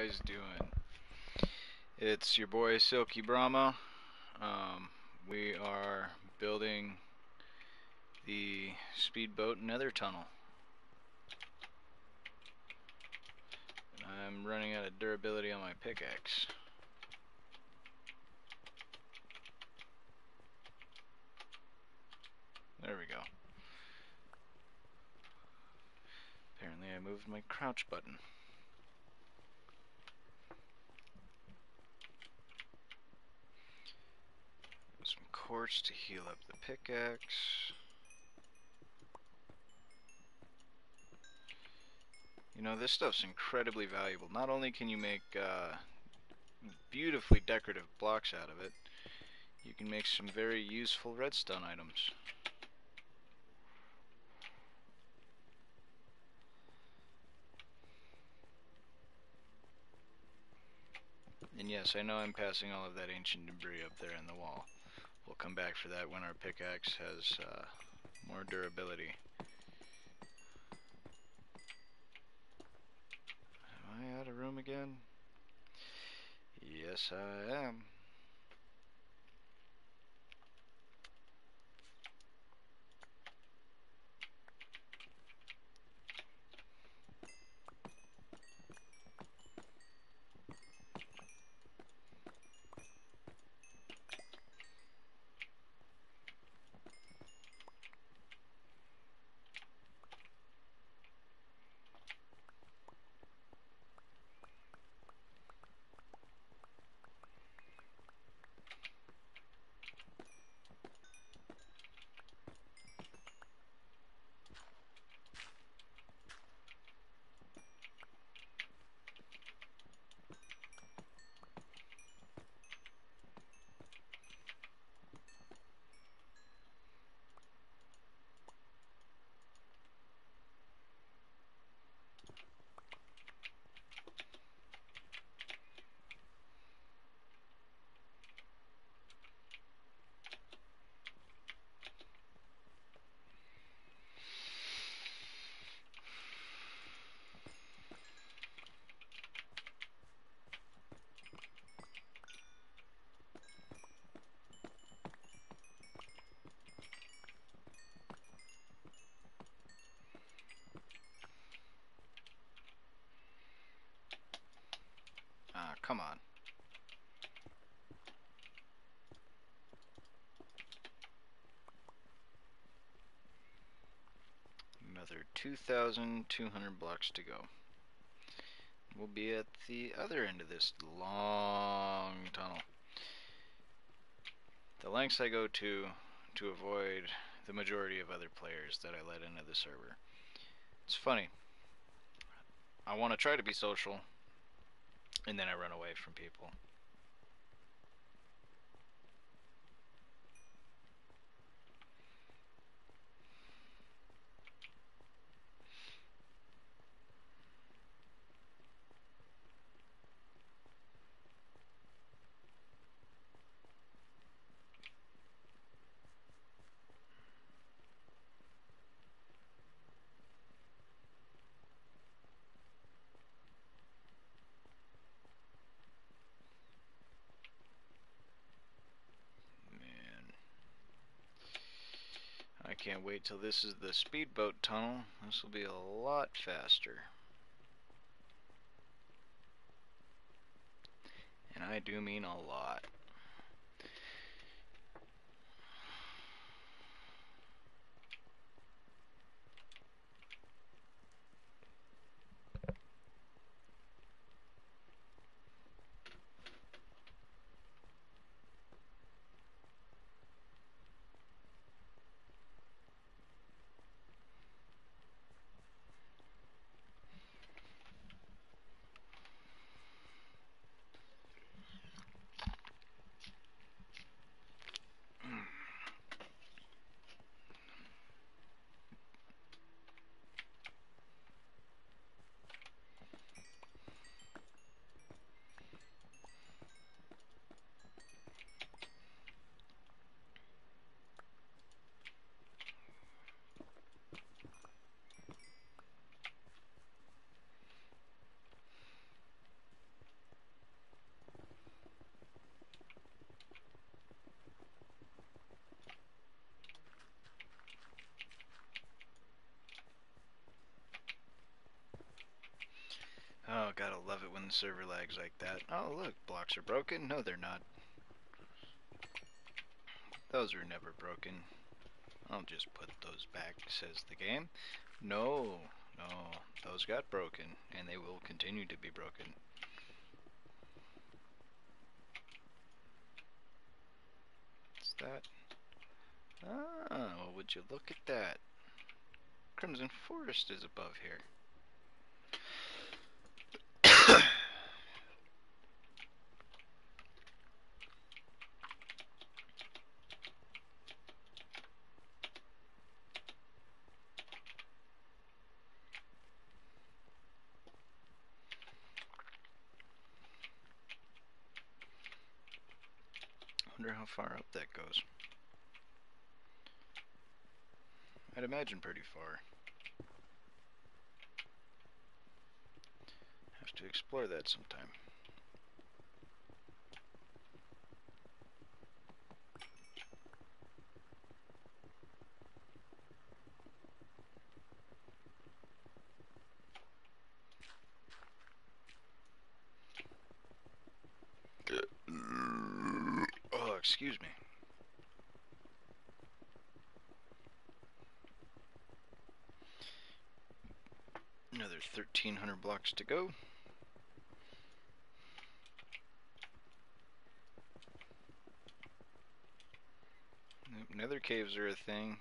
guys doing? It's your boy Silky Brahma. Um, we are building the speedboat nether tunnel. I'm running out of durability on my pickaxe. There we go. Apparently I moved my crouch button. Some quartz to heal up the pickaxe. You know, this stuff's incredibly valuable. Not only can you make uh, beautifully decorative blocks out of it, you can make some very useful redstone items. And yes, I know I'm passing all of that ancient debris up there in the wall. We'll come back for that when our pickaxe has uh, more durability. Am I out of room again? Yes, I am. Ah, come on. Another 2,200 blocks to go. We'll be at the other end of this long tunnel. The lengths I go to to avoid the majority of other players that I let into the server. It's funny. I want to try to be social, and then I run away from people. Man. Wait till this is the speedboat tunnel. This will be a lot faster. And I do mean a lot. Server lags like that. Oh look, blocks are broken. No, they're not. Those are never broken. I'll just put those back, says the game. No, no, those got broken, and they will continue to be broken. What's that? Oh, would you look at that? Crimson Forest is above here. Wonder how far up that goes. I'd imagine pretty far. Have to explore that sometime. Oh, excuse me. Another 1300 blocks to go. Nether caves are a thing.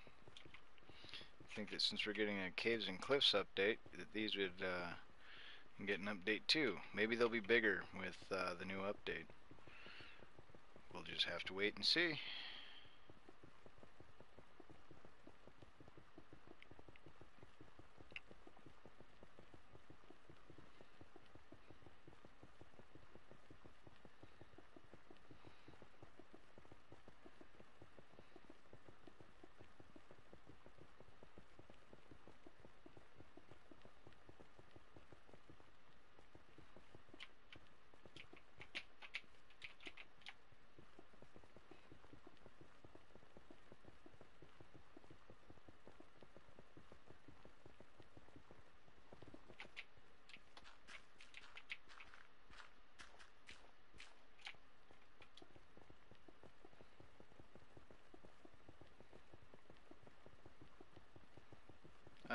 I think that since we're getting a caves and cliffs update, that these would uh, get an update too. Maybe they'll be bigger with uh, the new update. We'll just have to wait and see.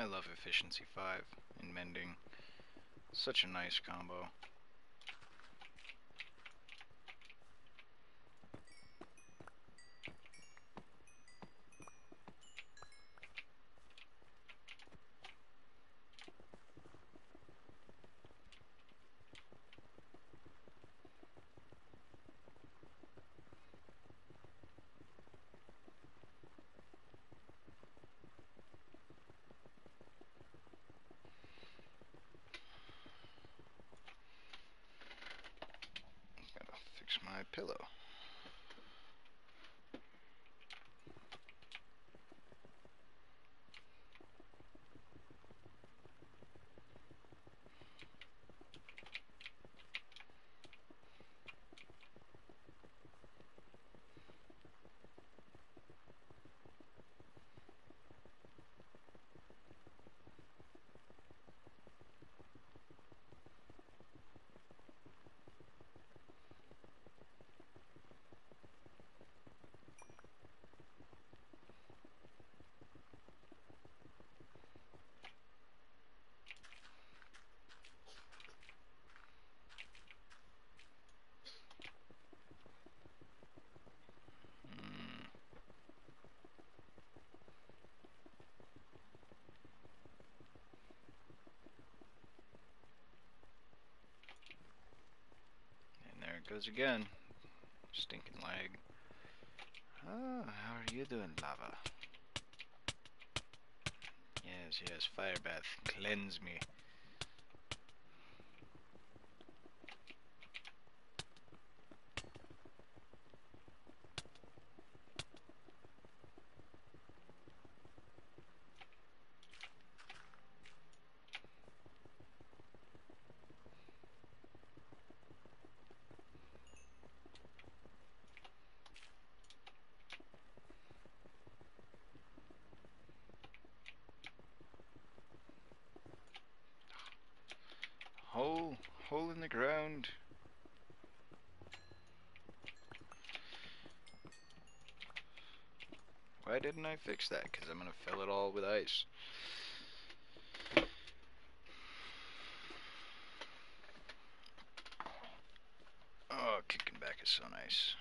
I love efficiency 5 and mending. Such a nice combo. Gotta fix my pillow. Mm. Again. Stinking lag. Oh, how are you doing, lava? Yes, yes, fire bath. Cleanse me. I fix that? Because I'm going to fill it all with ice. Oh, kicking back is so nice.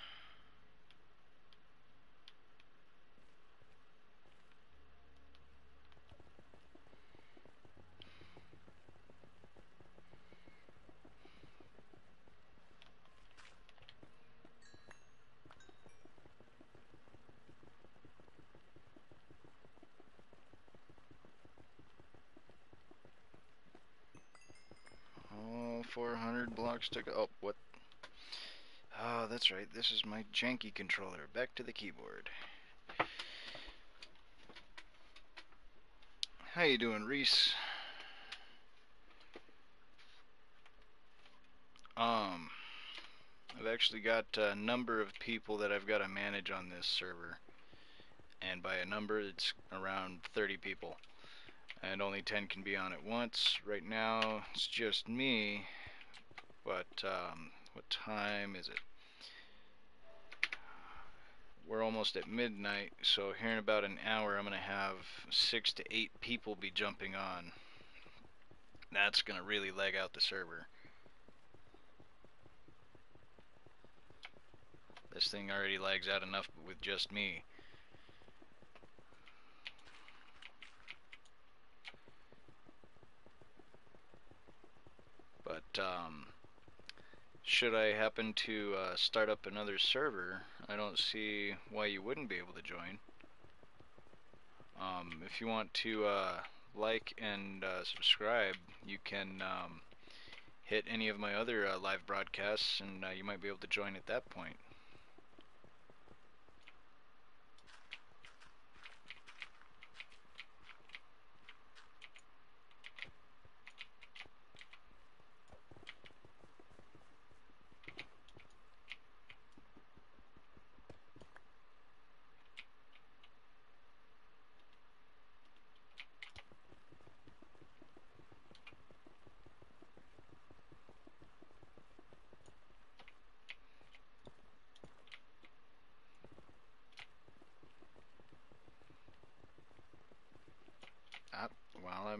Oh, 400 blocks to go. Oh, what? Oh, that's right. This is my janky controller. Back to the keyboard. How you doing, Reese? Um, I've actually got a number of people that I've got to manage on this server. And by a number, it's around 30 people. And only 10 can be on at once. Right now, it's just me. But, um, what time is it? We're almost at midnight, so here in about an hour, I'm going to have six to eight people be jumping on. That's going to really leg out the server. This thing already lags out enough with just me. But, um, should I happen to uh, start up another server, I don't see why you wouldn't be able to join. Um, if you want to uh, like and uh, subscribe, you can um, hit any of my other uh, live broadcasts and uh, you might be able to join at that point.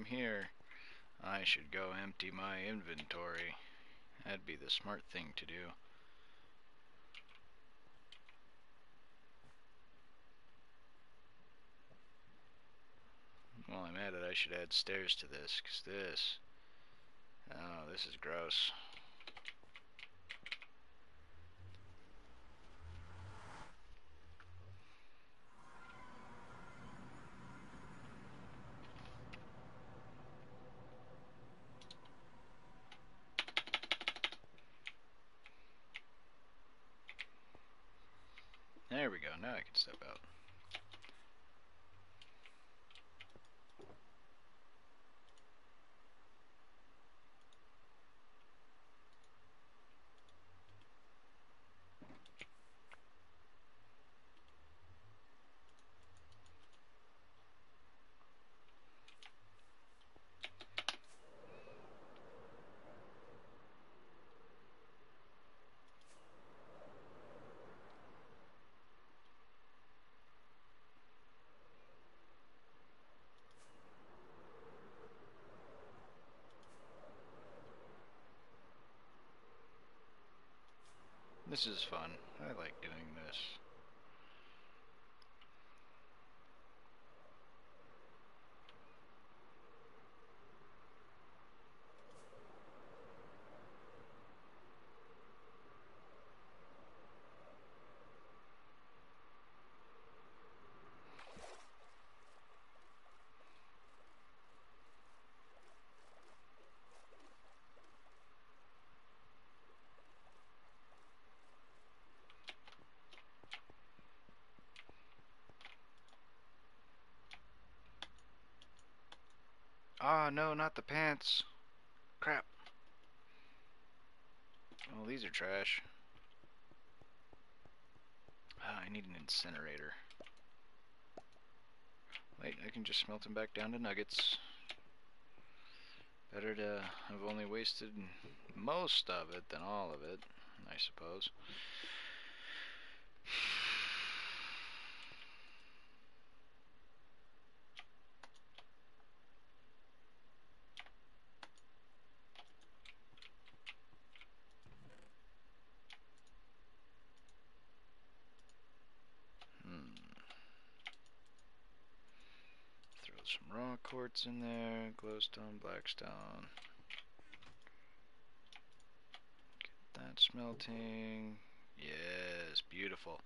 I'm here, I should go empty my inventory. That'd be the smart thing to do. While I'm at it, I should add stairs to this, because this... Oh, this is gross. There we go, now This is fun. I like doing this. Ah, oh, no, not the pants. Crap. Oh, these are trash. Ah, I need an incinerator. Wait, I can just smelt them back down to nuggets. Better to have only wasted most of it than all of it, I suppose. some raw quartz in there, glowstone, blackstone. Get that smelting. Yes, beautiful.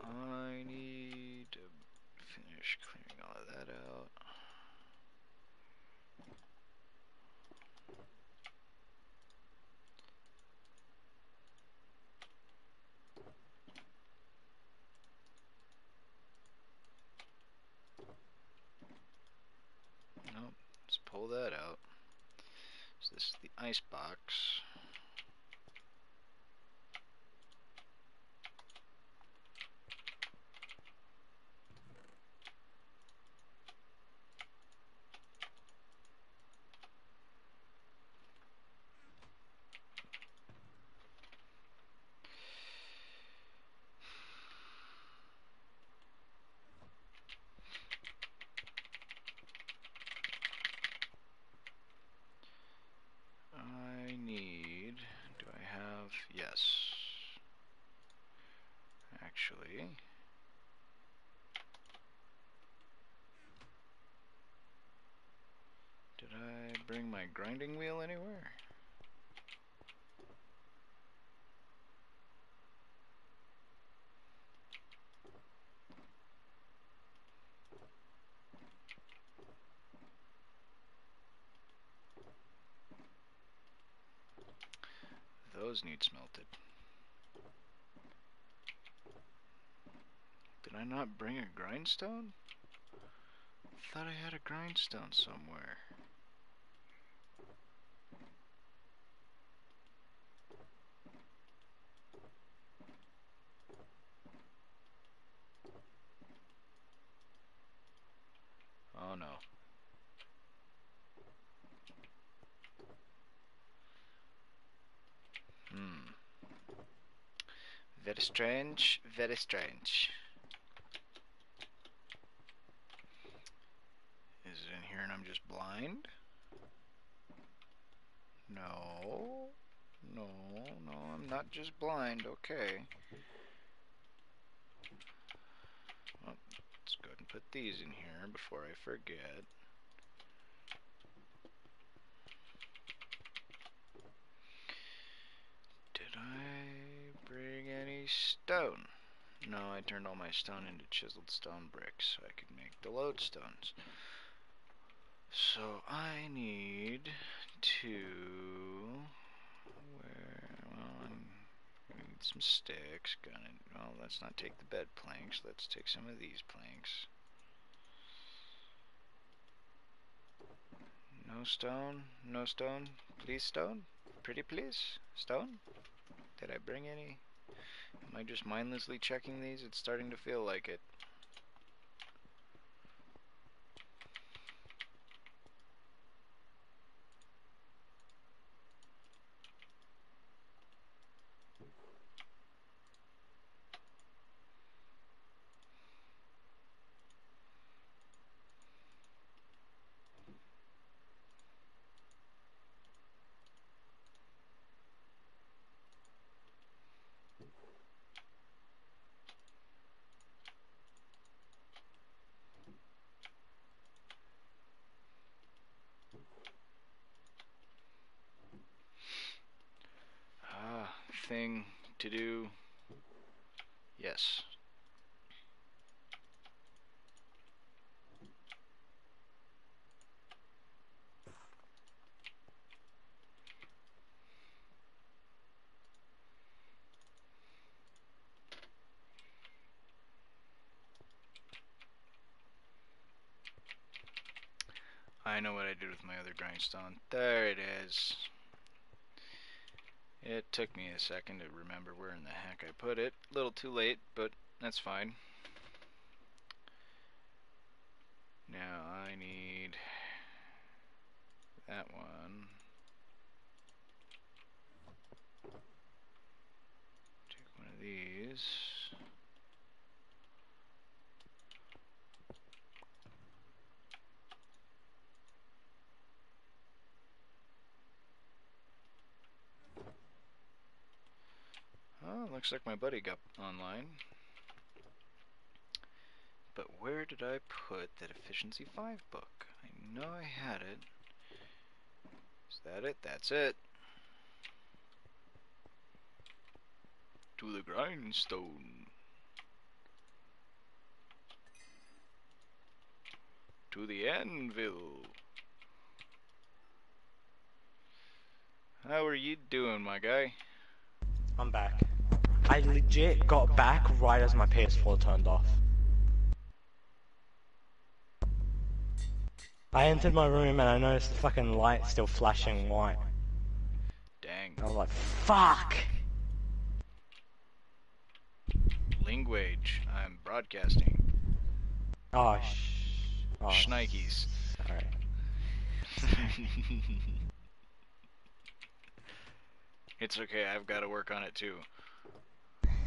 I need to finish clearing all of that out. Pull that out. So this is the ice box. Grinding wheel anywhere? Those need smelted. Did I not bring a grindstone? thought I had a grindstone somewhere. Oh, hmm. Very strange, very strange. Is it in here and I'm just blind? No. No, no, I'm not just blind, okay. Well, let's go ahead and put these in here before I forget. Did I bring any stone. No, I turned all my stone into chiseled stone bricks so I could make the lodestones. So I need to where well i need some sticks. Gonna well let's not take the bed planks, let's take some of these planks. No stone, no stone, please stone, pretty please, stone. Did I bring any? Am I just mindlessly checking these? It's starting to feel like it. did with my other grindstone. There it is. It took me a second to remember where in the heck I put it. A little too late, but that's fine. Now I need that one. Take one of these. Oh, looks like my buddy got online. But where did I put that Efficiency 5 book? I know I had it. Is that it? That's it. To the grindstone. To the anvil. How are you doing, my guy? I'm back. I legit got back right as my PS4 turned off. I entered my room and I noticed the fucking light still flashing white. Dang. I was like, fuck! Language. I'm broadcasting. Oh, sh... Oh, Schnikes. sorry. it's okay, I've got to work on it too.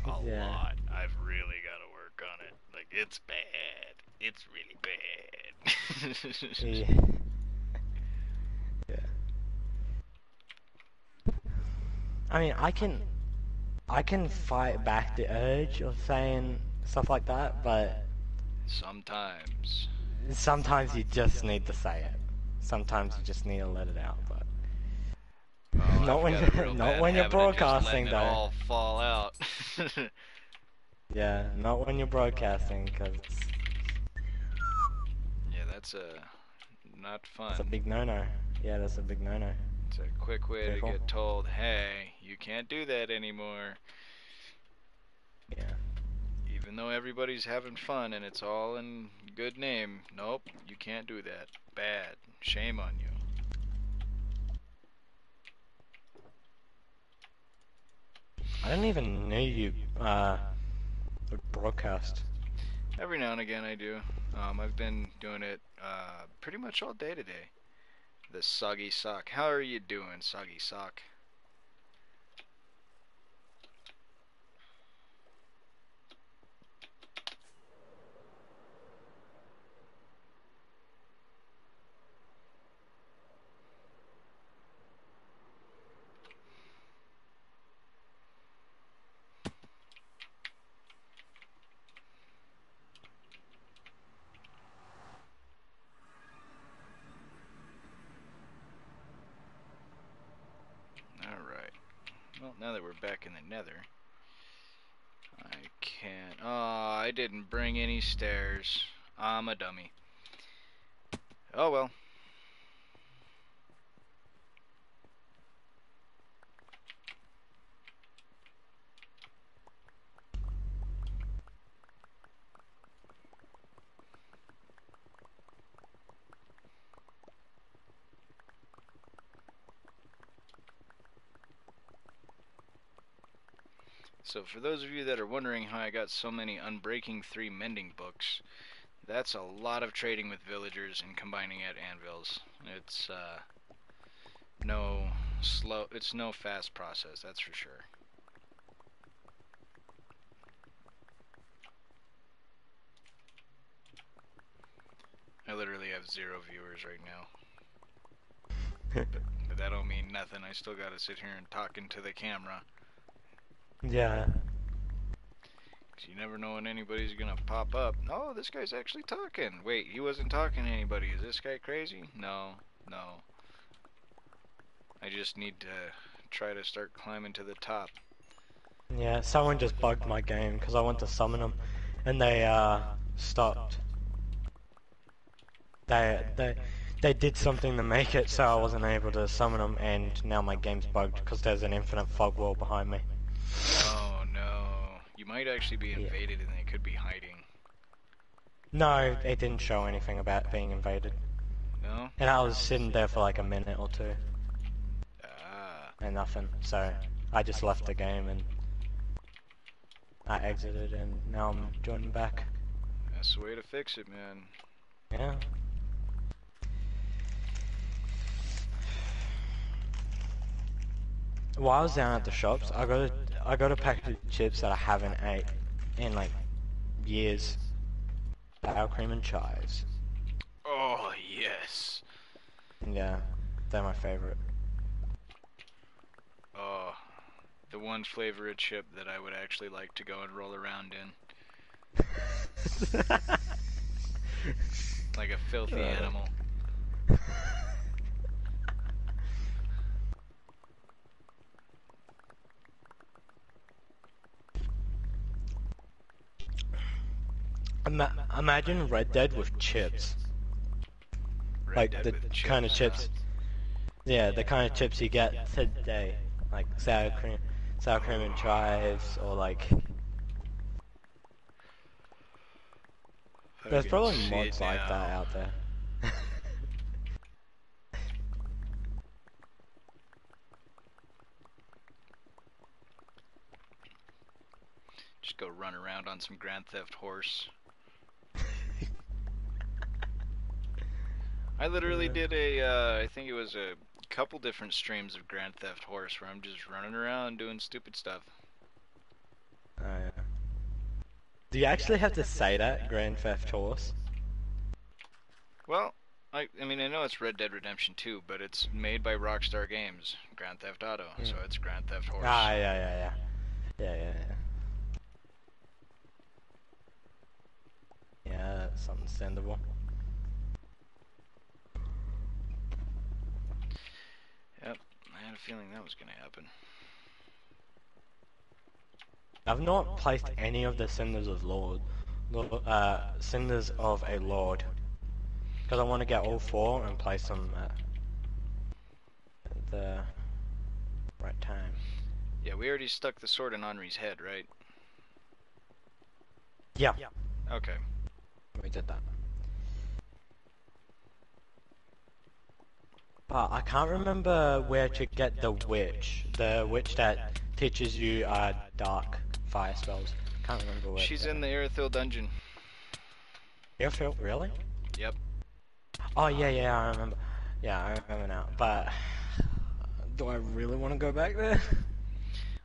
A Yeah. lot. I've really got to work on it. Like, it's bad. It's really bad. Yeah. yeah. I mean, I can, I can fight back the urge of saying stuff like that, but Sometimes. sometimes you just need to say it. Sometimes you just need to let it out. But Well, Not when you're- not when you're habit of just broadcasting, though. all fall out. yeah, not when you're broadcasting, because yeah, that's uh, a not fun. it's a big no-no. Yeah, that's a big no-no. It's a quick way to get told, hey, you can't do that anymore. Yeah. Even though everybody's having fun and it's all in good name, nope, you can't do that. Bad. Shame on you. I didn't even know you uh broadcast. Every now and again I do. Um, I've been doing it uh, pretty much all day today. The Soggy Sock. How are you doing, Soggy Sock? Alright. Well, now that we're back in the nether, I can't. Oh, I didn't stairs. I'm a dummy. Oh well. So for those of you that are wondering how I got so many Unbreaking 3 mending books, that's a lot of trading with villagers and combining at anvils. It's uh, no slow, it's no fast process, that's for sure. I literally have zero viewers right now. But that don't mean nothing. I still gotta sit here and talk into the camera. Yeah. 'Cause you never know when anybody's gonna pop up. Oh, this guy's actually talking. Wait, he wasn't talking to anybody. Is this guy crazy? No, no. I just need to try to start climbing to the top. Yeah, someone just bugged my game because I went to summon them, and they uh stopped. They they they did something to make it so I wasn't able to summon them, and now my game's bugged because there's an infinite fog wall behind me. Oh no. You might actually be Yeah. invaded and they could be hiding. No, it didn't show anything about being invaded, No? and I was sitting there for like a minute or two Ah. and nothing. So I just left the game and I exited, and now I'm joining back. That's the way to fix it, man. Yeah. While I was down at the shops, I got a I got a pack of chips that I haven't ate in like years. Sour cream and chives. Oh yes. Yeah, they're my favorite. Oh, the one flavor of chip that I would actually like to go and roll around in, like a filthy Uh. animal. Ima- imagine Red Dead with chips. Red like the kind of chips. Yeah, the kind of chips you get today, like sour cream, sour cream and chives, or like there's probably mods like that out there. Just go run around on some Grand Theft Horse. I literally Yeah. did a, uh, I think it was a couple different streams of Grand Theft Horse where I'm just running around doing stupid stuff. Oh, yeah. Do you actually have to say that, Grand Theft Horse? Well, I, I mean, I know it's Red Dead Redemption 2, but it's made by Rockstar Games, Grand Theft Auto, so Mm. it's Grand Theft Horse. Ah, yeah, yeah, yeah. Yeah, yeah, yeah. Yeah, that's understandable. Yep, I had a feeling that was gonna happen. I've not placed any of the Cinders of Lord, Lord uh, Cinders of a Lord, because I want to get all four and place them at the right time. Yeah, we already stuck the sword in Henri's head, right? Yeah. Yeah, Okay. we did that. But I can't remember where to get the witch, the witch that teaches you uh, dark fire spells. Can't remember where. She's in the Irithyll dungeon. Airfield, really? Yep. Oh yeah, yeah, I remember. Yeah, I remember now. But do I really want to go back there?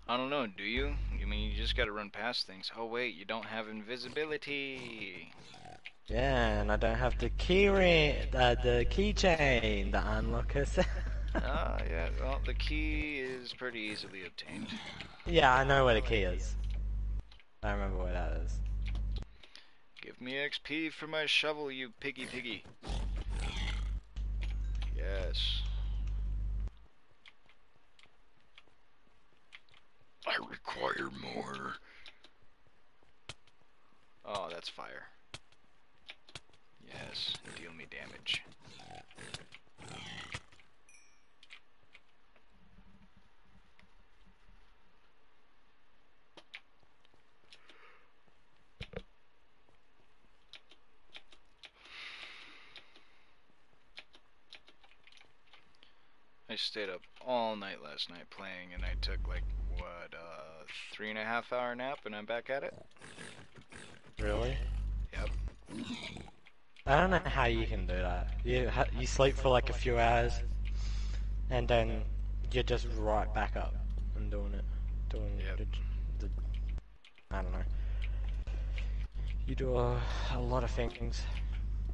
I don't know, do you? I mean, you just gotta run past things. Oh wait, you don't have invisibility. Yeah, and I don't have the key ring, uh, the keychain, the unlocker. Ah, yeah, well, the key is pretty easily obtained. yeah, I know where the key is. I remember where that is. Give me XP for my shovel, you piggy piggy. Yes. I require more. Oh, that's fire. Yes, deal me damage. I stayed up all night last night playing, and I took like what uh three and a half hour nap, and I'm back at it. Really? Yep. I don't know how you can do that. You you sleep for like a few hours, and then you're just right back up and doing it, doing Yep. the, the I don't know. You do a, a lot of things,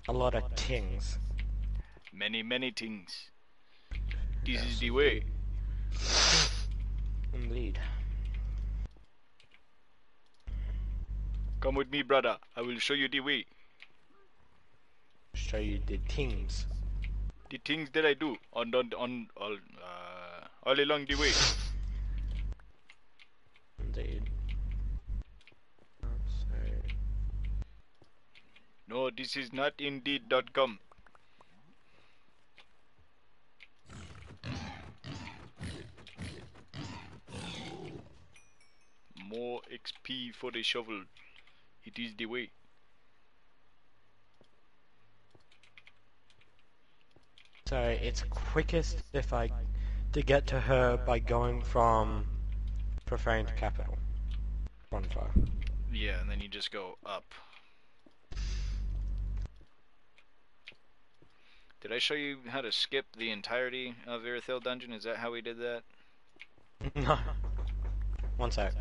a lot of things. Many many things. This is the way. Indeed. Come with me, brother. I will show you the way. Show you the things. The things that I do on on on all uh, all along the way. Indeed. No, this is not indeed.com. More XP for the shovel. It is the way. So it's quickest if I to get to her by going from profane to capital. Bonfire. Yeah, and then you just go up. Did I show you how to skip the entirety of Irithyll Dungeon? Is that how we did that? No. One sec.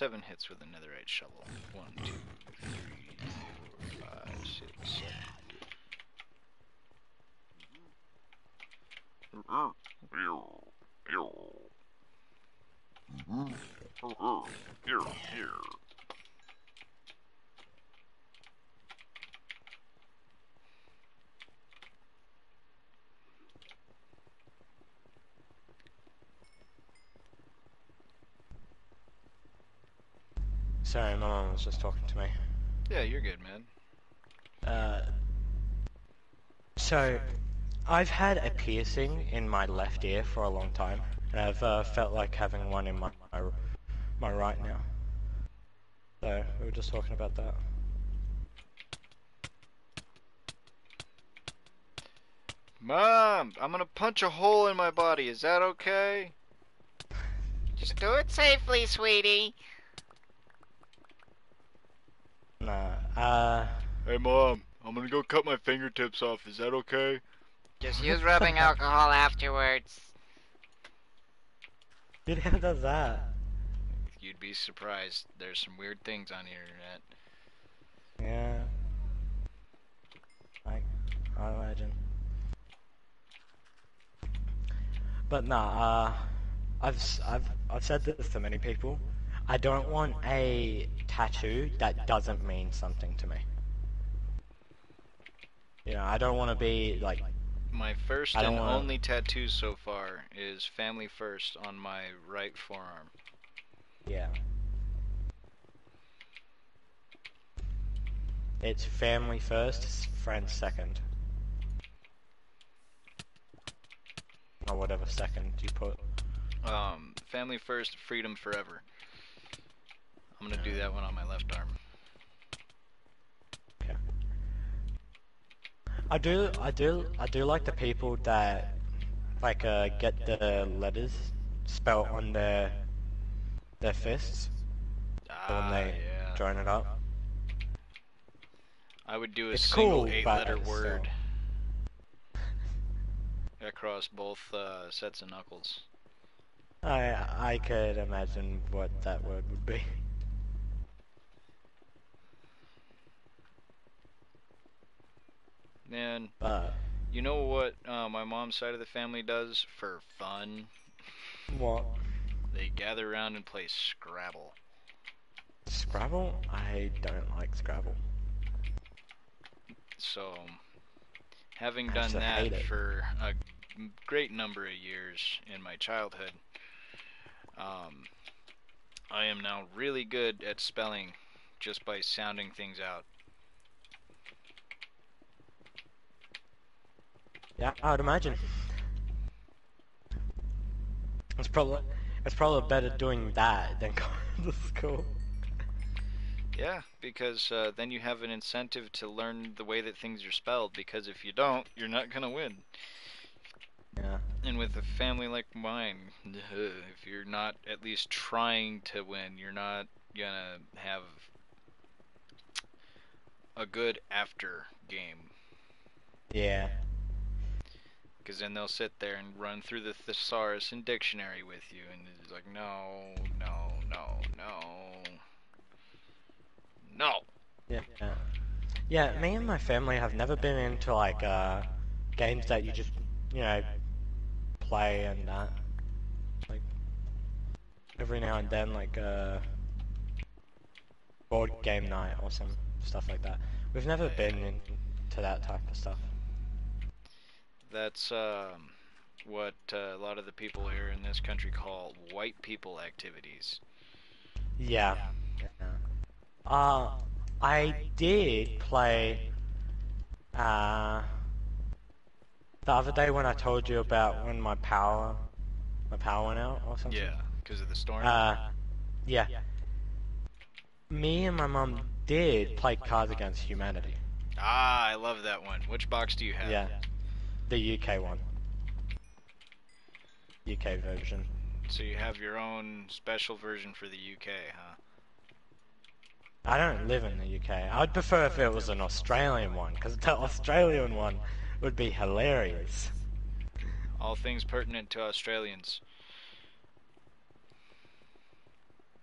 Seven hits with a netherite shovel. One, two, three, four, five, six, seven. Sorry, my mom was just talking to me. Yeah, you're good, man. Uh, so, I've had a piercing in my left ear for a long time, and I've uh, felt like having one in my, my my right now. So we were just talking about that. Mom, I'm gonna punch a hole in my body. Is that okay? Just do it safely, sweetie. Nah. Uh, Hey, mom, I'm gonna go cut my fingertips off. Is that okay? Just use rubbing alcohol afterwards. who the hell does that? You'd be surprised. There's some weird things on the internet. Yeah. I, I imagine. But nah, uh, I've, s- I've, I've said this to many people. I don't want a tattoo that doesn't mean something to me. You know, I don't want to be like, My first and wanna- only tattoo so far is family first on my right forearm. yeah. It's family first, friends second. Or whatever second you put. Um, family first, freedom forever. I'm gonna do that one on my left arm. Okay. I do, I do, I do like the people that like uh, get the letters spelled on their their fists when Ah, they yeah. join it up. I would do a It's single cool, eight-letter still. word across both uh, sets of knuckles. I I could imagine what that word would be. Man, But you know what uh, my mom's side of the family does for fun? what They gather around and play Scrabble. Scrabble? I don't like Scrabble. So, having done that for a great number of years in my childhood, um, I am now really good at spelling just by sounding things out. Yeah, I would imagine. It's probably it's probably better doing that than going to school. Yeah, because uh, then you have an incentive to learn the way that things are spelled. Because if you don't, you're not gonna win. Yeah. And with a family like mine, if you're not at least trying to win, you're not gonna have a good after game. Yeah. Because then they'll sit there and run through the thesaurus and dictionary with you, and it's like, no, no, no, no, no. Yeah. Yeah. Yeah, me and my family have never been into like uh games that you just you know play and that. Like every now and then like uh board game night or some stuff like that. We've never been into that type of stuff. That's um, what uh, a lot of the people here in this country call white people activities. Yeah. yeah. Uh, I did play, uh, the other day when I told you about when my power, my power went out or something. Yeah, because of the storm. Uh, yeah. Me and my mom did play Cards Against Humanity. ah, I love that one. Which box do you have? Yeah. The UK one. UK version. So you have your own special version for the UK, huh? I don't live in the UK. I'd prefer if it was an Australian one, because the Australian one would be hilarious. All things pertinent to Australians.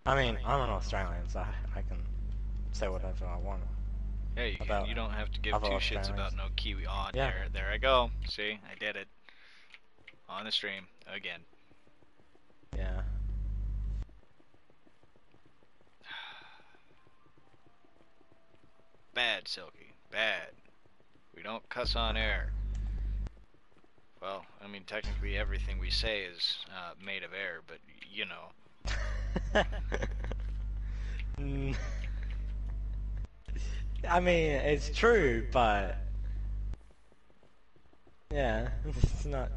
I mean, I'm an Australian, so I, I can say whatever I want. Hey, you, About you don't have to give two shits about no Kiwi. Oh, Yeah. there, there I go. See, I did it. On the stream again. Yeah. Bad, Silky. Bad. We don't cuss on air. Well, I mean, technically everything we say is uh, made of air, but you know. I mean, it's true, but yeah, it's not.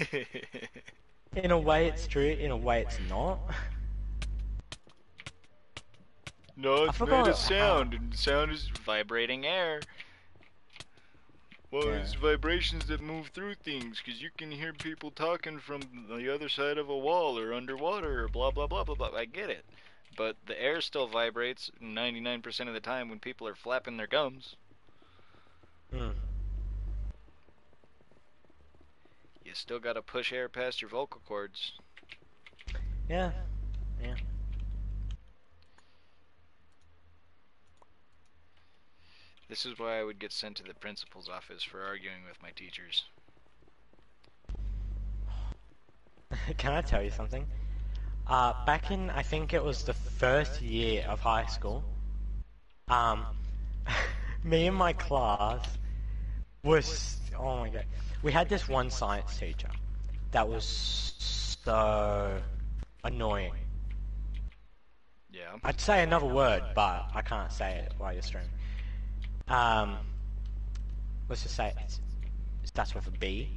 In a way, it's true. In a way, it's not. no, it's made of forgot sound, and sound is vibrating air. Well, Yeah. it's vibrations that move through things, because you can hear people talking from the other side of a wall or underwater or blah blah blah blah blah. I get it. But the air still vibrates 99% of the time when people are flapping their gums. Hmm. You still gotta push air past your vocal cords. Yeah. Yeah. This is why I would get sent to the principal's office for arguing with my teachers. Can I tell you something? Uh, back in, I think it was the first year of high school, um, me and my class was, oh my god, we had this one science teacher that was so annoying. Yeah. I'd say another word, but I can't say it while you're streaming. Um, let's just say it starts with a B.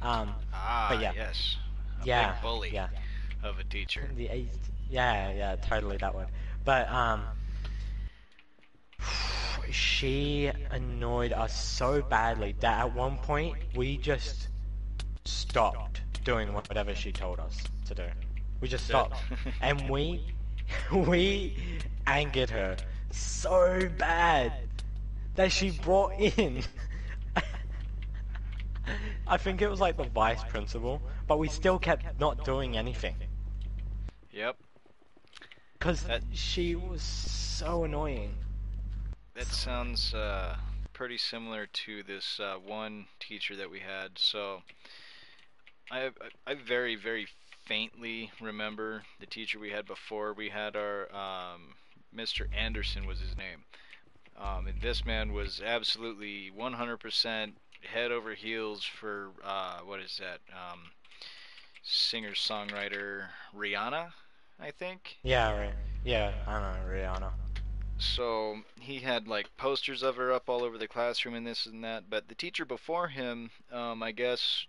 Um, Ah, But yeah. yes. A yeah, bully yeah. Of a teacher. The eighth. Yeah, yeah, totally that one. But um, she annoyed us so badly that at one point we just stopped doing whatever she told us to do. We just stopped, and we we angered her so bad that she brought in. I think it was like the vice principal, but we still kept not doing anything. Yep. Because she was so annoying. That sounds uh, pretty similar to this uh, one teacher that we had. So, I I very very faintly remember the teacher we had before. We had our um, Mr. Anderson was his name, um, and this man was absolutely 100% head over heels for uh, what is that? Um, singer songwriter Rihanna, I think. Yeah, right. Yeah, I don't know, Rihanna. so he had like posters of her up all over the classroom and this and that but the teacher before him um, i guess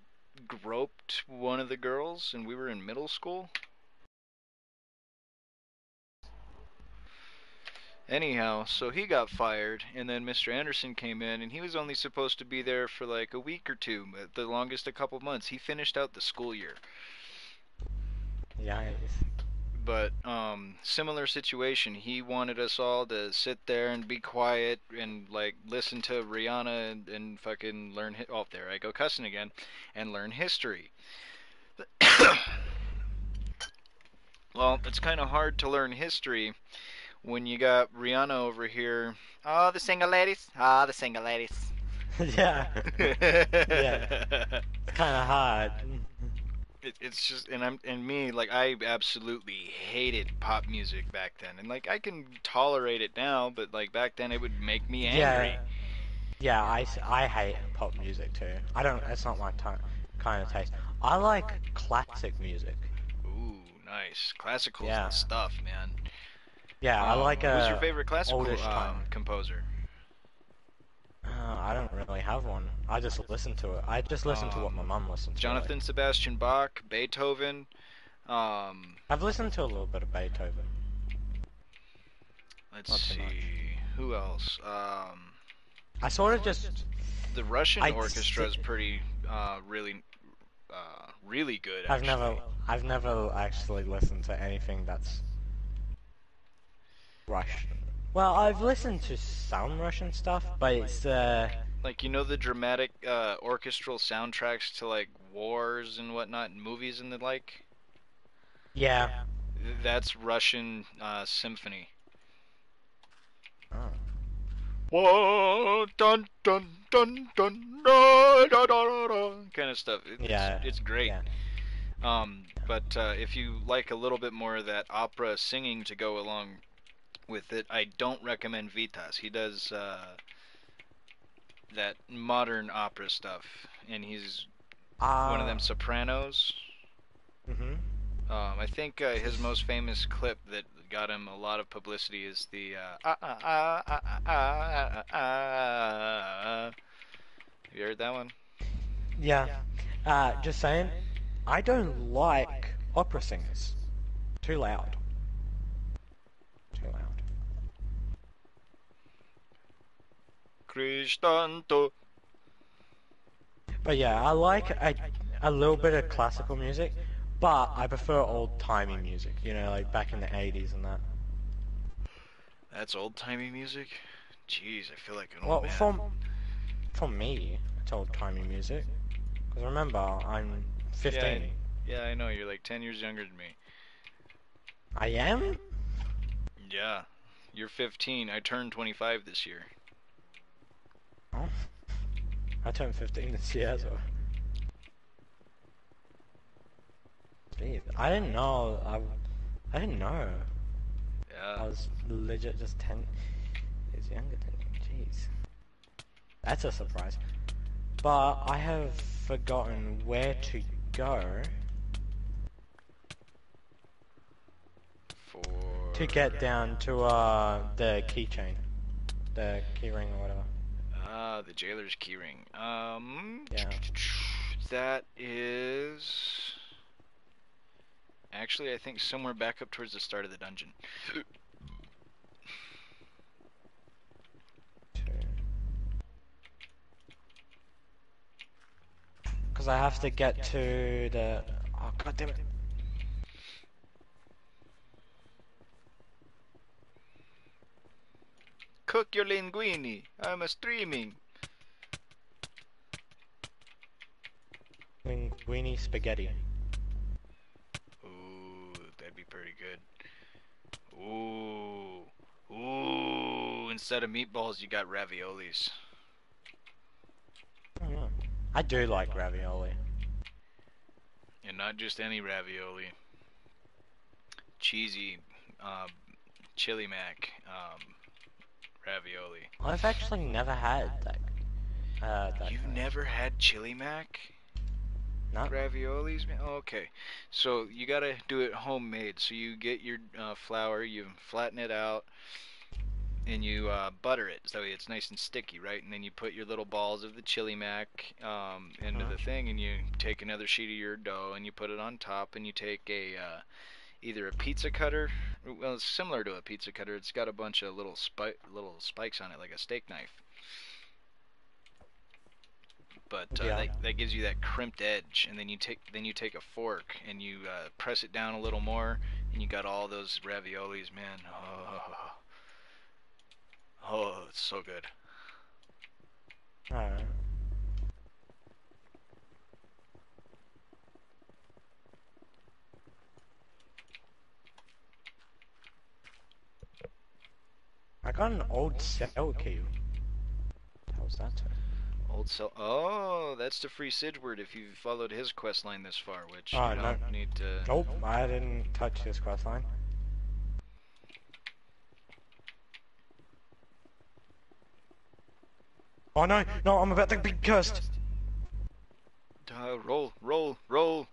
groped one of the girls and we were in middle school anyhow so he got fired and then mr anderson came in and he was only supposed to be there for like a week or two at the longest a couple months he finished out the school year Yeah, but um similar situation he wanted us all to sit there and be quiet and like listen to rihanna and, and fucking learn hi- oh there i go cussing again and learn history well it's kind of hard to learn history when you got rihanna over here Oh, the single ladies. Ah, the single ladies. yeah. yeah It's kind of hard. It, it's just and I'm and me like I absolutely hated pop music back then and like I can tolerate it now but like back then it would make me angry Yeah. Yeah, I, I hate pop music too. I don't. It's not my ti kind of taste. I like classic music. ooh nice classical Yeah. stuff man Yeah, I Um, like uh, who's your favorite classical um, composer Uh, I don't really have one. I just listen to it. I just listen to what my mom mum listens to. Jonathan Sebastian Bach Beethoven um I've listened to a little bit of Beethoven. let's Not too see who else um I sort of just the Russian I orchestra is pretty uh really uh really good I've actually. never I've never actually listened to anything that's Russian. Well, I've listened to some Russian stuff, but it's uh, Like you know the dramatic uh, orchestral soundtracks to like wars and whatnot, and movies and the like. yeah. That's Russian uh, symphony. Oh. Dun dun dun dun kind of stuff. It's, Yeah, it's great. yeah. Um, but uh, if you like a little bit more of that opera singing to go along with it. I don't recommend Vitas. He does uh, that modern opera stuff, and he's uh. one of them ah. sopranos. Mm-hmm. Um, I think uh, his most famous clip that got him a lot of publicity is the uh, uh, uh, You heard that one? Yeah. Uh, just saying, I don't like opera singers. Too loud. Cristanto. But yeah, I like a, a little bit of classical music, but I prefer old-timey music, you know, like back in the 80s and that. That's old timey music. Jeez, I feel like an old Well, man. from, from me, it's old-timey music. Because remember, I'm 15. Yeah, I know you're like ten years younger than me. I am? Yeah, you're 15. I turned 25 this year. Oh. I turned 15 this year, so... Jeez, I didn't know, I, I didn't know. I was legit just 10 years younger than you. Jeez. That's a surprise. But I have forgotten where to go For to get down to uh the keychain. The keyring or whatever. Ah, the jailer's keyring. Um, Yeah. that is actually I think somewhere back up towards the start of the dungeon. Because I have to get to the... Oh god damn it. Cook your linguine. I'm a streaming. Linguine spaghetti. Ooh, that'd be pretty good. Ooh, ooh. Instead of meatballs, you got raviolis. Oh, yeah. I do like ravioli. And not just any ravioli. Cheesy, um, chili mac, um, ravioli. I've actually never had that. Uh, that You've never had chili mac No. raviolis? Okay, so you gotta do it homemade. So you get your uh, flour, you flatten it out, and you uh, butter it so it's nice and sticky, right? And then you put your little balls of the chili mac um, into Uh-huh. the thing, and you take another sheet of your dough and you put it on top, and you take a uh, either a pizza cutter. Well, it's similar to a pizza cutter. It's got a bunch of little spi- little spikes on it, like a steak knife. But uh, Yeah. that, that gives you that crimped edge, and then you take then you take a fork and you uh, press it down a little more, and you got all those raviolis, man. Oh, oh it's so good. Alright. I got an old cell key. How's that? Old cell. Oh, that's the free Siegward if you've followed his quest line this far, which Oh, you no. don't need to. Nope, I didn't touch this quest line. Oh no, no, I'm about to be cursed. Uh, roll, roll, roll.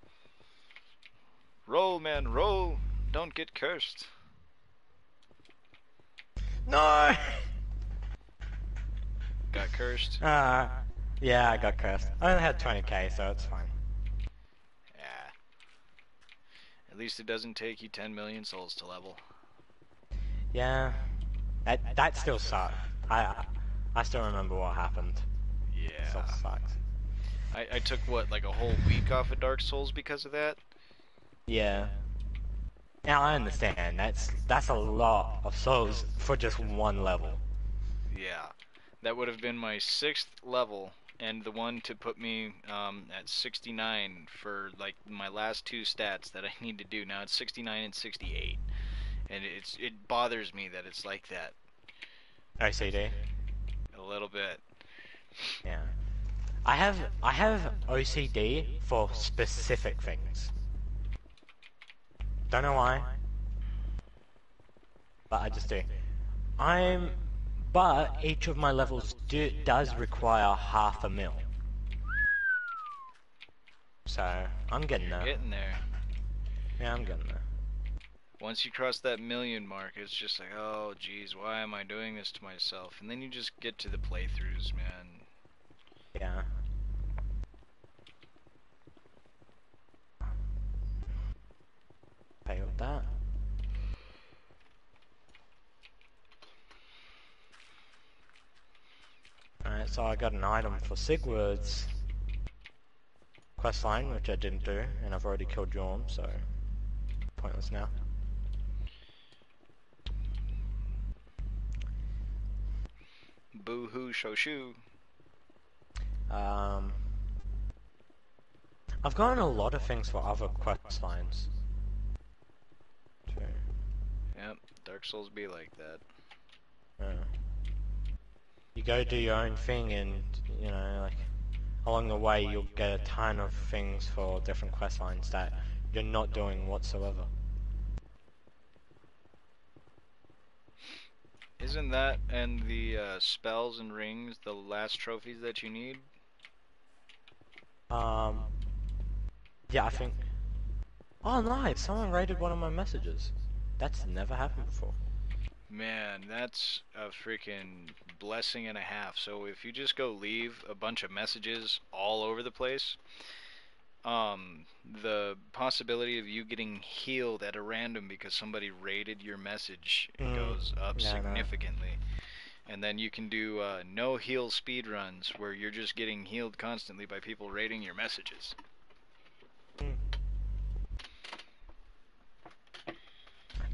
Roll, man, roll. Don't get cursed. No! Got cursed? Uh, yeah, I got cursed. I only had 20k, so it's fine. Yeah. At least it doesn't take you 10 million souls to level. Yeah, that that still sucks. I I still remember what happened. It still Yeah. sucks. I, I took, what, like a whole week off of Dark Souls because of that? Yeah. Now I understand that's that's a lot of souls for just one level. Yeah, that would have been my sixth level, and the one to put me um, at 69 for like my last two stats that I need to do. Now it's 69 and 68, and it's it bothers me that it's like that OCD. a little bit. Yeah. I have I have OCD for specific things. Don't know why. But I just do. I'm but each of my levels do, does require half a mil. So I'm getting there. Getting there. Yeah, I'm getting there. Once you cross that million mark, it's just like, oh, geez, why am I doing this to myself? And then you just get to the playthroughs, man. Yeah. That. Alright, so I got an item for Siegward's questline, which I didn't do, and I've already killed Yhorm, so pointless now. Boo hoo, shoshu. Um, I've gotten a lot of things for other quest lines. Too. Yep, Dark Souls be like that. Yeah. You go do your own thing, and you know, like along the way, you'll get a ton of things for different quest lines that you're not doing whatsoever. Isn't that and the uh, spells and rings the last trophies that you need? Um, yeah, I think. Oh, nice! Someone rated one of my messages. That's never happened before. Man, that's a freaking blessing and a half. So if you just go leave a bunch of messages all over the place, um, the possibility of you getting healed at a random because somebody rated your message Mm, goes up yeah, significantly. And then you can do uh, no heal speed runs where you're just getting healed constantly by people rating your messages.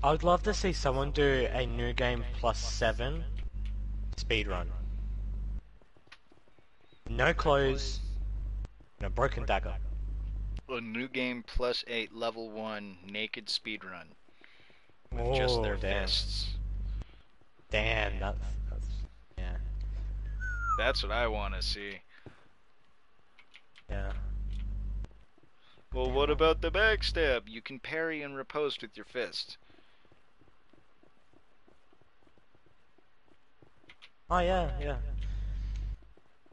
I would love to see someone do a new game plus seven speedrun. No clothes, no broken dagger. A new game plus eight level one naked speed run with just Oh, their damn. fists. Damn, that's, that's yeah, That's what I want to see. yeah. Well, what about the backstab? You can parry and riposte with your fist. Oh yeah, yeah.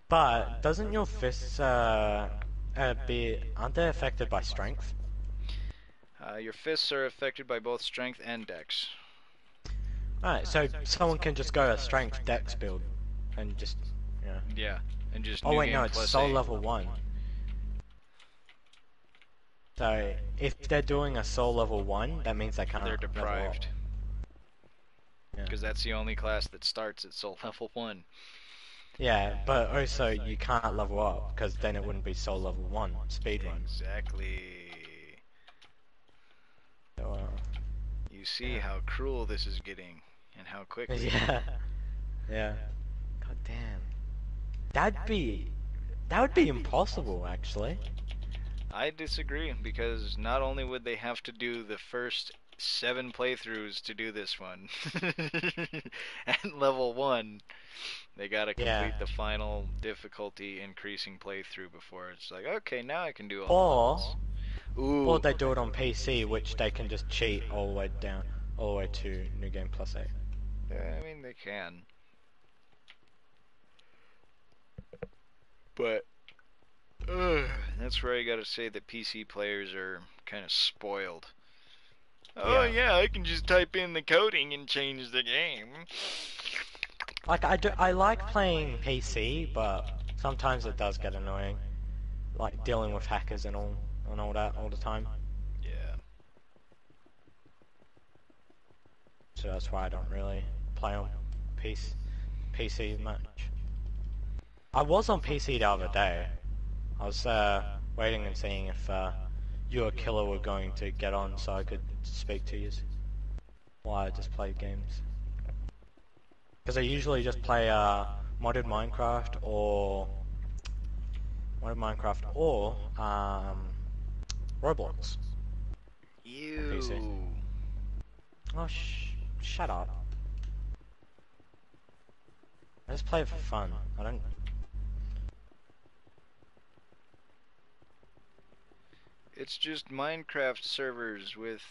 But doesn't your fists uh, uh be aren't they affected by strength? Uh, your fists are affected by both strength and dex. Alright, so someone can just go a strength dex build and just yeah. Yeah, and just. Oh wait, no, it's soul eight. level one. So if they're doing a soul level one, that means they can't. They're level deprived Yeah. because that's the only class that starts at soul level one. Yeah, but also you can't level up because then it wouldn't be soul level one speedrun. Exactly. So, uh, You see Yeah. how cruel this is getting, and how quickly. yeah, yeah. God damn, that'd be that would be impossible actually. I disagree because not only would they have to do the first seven playthroughs to do this one, at level one, they gotta complete Yeah. the final difficulty increasing playthrough before it's like, okay, now I can do all. Or. Ooh, or they do it on PC, which they can just cheat all the way down, all the way to New Game Plus Eight. I mean they can, but uh, that's where I gotta say that PC players are kind of spoiled. Oh Yeah. yeah, I can just type in the coding and change the game. Like I do, I like playing PC, but sometimes it does get annoying, like dealing with hackers and all and all that all the time. Yeah. So that's why I don't really play on PC, PC much. I was on PC the other day. I was uh, waiting and seeing if uh, you or Killer were going to get on so I could speak to you while I just play games. Because I usually just play uh, modded Minecraft or modded Minecraft or um, Roblox. You. Oh, sh shut up. I just play it for fun. I don't. It's just Minecraft servers with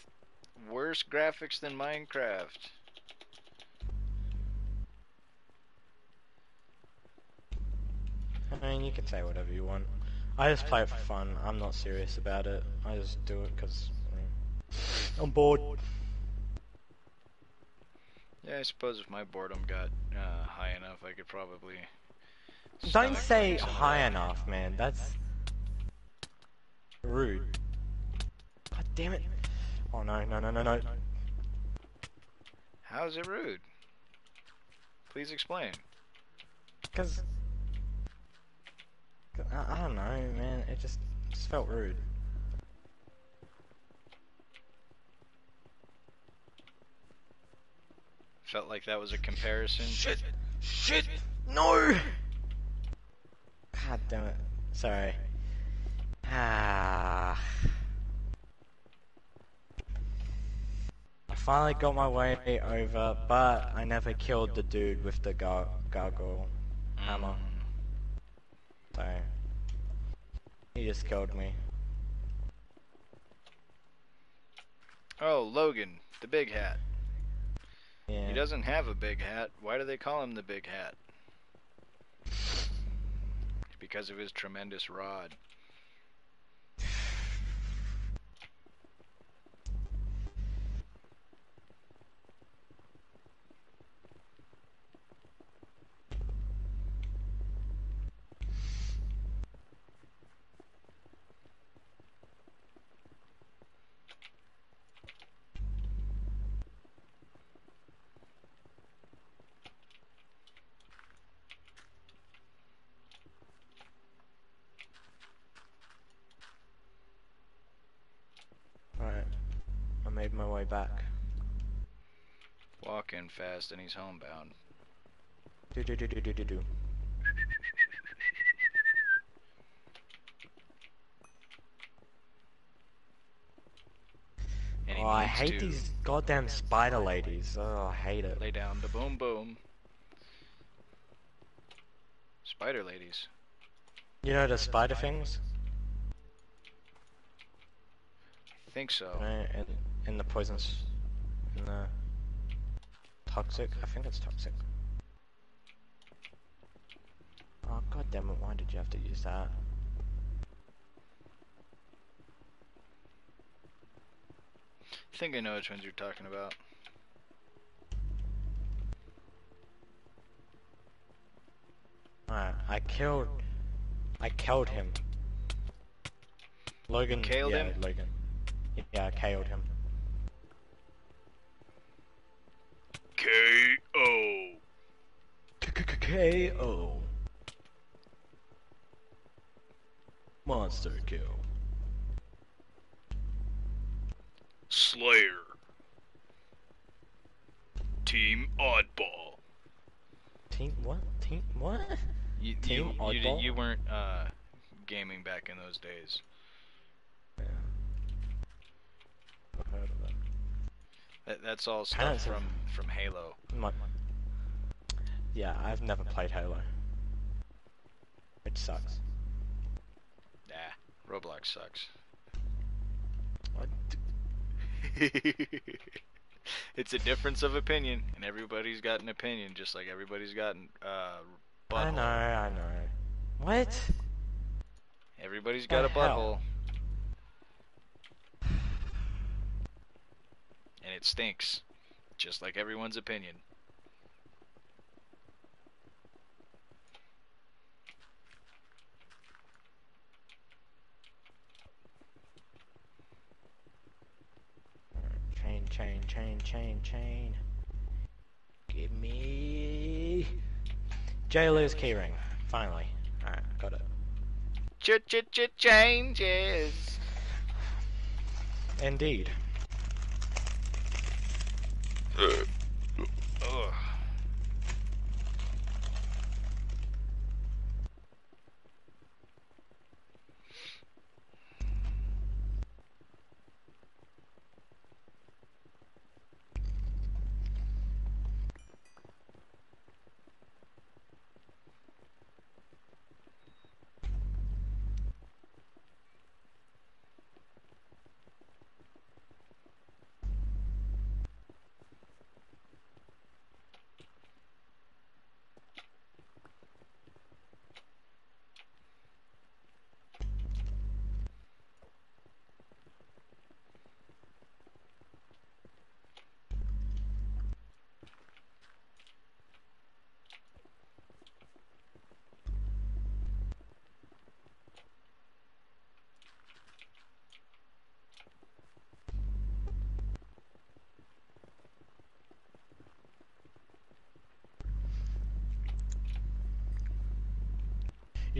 worse graphics than Minecraft. I mean, you can say whatever you want. I just play it for fun. I'm not serious about it. I just do it because I'm bored. Yeah, I suppose if my boredom got uh, high enough, I could probably. Don't say playing some of high enough, man. That's rude. God damn it. Oh no, no, no, no, no. How is it rude? Please explain. Because. I, I don't know, man. It just, just felt rude. Felt like that was a comparison. Shit! Shit! No! God damn it. Sorry. Ah. I finally got my way over, but I never killed the dude with the gar gargoyle hammer. So. He just killed me. Oh, Logan, the big hat. Yeah. He doesn't have a big hat. Why do they call him the big hat? Because of his tremendous rod. Alright. I made my way back. Walking fast and he's homebound. Do do do do do do do. Oh, I hate these goddamn spider ladies. Oh, I hate it. lay down the boom boom. Spider ladies. You know the spider things? I think so. You know, in, in the poisons, the toxic. I think it's toxic. Oh god damn it! Why did you have to use that? I think I know which ones you're talking about. Alright, I killed. I killed him. Logan. killed yeah, him? Logan. Yeah, I killed him. K.O. K.O. Monster kill. Slayer. Team Oddball. Team what? Team what? You, Team you, you, Oddball? you weren't uh, gaming back in those days. Yeah. I've heard of that. That, that's all stuff from, from Halo. My, yeah, I've never played Halo. Which sucks. Nah, Roblox sucks. What? it's a difference of opinion, and everybody's got an opinion, just like everybody's got an uh, I know, I know. What? Everybody's got a The hell? And it stinks, just like everyone's opinion. Chain, chain, chain, chain, chain. Give me. Jailer's keyring. Finally. Alright, got it. Ch ch ch changes. Indeed. Ugh.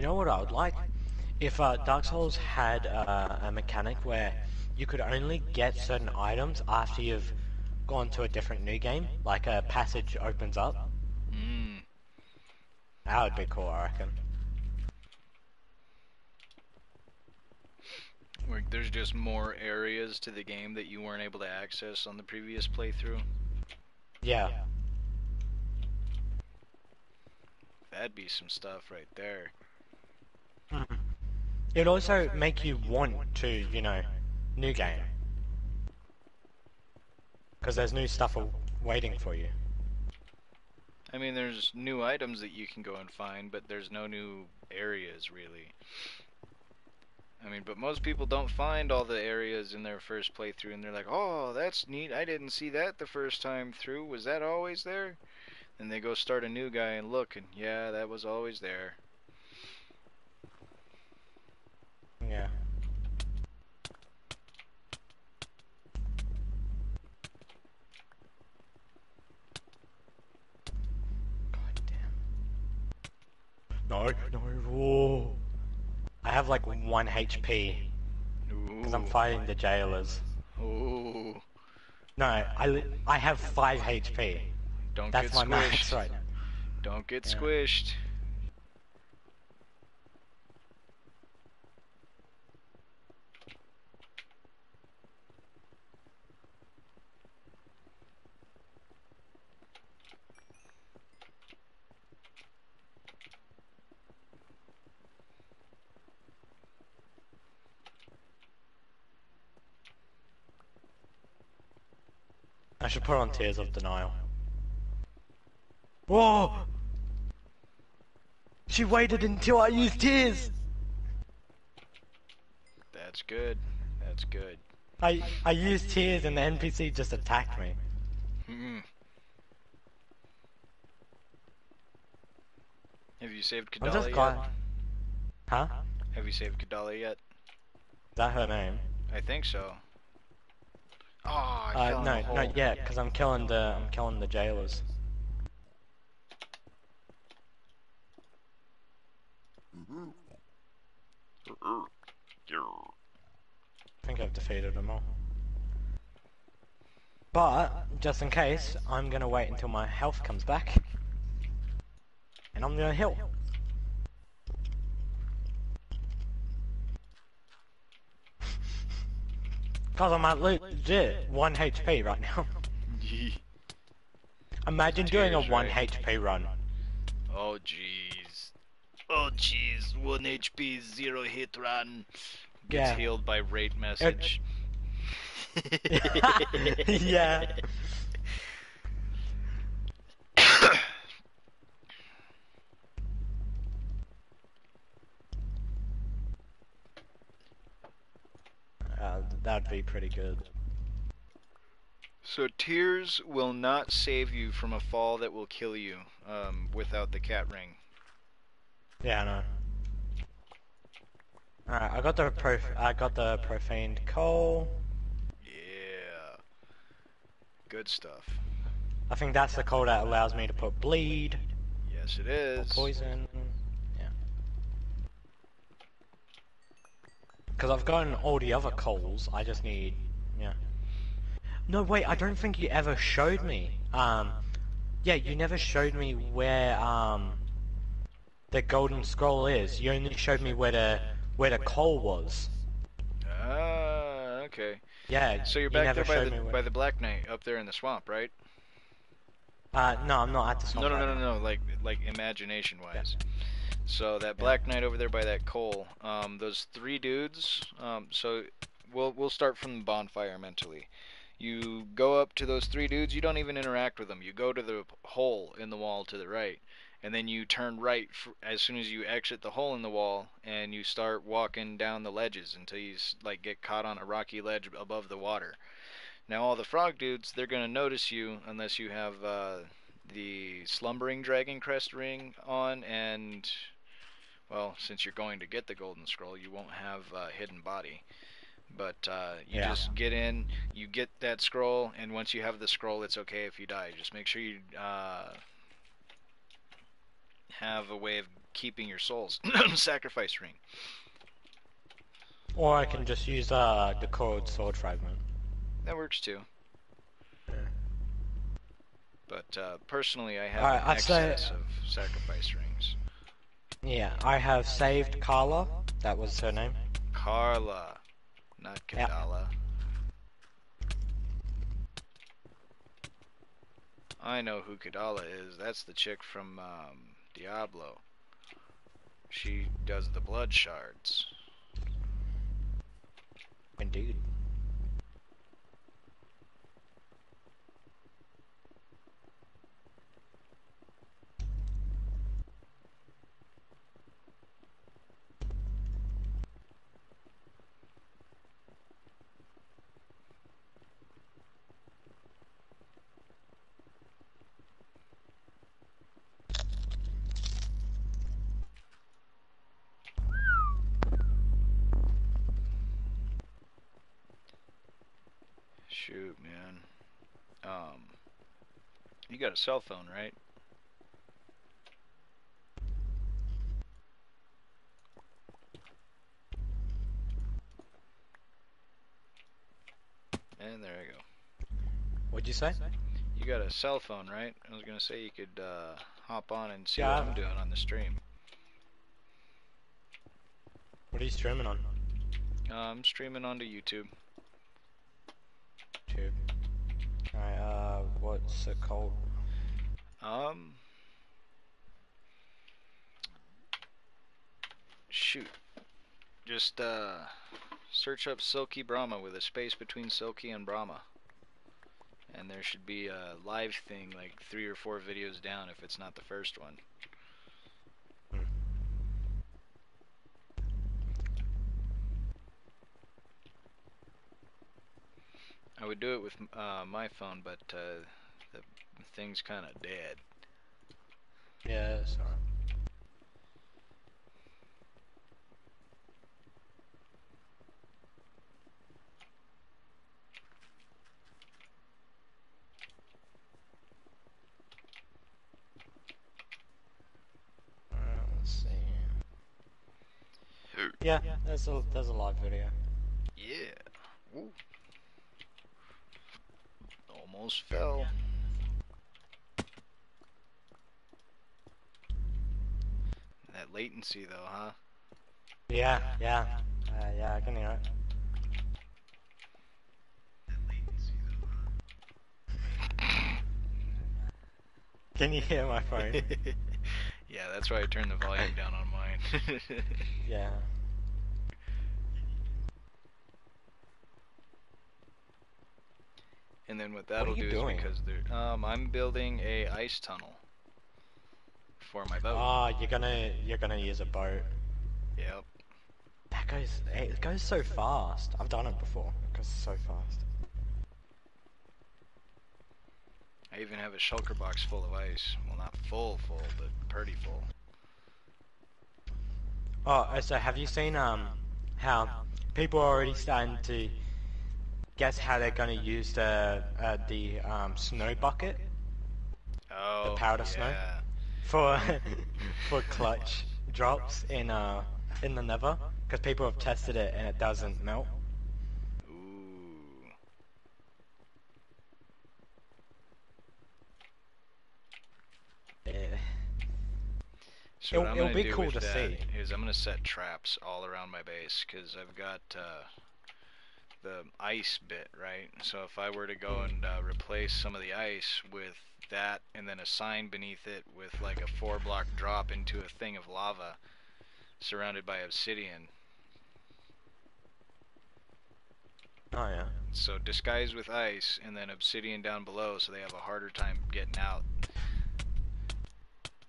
Know what I would like? If uh, Dark Souls had uh, a mechanic where you could only get certain items after you've gone to a different new game, like a passage opens up. Mm. That would be cool, I reckon. Where there's just more areas to the game that you weren't able to access on the previous playthrough. Yeah. That'd be some stuff right there. It'd also make you want to, you know, new game. Because there's new stuff waiting for you. I mean, there's new items that you can go and find, but there's no new areas really. I mean, but most people don't find all the areas in their first playthrough, and they're like, "Oh, that's neat. I didn't see that the first time through. Was that always there?" And they go start a new guy and look, and yeah, that was always there. Yeah. God damn. No, no, whoa. I have like one HP because I'm fighting the jailers. Ooh. No, I, I have 5 HP. Don't That's get my squished. max right now. Don't get Yeah. squished. I should put on Tears of Denial. Whoa! She waited until I used Tears! That's good. That's good. I, I used Tears and the NPC just attacked me. Mm. Have you saved I'm just Kadali glad. yet? Huh? Have you saved Kadali yet? Is that her name? I think so. Oh, Uh, no, not yet, because I'm killing the I'm killing the jailers. I think I've defeated them all. But just in case, I'm gonna wait until my health comes back, and I'm gonna heal. Cause I'm at legit one HP right now. Imagine doing a one right? HP run. oh jeez. Oh jeez. One HP, zero hit run. Gets Yeah. healed by rate message. yeah. Uh, that'd be pretty good. So tears will not save you from a fall that will kill you um, without the cat ring. Yeah, I know. Alright, I got the prof I got the profaned coal. Yeah. Good stuff. I think that's the coal that allows me to put bleed Yes, it is. poison. Yeah. Because I've gotten all the other coals, I just need Yeah. No, wait, I don't think you ever showed me. Um, yeah, you never showed me where um the golden scroll is. You only showed me where the where the coal was. Ah, okay. Yeah. So you're you back never there by the where- by the Black Knight up there in the swamp, right? Uh, no, I'm not at the swamp. No, no, no, no, no. Like like imagination wise. So that Black Knight over there by that coal, um, those three dudes. Um, so we'll we'll start from the bonfire mentally. You go up to those three dudes. You don't even interact with them. You go to the hole in the wall to the right, and then you turn right as soon as you exit the hole in the wall, and you start walking down the ledges until you like get caught on a rocky ledge above the water. Now all the frog dudes, they're gonna notice you unless you have uh, the slumbering dragon crest ring on, and well, since you're going to get the golden scroll, you won't have uh, hidden body. But uh, you Yeah. just get in, you get that scroll, and once you have the scroll, it's okay if you die. Just make sure you uh, have a way of keeping your souls. Sacrifice ring. Or I can just use uh the coiled sword fragment. That works too. Yeah. But uh, personally, I have an I'd say- excess of sacrifice rings. Yeah, I have saved Karla. That was her name. Karla, not. Kadala. I know who Kadala is. That's the chick from um, Diablo. She does the blood shards. Indeed. Shoot, man. Um, you got a cell phone, right? And there I go. What'd you say? You got a cell phone, right? I was gonna say you could uh, hop on and see Yeah, what I'm doing on the stream. What are you streaming on? Uh, I'm streaming onto YouTube. Tube. Alright, what's it? Um, shoot, just uh, search up Silky Brahma with a space between Silky and Brahma, and there should be a live thing like three or four videos down if it's not the first one. I would do it with uh, my phone, but uh, the thing's kind of dead. Yeah, it's alright. See. Yeah, that's a there's a live video. Yeah. Woo. Almost fell. That latency, though, huh? Yeah, yeah, uh, yeah, I can hear it. Can you hear my phone? yeah, that's why I turned the volume down on mine. yeah. and then what that'll are you do doing? is because they're, um, I'm building a ice tunnel for my boat. Oh, you're gonna you're gonna use a boat. Yep. That goes it goes so fast. I've done it before. It goes so fast. I even have a shulker box full of ice. Well, not full, full, but pretty full. Oh, uh, so have you seen um how people are already starting to guess how they're gonna use the uh, the um snow bucket Oh, the powder snow? for for clutch drops in uh in the Nether because people have tested it and it doesn't melt. Ooh. So it'll, it'll be cool to see. Is I'm gonna set traps all around my base because I've got uh, the ice bit right. So if I were to go and uh, replace some of the ice with that, and then a sign beneath it with like a four block drop into a thing of lava surrounded by obsidian. Oh yeah. So disguised with ice and then obsidian down below so they have a harder time getting out.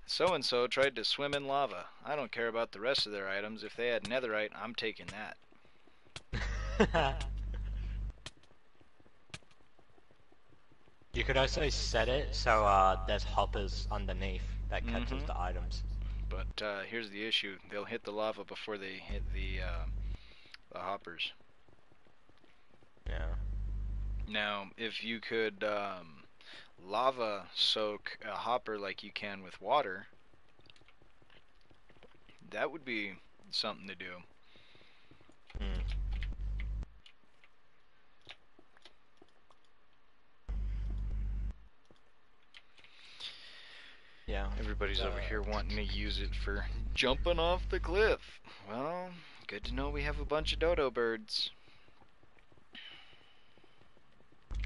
So and so tried to swim in lava. I don't care about the rest of their items. If they had netherite, I'm taking that. you could also set it so uh, there's hoppers underneath that catches Mhm. the items. But uh, here's the issue: they'll hit the lava before they hit the uh, the hoppers. Yeah. Now, if you could um, lava soak a hopper like you can with water, that would be something to do. Mm. Yeah. Everybody's over Uh, here wanting to use it for jumping off the cliff. Well, good to know we have a bunch of dodo birds.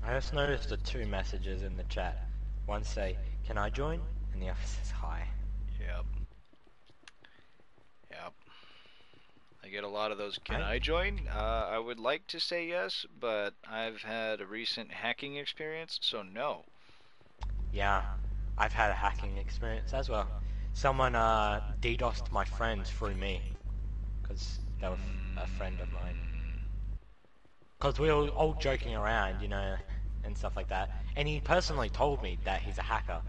I just noticed the two messages in the chat. One say, "Can I join?" and the other says, "Hi." Yep. Yep. I get a lot of those. Can I- I join? Uh, I would like to say yes, but I've had a recent hacking experience, so no. Yeah, I've had a hacking experience as well. Someone uh, DDoSed my friends through me, because they were f- a friend of mine. Because we were all joking around, you know, and stuff like that. And he personally told me that he's a hacker.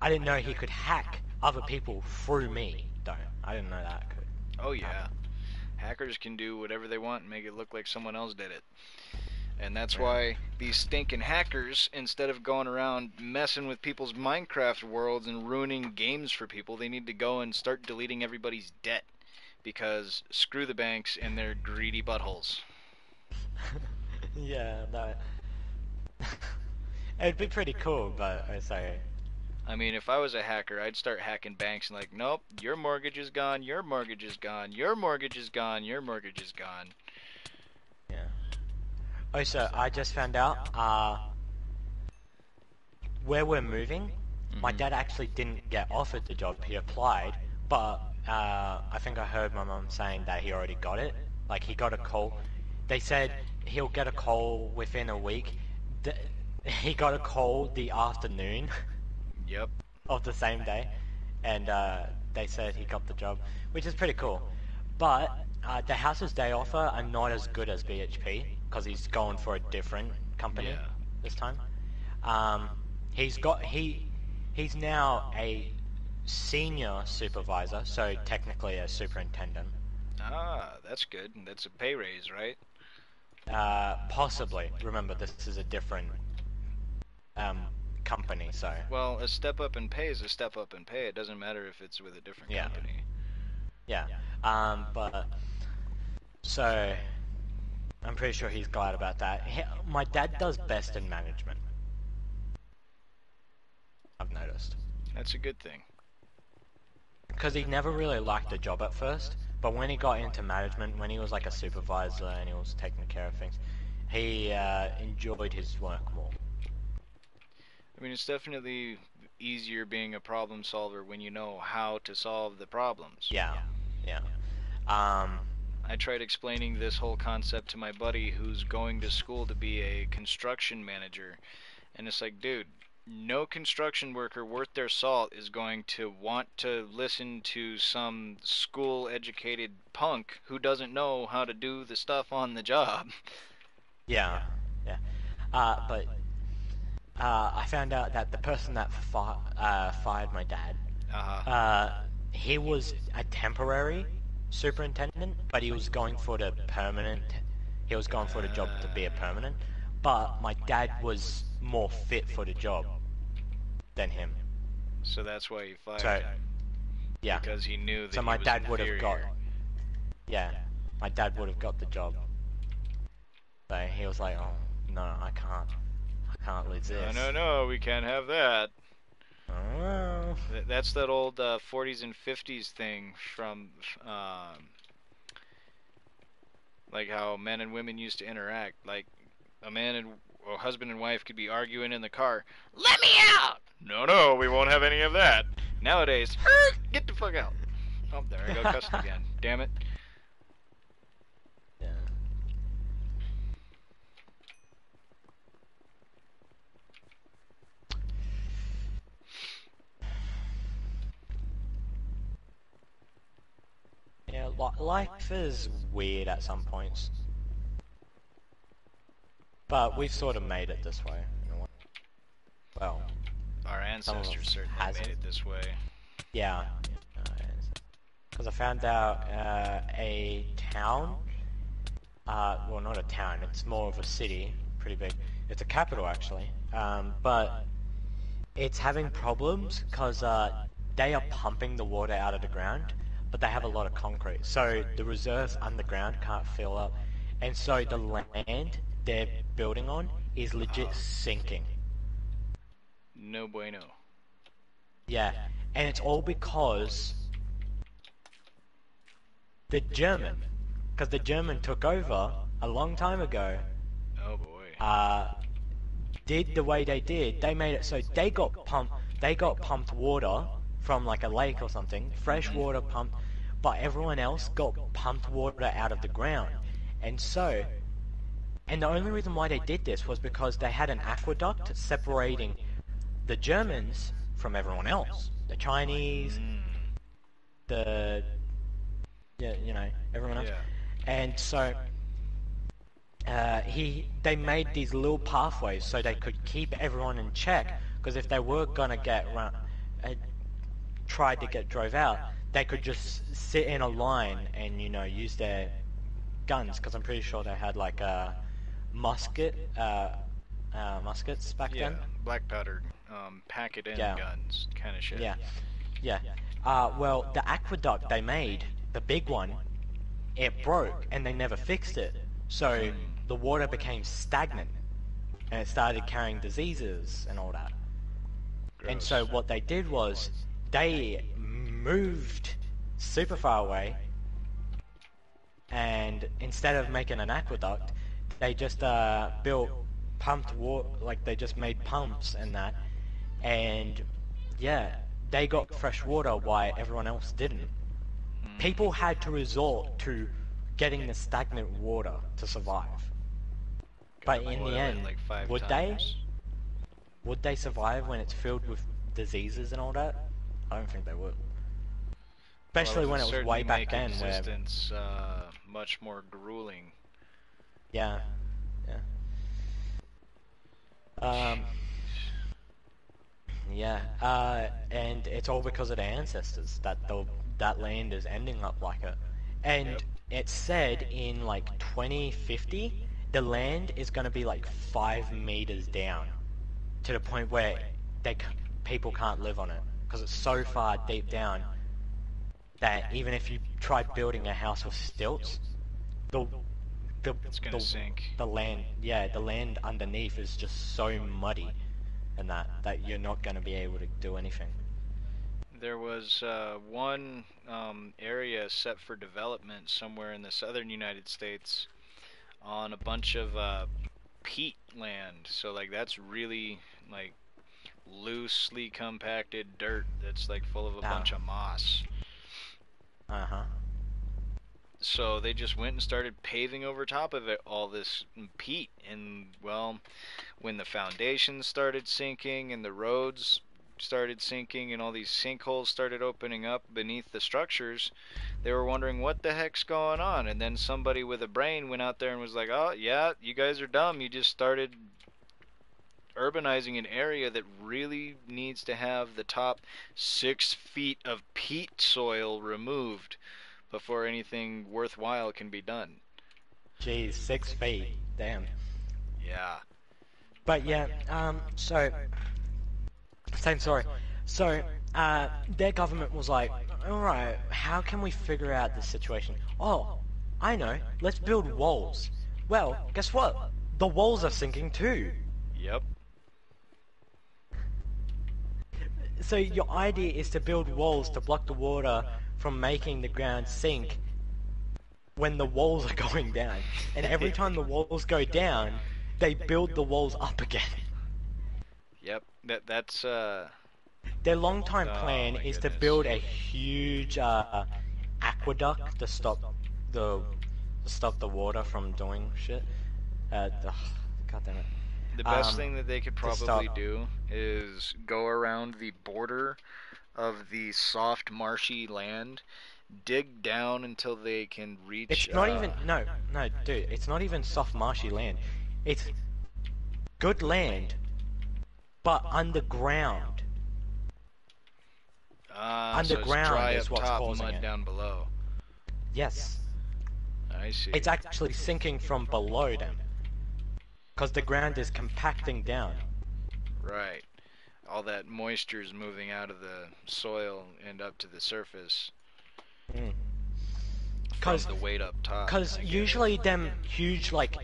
I didn't know he could hack other people through me, though. I didn't know that could. Oh yeah. Hackers can do whatever they want and make it look like someone else did it. And that's why these stinking hackers, instead of going around messing with people's Minecraft worlds and ruining games for people, they need to go and start deleting everybody's debt. Because screw the banks and their greedy buttholes. yeah, that. It'd be pretty cool, but I say, I mean, if I was a hacker, I'd start hacking banks and like, nope, your mortgage is gone, your mortgage is gone, your mortgage is gone, your mortgage is gone. Oh, so I just found out, uh, where we're moving, my Mhm. dad actually didn't get offered the job. He applied, but uh, I think I heard my mum saying that he already got it. Like he got a call. They said he'll get a call within a week. Th- he got a call the afternoon Yep. of the same day, and uh, they said he got the job, which is pretty cool. But uh, the House's day offer are not as good as BHP because he's going for a different company Yeah. this time. Um, he's got he he's now a senior supervisor, so technically a superintendent. Ah, that's good. That's a pay raise, right? Uh, possibly. Remember, this is a different um, company, so Well, a step up in pay is a step up in pay. It doesn't matter if it's with a different Yeah. company. Yeah. Um, but so I'm pretty sure he's glad about that. He, my dad does best in management. I've noticed That's a good thing. because he never really liked the job at first, but when he got into management, when he was like a supervisor and he was taking care of things, he uh, enjoyed his work more. I mean, it's definitely easier being a problem solver when you know how to solve the problems. Yeah. Yeah. Um, I tried explaining this whole concept to my buddy who's going to school to be a construction manager. And it's like, dude, no construction worker worth their salt is going to want to listen to some school educated punk who doesn't know how to do the stuff on the job. Yeah, yeah. Uh, but uh, I found out that the person that fi- uh, fired my dad, Uh-huh. uh, he was a temporary superintendent, but he was going for the permanent. He was going for the job to be a permanent, but my dad was more fit for the job than him. So that's why he fired So, him. yeah. Because he knew that So my dad would have got. Yeah, my dad would have got the job. So he was like, "Oh no, I can't. I can't lose this." No, no, no, we can't have that. Oh, that's that old uh, 40s and 50s thing from um, like how men and women used to interact. Like a man and a husband and wife could be arguing in the car. Let me out! No, no, we won't have any of that. Nowadays, "Er, get the fuck out. Oh, there I go cussing again. Damn it. Yeah. Yeah, li- life is weird at some points. But we've sort of made it this way. in a way. Well, Our ancestors certainly hasn't. made it this way. yeah. Because I found out uh, a town, uh, well not a town, it's more of a city, pretty big. It's a capital actually, um, but it's having problems because uh, they are pumping the water out of the ground, but they have a lot of concrete. So the reserves underground can't fill up, and so the land they're building on is legit sinking. No bueno. Yeah, and it's all because the German, because the German took over a long time ago, Oh boy. uh, did the way they did. They made it so they got pumped, they got pumped water from like a lake or something, fresh water pumped, but everyone else got pumped water out of the ground, and so. And the only reason why they did this was because they had an aqueduct separating the Germans from everyone else. The Chinese, Mm, the yeah, you know, everyone else. yeah. And so uh, he they made these little pathways so they could keep everyone in check. Because if they were gonna get run, uh, tried to get drove out, they could just sit in a line and you know use their guns. Because I'm pretty sure they had like a musket, uh, uh, muskets back Yeah. then. Black powder, um, pack it in Yeah. guns, kind of shit. Yeah, yeah. Uh, well, the aqueduct they made, the big one, it broke and they never fixed it. So the water became stagnant and it started carrying diseases and all that. And so what they did was they moved super far away and instead of making an aqueduct, they just uh, built pumped water, like they just made pumps and that. And yeah, they got fresh water while everyone else didn't. Mm. People had to resort to getting the stagnant water to survive. But in the end, like would times. they? Would they survive when it's filled with diseases and all that? I don't think they would. Especially Well, when it was way back then, where existence uh, much more grueling. yeah, yeah. Um, yeah, uh, and it's all because of the ancestors that the that land is ending up like it. And Yep. it's said in like 2050, the land is going to be like five meters down, to the point where they people can't live on it because it's so far deep down that even if you try building a house with stilts, the the It's gonna the, sink. the land yeah the land underneath is just so muddy and that that you're not going to be able to do anything. There was uh, one um, area set for development somewhere in the southern United States on a bunch of uh, peat land. So like that's really like loosely compacted dirt that's like full of a bunch of moss. Uh huh. So they just went and started paving over top of it all this peat. And well when the foundations started sinking and the roads started sinking and all these sinkholes started opening up beneath the structures they were wondering what the heck's going on. And then somebody with a brain went out there and was like oh yeah you guys are dumb. You just started urbanizing an area that really needs to have the top six feet of peat soil removed before anything worthwhile can be done. Jeez, six feet. Damn. Yeah. But yeah, um, so same story. So uh, their government was like, all right, how can we figure out this situation? Oh, I know. Let's build walls. Well, guess what? The walls are sinking too. Yep. So your idea is to build walls to block the water from making the ground sink when the walls are going down. And every time the walls go down, they build the walls up again. Yep. That that's uh. Their long time Oh, plan my is to build a huge uh, aqueduct to stop the to stop the water from doing shit. Uh, ugh, God damn it. The best Um, thing that they could probably do is go around the border of the soft marshy land, dig down until they can reach. It's not uh, even no no dude. It's not even soft marshy land. It's good land, but underground. So it's underground dry is what's top, causing mud it. down below. Yes, I see. it's actually sinking from below them, because the ground is compacting down. Right. All that moisture is moving out of the soil and up to the surface hmm. from Because the weight up top. Because I get it. usually them huge like,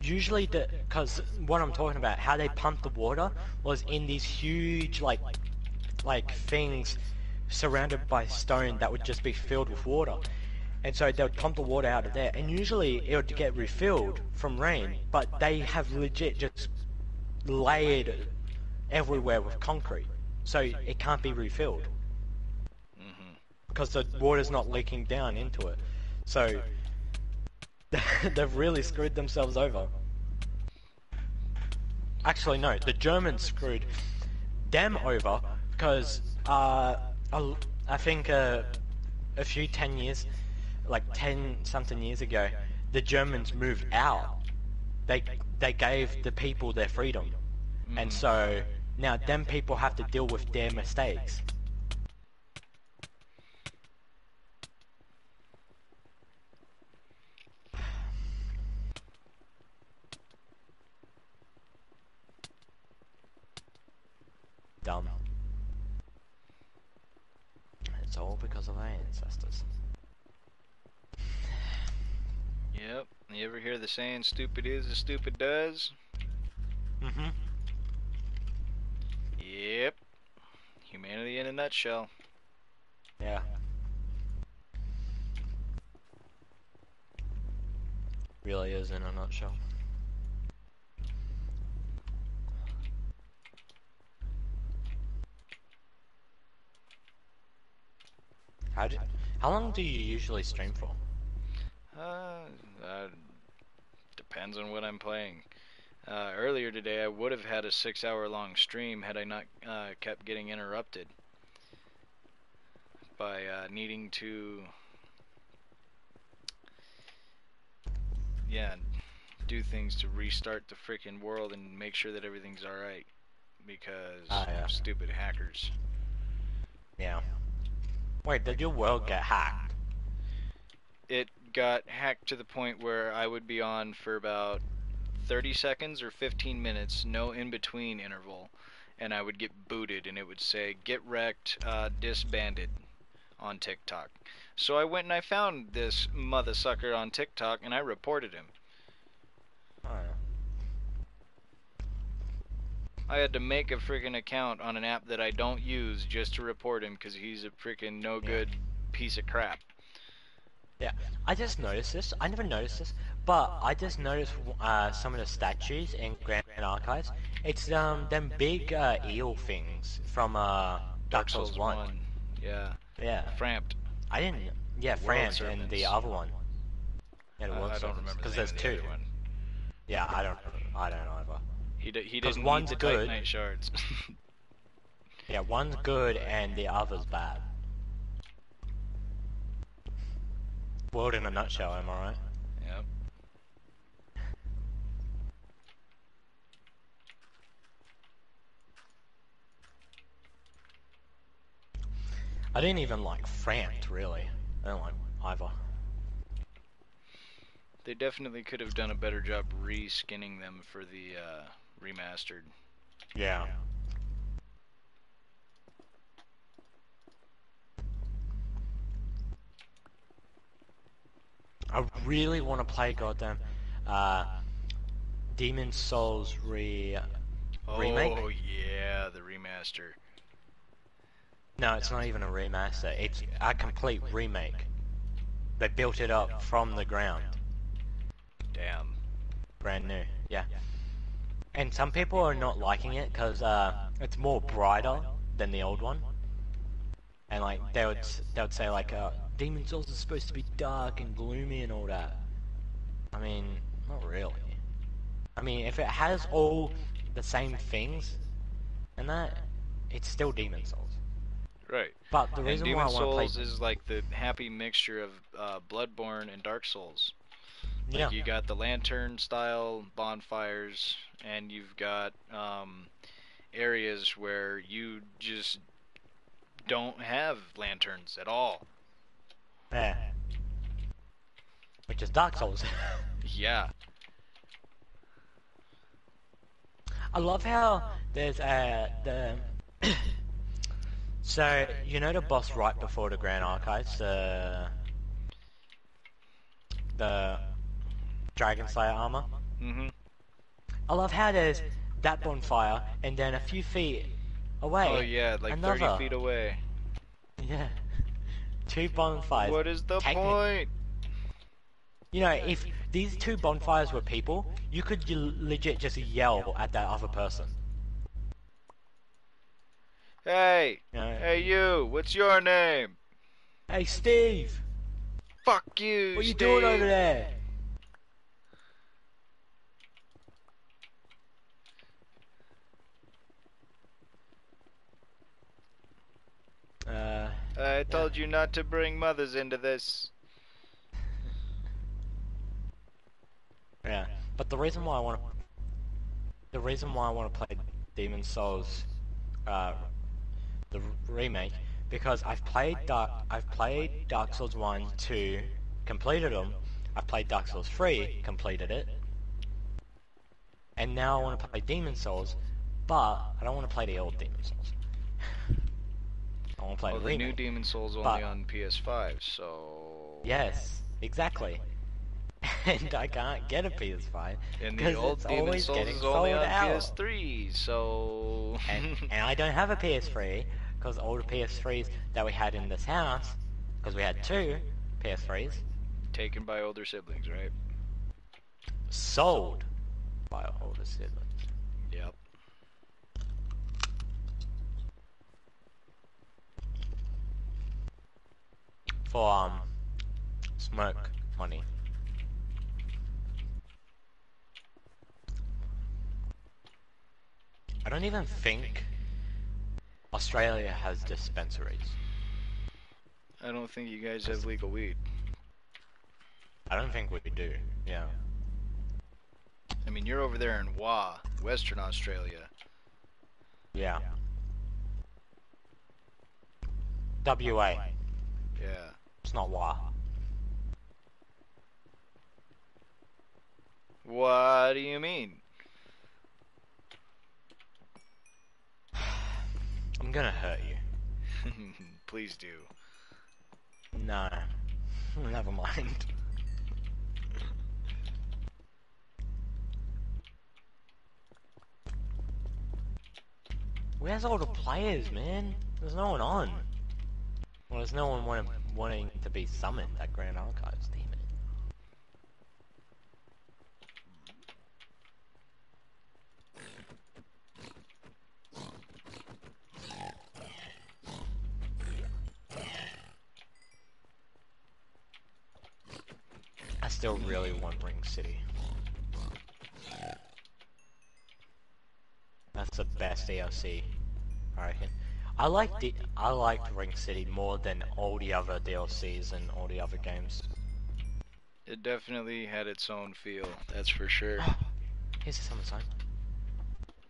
usually the because what I'm talking about, how they pump the water was in these huge like, like things surrounded by stone that would just be filled with water, and so they would pump the water out of there, and usually it would get refilled from rain, but they have legit just layered everywhere with concrete, so it can't be refilled Mhm. because the water's not leaking down into it. So they've really screwed themselves over. Actually, no, the Germans screwed them over because uh, a- I think uh, a few ten years, like ten something years ago, the Germans moved out. They they gave the people their freedom, and so now them people have to deal with their mistakes. Dumb. It's all because of our ancestors. Yep. You ever hear the saying, stupid is as stupid does? Mm-hmm. Yep. Humanity in a nutshell. Yeah. Really is in a nutshell. How do, how long do you usually stream for? Uh, uh, depends on what I'm playing. Uh, earlier today, I would have had a six-hour-long stream had I not uh, kept getting interrupted by uh, needing to, yeah, do things to restart the freaking world and make sure that everything's all right because Ah, yeah. stupid hackers. Yeah. Wait, did your world get hacked? it got hacked to the point where I would be on for about 30 seconds or 15 minutes, no in between interval, and I would get booted and it would say get wrecked, uh, disbanded on TikTok. So I went and I found this mother sucker on TikTok and I reported him. I know. I had to make a freaking account on an app that I don't use just to report him because he's a freaking no good piece of crap. Yeah, I just noticed this. I never noticed this, but I just noticed uh, some of the statues in Grand Archives. It's um them big uh, eel things from uh, Dark Souls One. Yeah. Yeah, Frampt. I didn't. Yeah, World Frampt and the other one. Yeah, the I, World I don't remember because the name there's of the two. one. Yeah, I don't. I don't know either. He, d- he didn't one's need the good. Titanite shards. Yeah, one's good and the other's bad. World in a nutshell, am I right? yep. I didn't even like Frampt, really. I don't like either. They definitely could have done a better job reskinning them for the uh, remastered. Yeah. I really want to play goddamn uh, Demon Souls re remake. Oh yeah, the remaster. No, it's not even a remaster. It's a complete remake. They built it up from the ground. Damn. Brand new, yeah. And some people are not liking it because uh, it's more brighter than the old one. And like they would they would say like uh, Demon Souls is supposed to be dark and gloomy and all that. I mean, not really. I mean, if it has all the same things and that, it's still Demon Souls. Right. But the And reason Demon why I want Souls to play, is like the happy mixture of uh, Bloodborne and Dark Souls. Like yeah, you got the lantern style bonfires, and you've got um, areas where you just don't have lanterns at all. yeah, which is Dark Souls. Yeah. I love how there's uh, the so you know the boss right before the Grand Archives, the the Dragon Slayer armor. hmm I love how there's that bonfire, and then a few feet away. Oh yeah, like another. 30 feet away. Yeah, two bonfires. What is the Technic- point? You know, if these two bonfires were people, you could legit just yell at that other person. Hey, You know, hey you, what's your name? hey Steve, Fuck you, what you doing over there? Uh, I told you not to bring mothers into this. yeah. But the reason why I want to, the reason why I want to play Demon Souls, uh, the remake, because I've played Dark, I've played Dark Souls one, two, completed them. I've played Dark Souls three, completed it, and now I want to play Demon Souls, but I don't want to play the old Demon Souls. I want to play Well, the the new. Demon Souls only But- on PS5, so. Yes, exactly. And I can't get a PS5 And the 'cause old it's Demon always Souls getting is only sold on out. PS3, so. and, and I don't have a PS3 because all the PS3s that we had in this house, because we had two PS3s, Taken by older siblings, right? sold by older siblings. Yep. For um smoke money. I don't even think Australia has dispensaries. I don't think you guys have legal weed. I don't think we do. Yeah. I mean, you're over there in Wa, Western Australia. Yeah. WA. Yeah. It's not WA. What do you mean? I'm gonna hurt you. Please do. No. Never mind. Where's all the players, man? There's no one on. Well, there's no one wanting, wanting to be summoned at Grand Archives, damn it. I still really want Ring City. That's the best DLC, I reckon. I liked the I liked Ring City more than all the other DLCs and all the other games. It definitely had its own feel, that's for sure. Here's the summon sign.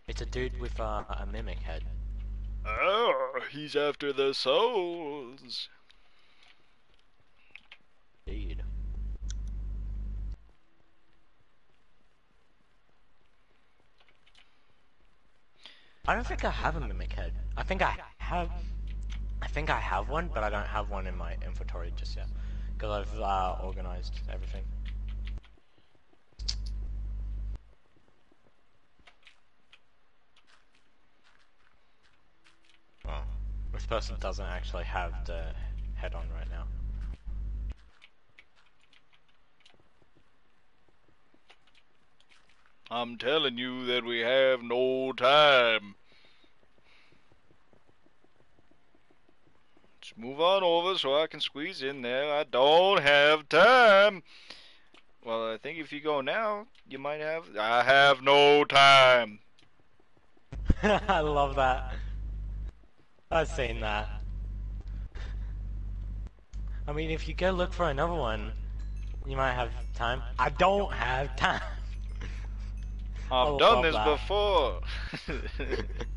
It's a dude with uh, a mimic head. Oh, he's after the souls. Dude. I don't think I have a mimic head. I think I have. I think I have one, but I don't have one in my inventory just yet, because I've uh, organized everything. Oh. This person doesn't actually have the head on right now. I'm telling you that we have no time. Let's move on over so I can squeeze in there. I don't have time. Well, I think if you go now, you might have. I have no time. I love that. I've seen that. I mean, if you go look for another one, you might have time. I don't have time. I've I done this that. before.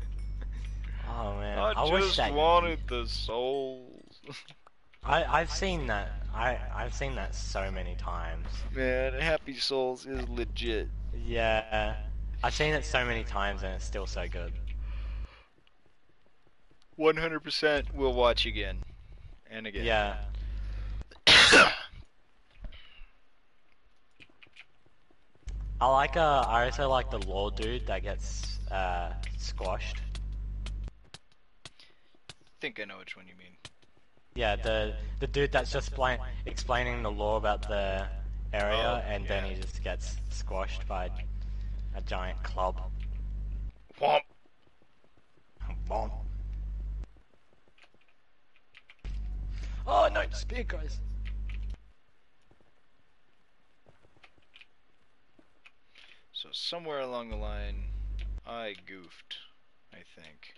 Oh man, I, I, just that. wanted the souls. I I've seen that. I I've seen that so many times. Man, Happy Souls is legit. Yeah, I've seen it so many times and it's still so good. 100% we'll watch again. And again. Yeah. I like uh I also like the law dude that gets uh squashed. think I know which one you mean. Yeah, the the dude that's just explain, explaining the law about the area Oh, and then he just gets squashed by a giant club. Womp. Bonk. Oh no, spear guys. So somewhere along the line, I goofed, I think.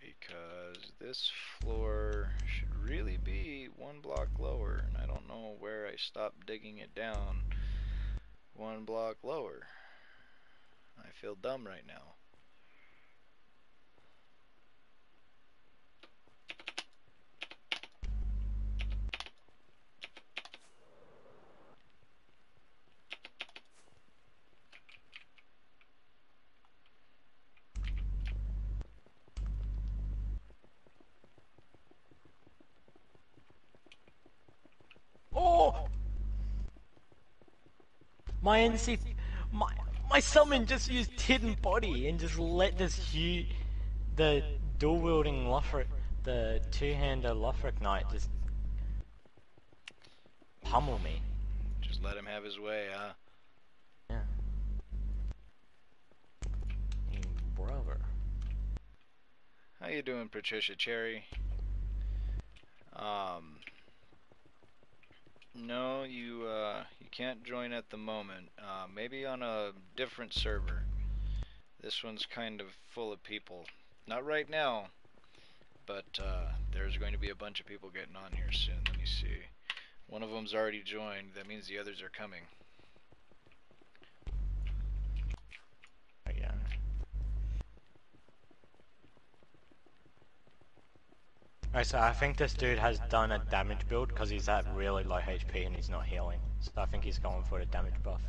Because this floor should really be one block lower, and I don't know where I stopped digging it down one block lower. I feel dumb right now. Oh! My NC, my my summon just used hidden body and just let this huge, the dual wielding Lothric, the two hander Lothric knight just pummel me. Just let him have his way, huh? Yeah. You brother. How you doing, Patricia Cherry? Um, no, you uh, you can't join at the moment. Uh, maybe on a different server. This one's kind of full of people. Not right now, but uh, there's going to be a bunch of people getting on here soon. Let me see. One of them's already joined. That means the others are coming. Yeah. Alright, so I think this dude has done a damage build because he's at really low HP and he's not healing. So I think he's going for the damage buff.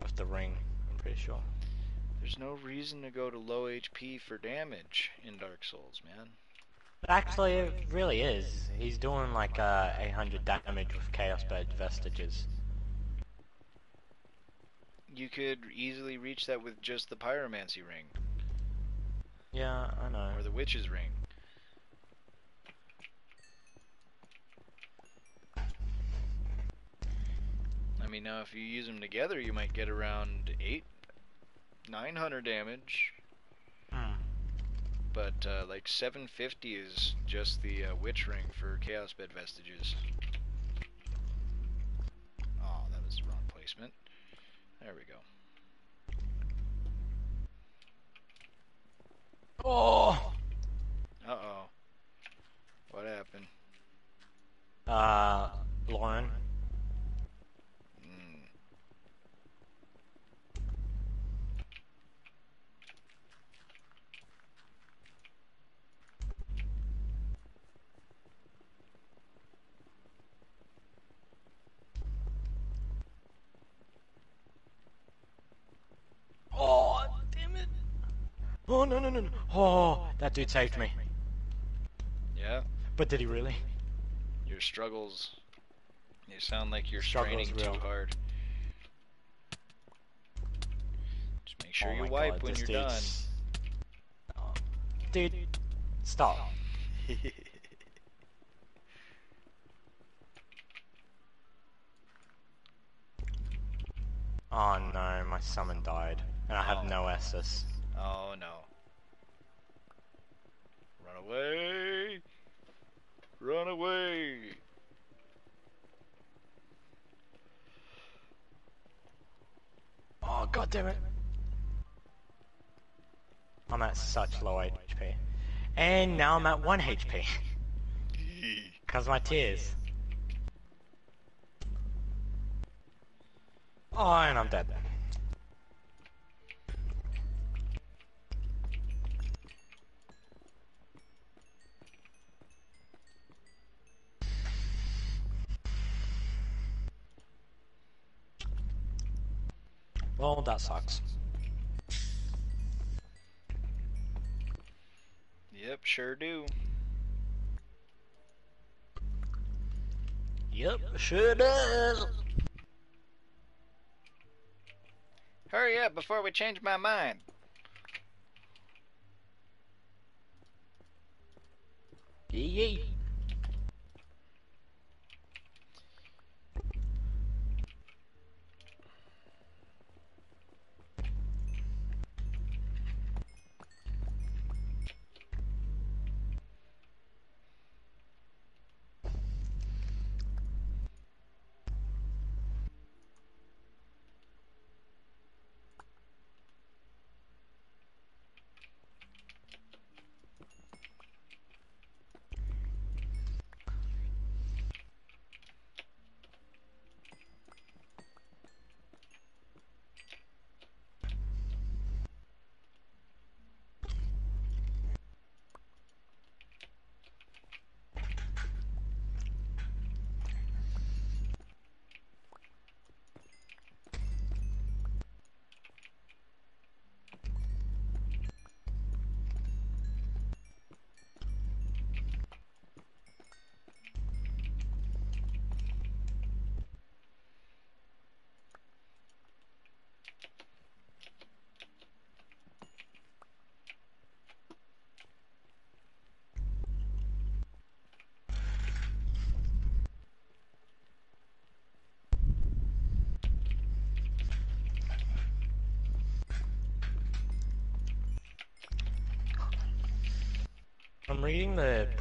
With the ring, I'm pretty sure. There's no reason to go to low HP for damage in Dark Souls, man. But actually, it really is. He's doing like uh, 800 damage with Chaos Bed Vestiges. You could easily reach that with just the Pyromancy ring Yeah, I know. or the Witch's ring. I mean, now if you use them together, you might get around eight, nine hundred damage. Hmm. But uh, like 750 is just the uh, Witch ring for Chaos Bed Vestiges. Oh, that was the wrong placement. There we go. Oh! Uh oh. What happened? Uh, Lauren. Mm. Oh, damn it! Oh, no, no, no, no. Oh, that dude saved me. Yeah, But did he really? your struggles. You sound like you're Struggle's straining too real. hard. Make sure Oh you wipe God, when you're done. Oh. Dude, stop. Oh no, my summon died. And I have Oh. no Estus. oh no. Away! Run away! Oh god damn it. I'm at such low HP. And now I'm at 1 HP. Cause my tears. Oh, and I'm dead. Well, that sucks. Yep, sure do. Yep, sure does. Hurry up before we change my mind. Yee.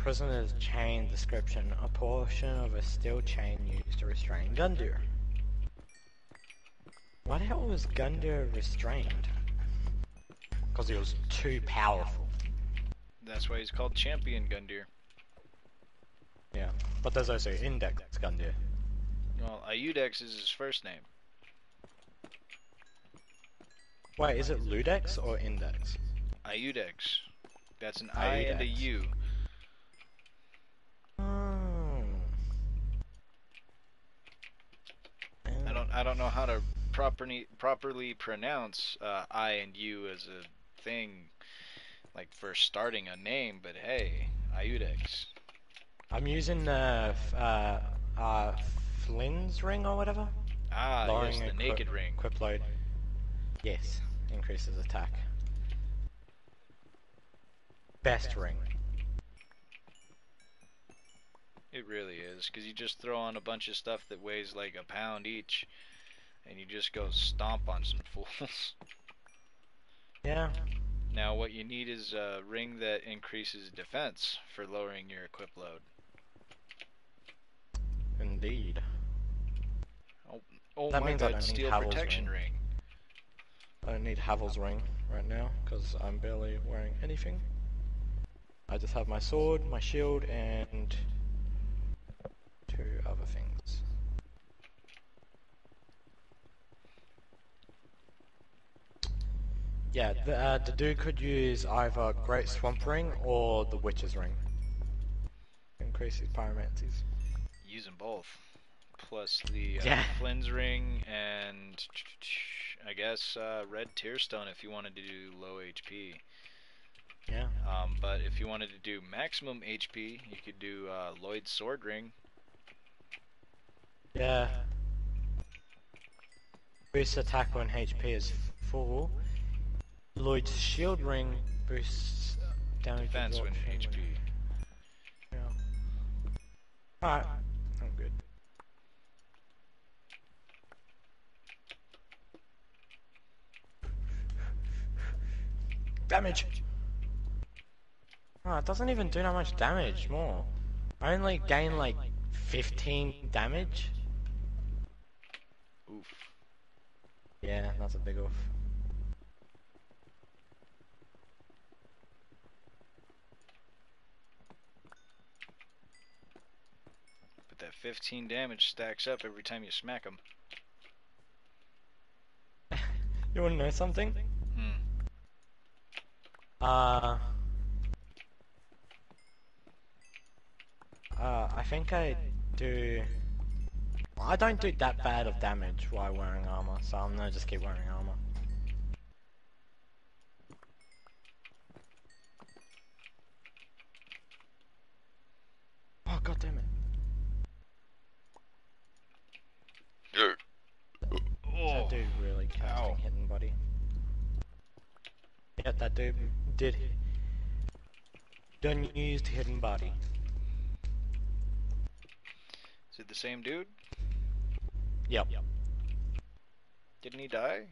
Prisoner's chain description, a portion of a steel chain used to restrain Gundyr. Why the hell was Gundyr restrained? Because he was too powerful. That's why he's called Champion Gundyr. Yeah. But there's also Index Gundyr. Well, Iudex is his first name. Wait, is it Ludex or Index? Iudex. That's an I and a Iudex. U. Oh. I don't know how to properly properly pronounce uh, I and U as a thing, like for starting a name. But hey, Iudex. I'm using the uh, uh, Flynn's ring or whatever. Ah, Lowering yes, the naked ring. Equip load. Yes, increases attack. Best ring. It really is, because you just throw on a bunch of stuff that weighs like a pound each, and you just go stomp on some fools. Yeah. now, what you need is a ring that increases defense for lowering your equip load. Indeed. Oh, oh That my means I god, don't need steel Havel's protection ring. I don't need Havel's ring right now because I'm barely wearing anything. I just have my sword, my shield, and two other things. Yeah, the, uh, the dude could use either Great Swamp Ring or the Witch's Ring. Increase his pyromancies. Use them both. Plus the uh, Yeah. Flynn's ring and I guess uh, red tearstone if you wanted to do low HP. Yeah. Um, but if you wanted to do maximum HP, you could do uh, Lloyd's sword ring. Yeah. Boost attack when HP is full, Lloyd's shield ring boosts uh, damage Defense when HP. Yeah. Alright, I'm good. Damage! Oh, it doesn't even do that much damage more. I only gain like 15 damage. Oof. Yeah, that's a big oof. But that 15 damage stacks up every time you smack him. You wanna know something? Hmm. Uh, uh, I think I do. I don't do that bad of damage while wearing armor, so I'm gonna just keep wearing armor. Oh god damn it! Oh. That dude really casting Ow. hidden body. Yep, that dude did. Done used hidden body. Is it the same dude? Yep. Didn't he die?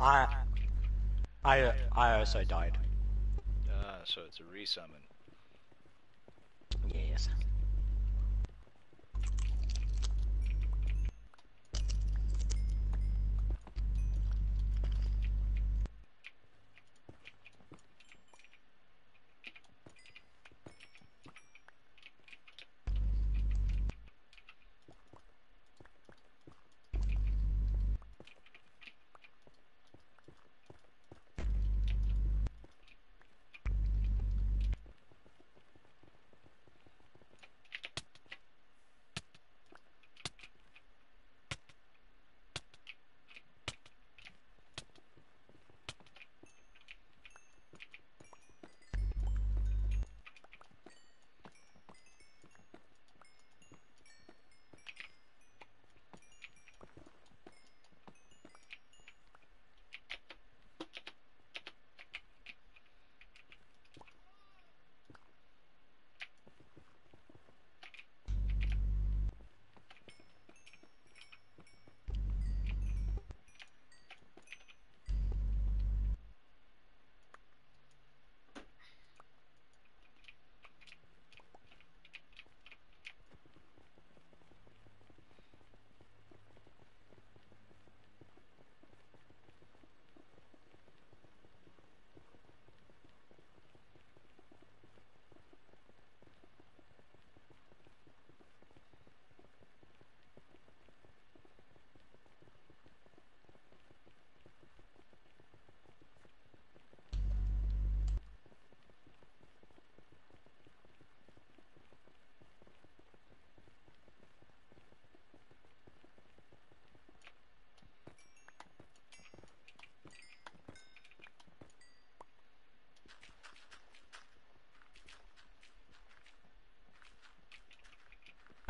I, I, I also died. Ah, so it's a resummon. Yes.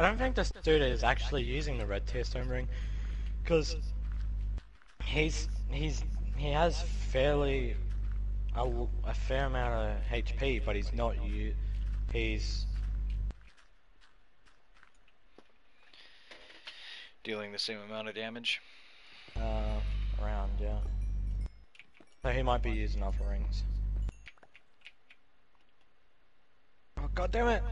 I don't think this dude is actually using the red tearstone ring, because he's he's he has fairly a, l- a fair amount of HP, but he's not you. He's Dealing the same amount of damage. uh, around, yeah. So he might be using other rings. Oh god damn it!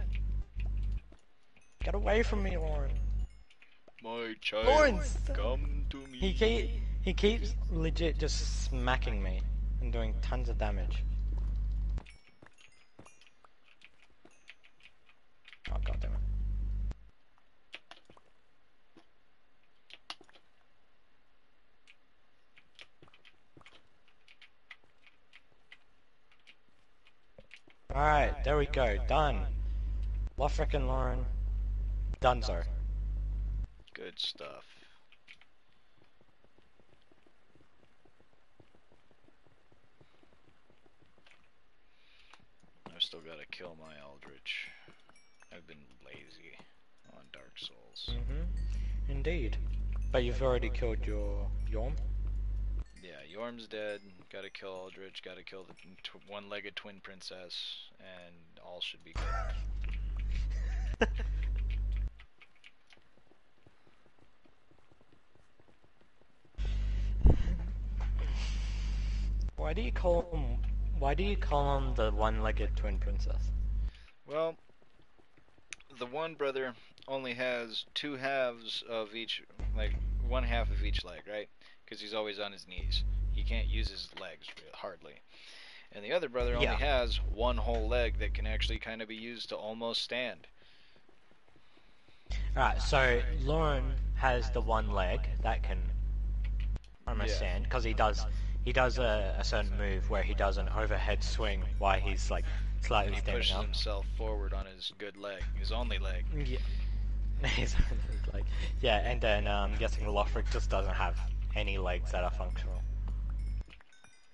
Get away from me, Lorian. My child, Lorian! come to me. He keep, he keeps legit just smacking me and doing tons of damage. Oh god damn it. Alright, there we go, done. Lothric and Lorian, donezo. Good stuff. I've still got to kill my Aldrich. I've been lazy on Dark Souls. Mm-hmm. Indeed. But you've already killed your Yhorm? Yeah, Yhorm's dead. Gotta kill Aldrich. Gotta kill the tw- one-legged twin princess, and all should be good. Why do you call him? Why do you call him the one-legged twin princess? Well, the one brother only has two halves of each, like one half of each leg, right? Because he's always on his knees. He can't use his legs hardly. And the other brother only Yeah. has one whole leg that can actually kind of be used to almost stand. Alright, so Lorian has the one leg that can almost Yeah. stand because he does he does a, a certain move where he does an overhead swing while he's like slightly He pushes up. himself forward on his good leg, his only leg. Yeah. He's like yeah, and then um, I'm guessing Lothric just doesn't have any legs that are functional.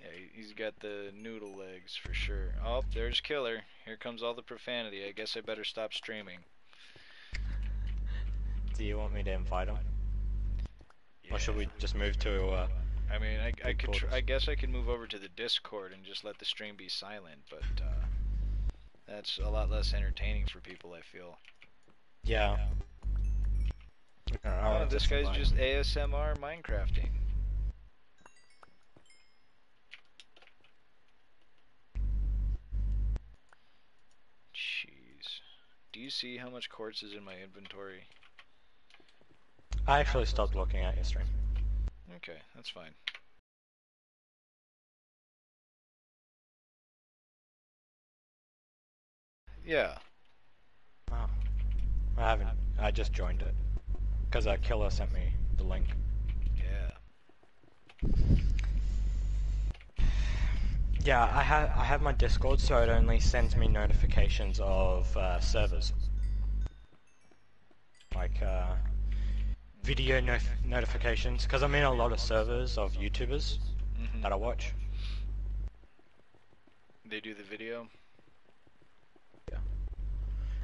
Yeah, he- he's got the noodle legs for sure. Oh, there's Killer. Here comes all the profanity. I guess I better stop streaming. Do you want me to invite him, or should we just move to? Uh, I mean, I, I could. Tr- I guess I could move over to the Discord and just let the stream be silent, but uh, that's a lot less entertaining for people. I feel. yeah. I'll Oh, this guy's just. ASMR Minecrafting. Jeez. Do you see how much quartz is in my inventory? I actually stopped looking at your stream. Okay, that's fine. Yeah. Oh. I haven't. I just joined it because uh, Killer sent me the link. Yeah. Yeah, I have I have my Discord, so it only sends me notifications of uh, servers, like uh, video no- notifications, because I'm in a lot of servers of YouTubers hmm that I watch. They do the video. Yeah.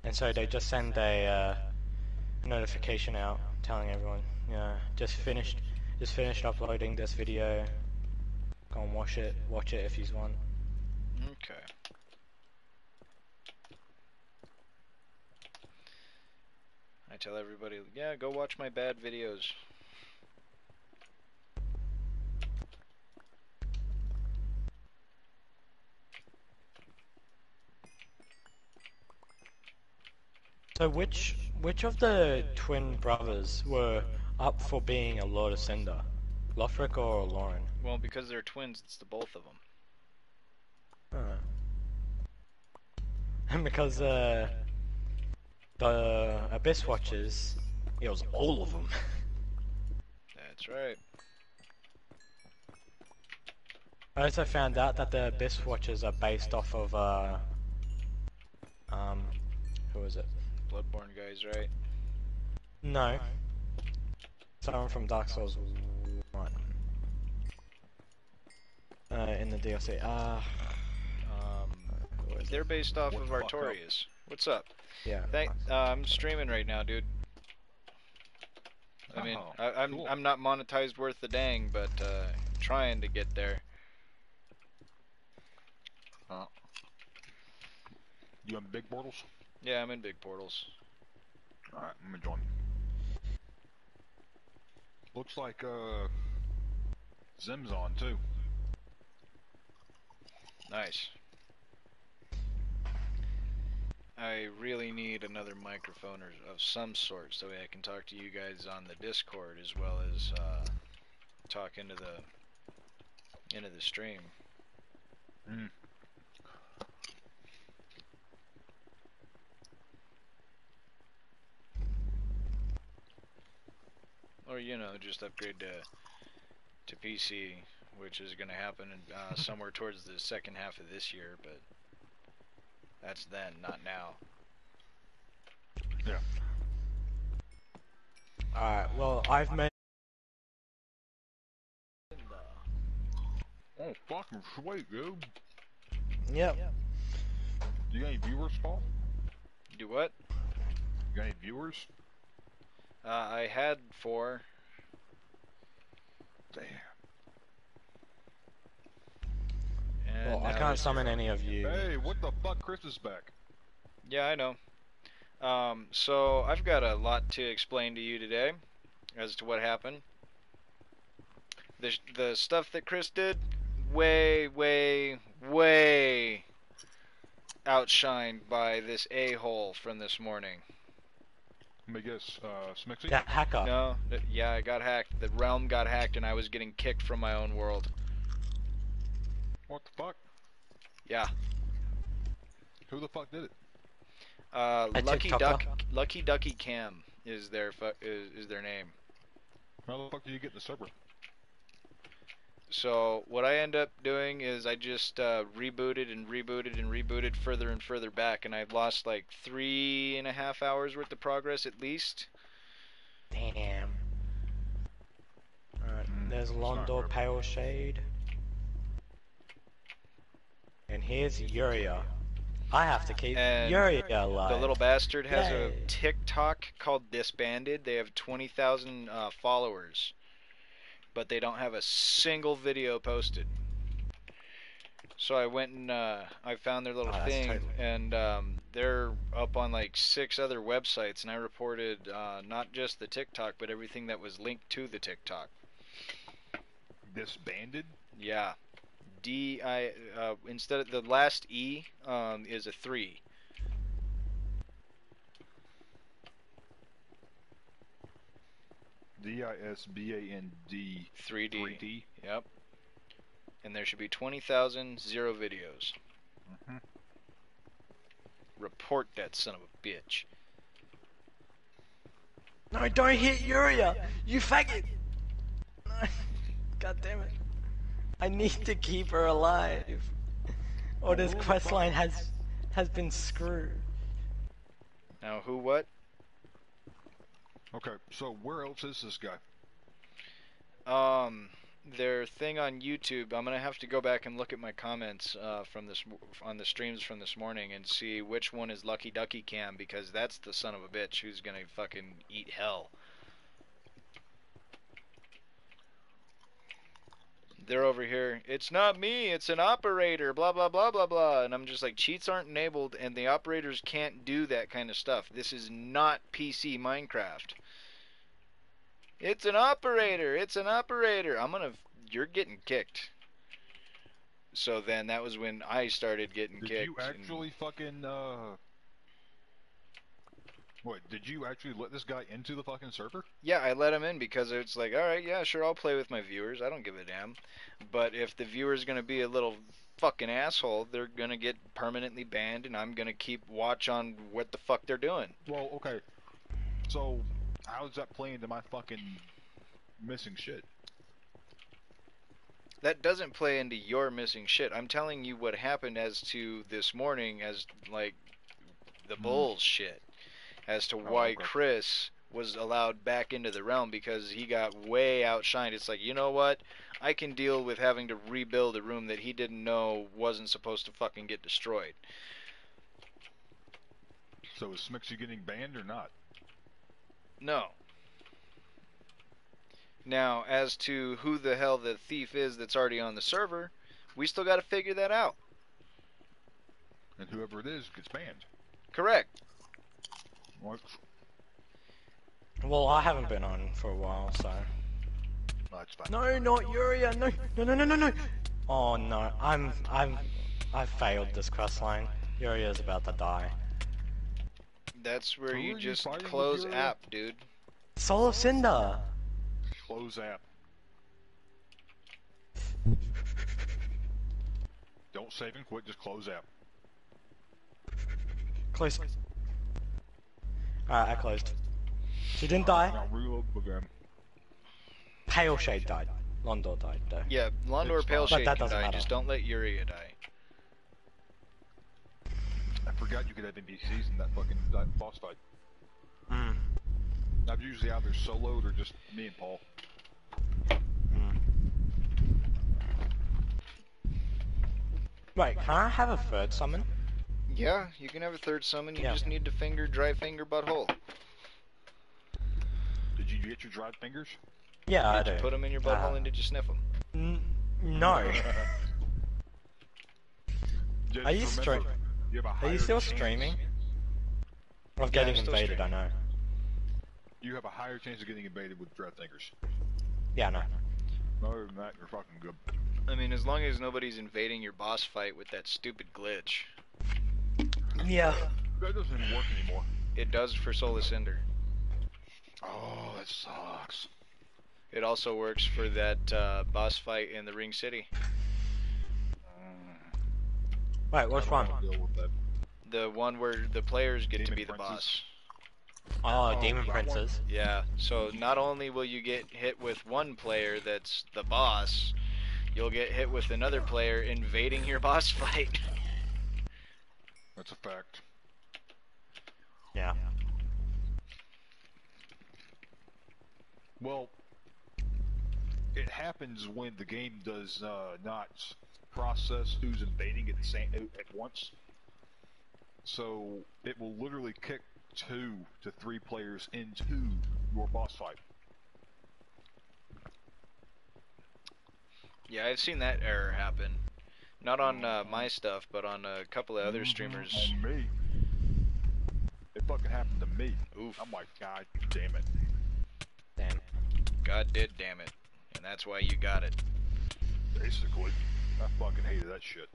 And so they just send a uh, notification out telling everyone, yeah, just finished, just finished uploading this video. Go and watch it, watch it if you want. Okay. I tell everybody, yeah, go watch my bad videos. So which which of the twin brothers were up for being a Lord of Cinder? Lothric or Lorian? Well, because they're twins, it's the both of them. Huh. And because uh, the Abyss Watchers, it was all of them. That's right. I also found out that the Abyss Watchers are based off of uh, um, who was it? Bloodborne guys, right? No, someone from Dark Souls One. Uh, in the DLC. Uh, Um, who they're based off What of the fuck up? Artorias. What's up? yeah. Thank. Uh, I'm streaming right now, dude. I mean, Oh, I, I'm cool. I'm not monetized worth the dang, but uh, trying to get there. Uh, you in big portals? Yeah, I'm in big portals. Alright, I'm join. Looks like, uh, Zim's on too. Nice. I really need another microphone or of some sort so I can talk to you guys on the Discord as well as uh, talk into the into the stream. Mm. Or you know, just upgrade to to PC, which is going to happen uh, somewhere towards the second half of this year, but that's then, not now. Yeah. Alright, well, I've made. Oh, fucking sweet, dude. Yep. Do you got any viewers, Paul? Do what? You got any viewers? Uh, I had four. Damn. Can't summon any of you. Hey, what the fuck? Chris is back. Yeah, I know. Um, so I've got a lot to explain to you today as to what happened. The the stuff that Chris did, way, way, way outshined by this a hole from this morning. Let me guess, uh, Smixy? That hacker. No, th- yeah, I got hacked. The realm got hacked, and I was getting kicked from my own world. What the fuck? Yeah. Who the fuck did it? Uh, A Lucky TikToker? Duck, Lucky Ducky Cam is their fu- is, is their name. How the fuck did you get in the server? So what I end up doing is I just uh, rebooted and rebooted and rebooted further and further back, and I lost like three and a half hours worth of progress at least. Damn. Alright, Mm, there's it's not Londor. Pale Shade. And here's Yuria. I have to keep And Yuria alive. The little bastard has a TikTok called Disbanded. They have twenty thousand uh, followers, but they don't have a single video posted. So I went and uh, I found their little Oh, thing, totally- and um, they're up on like six other websites, and I reported uh, not just the TikTok, but everything that was linked to the TikTok. Disbanded? Yeah, D I uh, instead of the last E um, is a three. D I S B A N D 3D. 3D. Yep. And there should be 20,000 zero videos. Mhm. Report that son of a bitch. No, don't hit Yuria! You faggot! No. God damn it. I need to keep her alive. Or this questline has has been screwed. Now, who what? Okay, so where else is this guy? Um, their thing on YouTube. I'm gonna have to go back and look at my comments uh, from this on the streams from this morning and see which one is Lucky Ducky Cam because that's the son of a bitch who's gonna fucking eat hell. They're over here. It's not me. It's an operator. Blah blah blah blah blah. And I'm just like, cheats aren't enabled, and the operators can't do that kind of stuff. This is not PC Minecraft. It's an operator. It's an operator. I'm gonna. You're getting kicked. So then that was when I started getting Did kicked. you and- actually fucking, uh... What, did you actually let this guy into the fucking server? Yeah, I let him in because it's like, all right, yeah, sure, I'll play with my viewers. I don't give a damn. But if the viewer's gonna be a little fucking asshole, they're gonna get permanently banned, and I'm gonna keep watch on what the fuck they're doing. Well, okay. So, how does that play into my fucking missing shit? That doesn't play into your missing shit. I'm telling you what happened as to this morning, as like the Hmm. As to Oh, why. Chris was allowed back into the realm because he got way outshined. It's like, you know what? I can deal with having to rebuild a room that he didn't know wasn't supposed to fucking get destroyed. So is Smixy getting banned or not? No. Now, as to who the hell the thief is that's already on the server, we still got to figure that out. And whoever it is gets banned. Correct. What? Well, I haven't been on for a while, so. That's fine. No, not Yuria. No, no, no, no, no, no. Oh no, I'm, I'm, I failed this quest line. Yuria's about to die. That's where Who you are you just close Furia? app, dude. Soul of Cinder. Close app. Don't save and quit, just close app. Close. Alright, I closed. She didn't die. Now reload again. Pale Shade died. Londor died though. Yeah, Londor It's Pale fine. Shade But that can doesn't die. matter. Just don't let Yuria die. I forgot you could have NPCs in that fucking that boss fight. Mm. I'm usually either soloed or just me and Paul. Mm. Wait, can I have a third summon? Yeah, you can have a third summon. You Yeah. just need to finger, dry finger, butthole. Did you get your dried fingers? Yeah, I Did do. you put them in your butthole Uh, and did you sniff them? N- no. Just Are you remember, stream- you have a Are you still chance- streaming? Of Yeah, getting I'm still invaded, I know. You have a higher chance of getting invaded with Dried Fingers. Yeah, I know. Other than that, you're fucking good. I mean, as long as nobody's invading your boss fight with that stupid glitch, Yeah. That doesn't work anymore. it does for Soul of Cinder. Oh, that sucks. It also works for that uh, boss fight in the Ring City. Wait, which one? wanna deal with that. The one where the players get to be the Princes. boss. Oh, Oh, Demon that one. Princes. Yeah, so not only will you get hit with one player that's the boss, you'll get hit with another player invading your boss fight. That's a fact. Yeah. Well, it happens when the game does uh, not process who's invading at the same at once. So it will literally kick two to three players into your boss fight. Yeah, I've seen that error happen. Not on uh, my stuff, but on a couple of other streamers. On me. It fucking happened to me. Oof. I'm like, God damn it. Damn. God did damn it. And that's why you got it. Basically. I fucking hated that shit.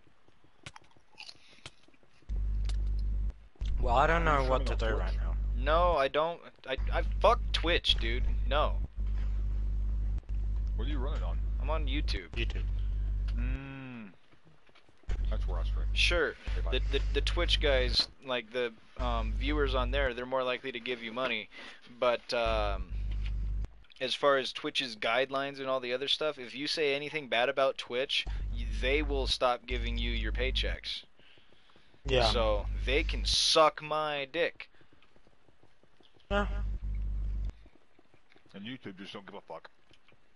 Well, I don't know what to do on right now. No, I don't. I, I fuck Twitch, dude. No. What are you running on? I'm on YouTube. YouTube. Mmm. That's where I stream. Sure. The, the, the Twitch guys, like the um, viewers on there, they're more likely to give you money. But um, as far as Twitch's guidelines and all the other stuff, if you say anything bad about Twitch, they will stop giving you your paychecks. Yeah. So they can suck my dick. Yeah. And YouTube just don't give a fuck.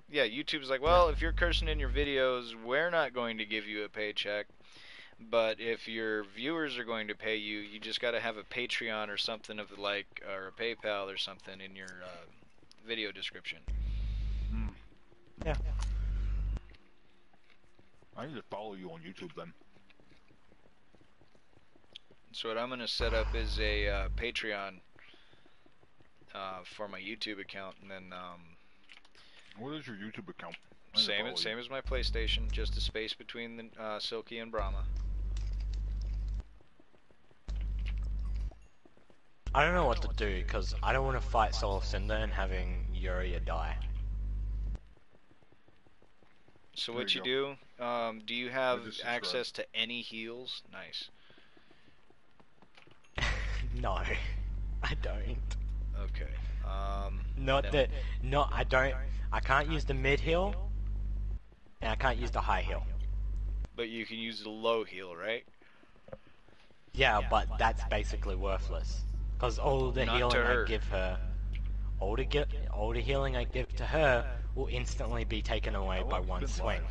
Yeah, YouTube's like, well, if you're cursing in your videos, we're not going to give you a paycheck. But if your viewers are going to pay you, you just got to have a Patreon or something of the like, or a PayPal or something in your uh, video description. Mm. Yeah. I need to follow you on YouTube then. So what I'm going to set up is a uh, Patreon uh, for my YouTube account, and then um, What is your YouTube account? I need to same same you. as my PlayStation, just a space between the, uh, Silky and Brahma. I don't know what to do because I don't want to fight Soul Cinder and having Yuria die. So what you you do? Um, do you have just subscribe. access to any heals? Nice. no, I don't. Okay. Um, Not then- that. no, I don't. I can't use the mid heal, and I can't use the high heal. But you can use the low heal, right? Yeah, but that's basically worthless. Because all the Not to healing her. I give her, all the, gi- all the healing I give to her will instantly be taken away by one has it been swing.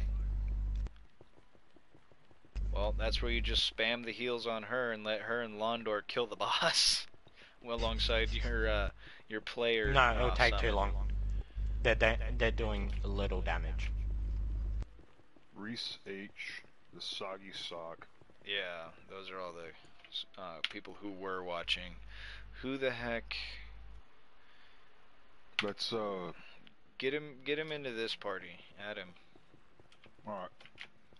Well, that's where you just spam the heals on her and let her and Londor kill the boss, well, alongside your uh, your player. No, it'll uh, take too long. They're, da- they're doing little damage. Reese H, the Soggy Sock. Yeah, those are all the uh, people who were watching. Who the heck? That's uh, Get him, get him into this party. Add him. alright.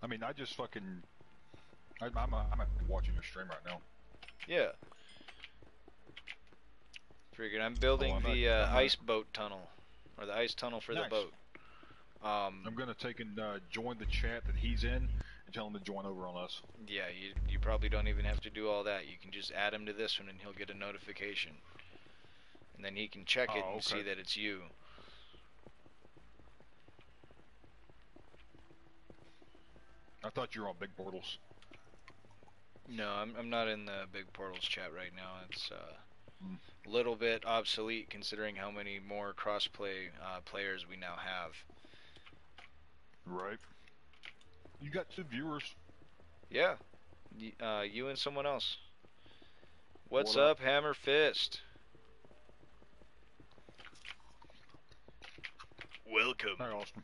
I mean, I just fucking. I, I'm, uh, I'm actually watching your stream right now. Yeah. Figured I'm building Oh, I'm the not- uh, ice boat tunnel, or the ice tunnel for the boat. Um, I'm gonna take and uh, join the chat that he's in tell him to join over on us. Yeah, you you probably don't even have to do all that. You can just add him to this one, and he'll get a notification, and then he can check it Oh, and see that it's you. I thought you were on Big Portals. No, I'm I'm not in the big portals chat right now. It's uh, Mm. a little bit obsolete considering how many more crossplay uh, players we now have. Right. You got two viewers. Yeah, uh, you and someone else. What's What up? up, Hammer Fist? Welcome Hi, Austin.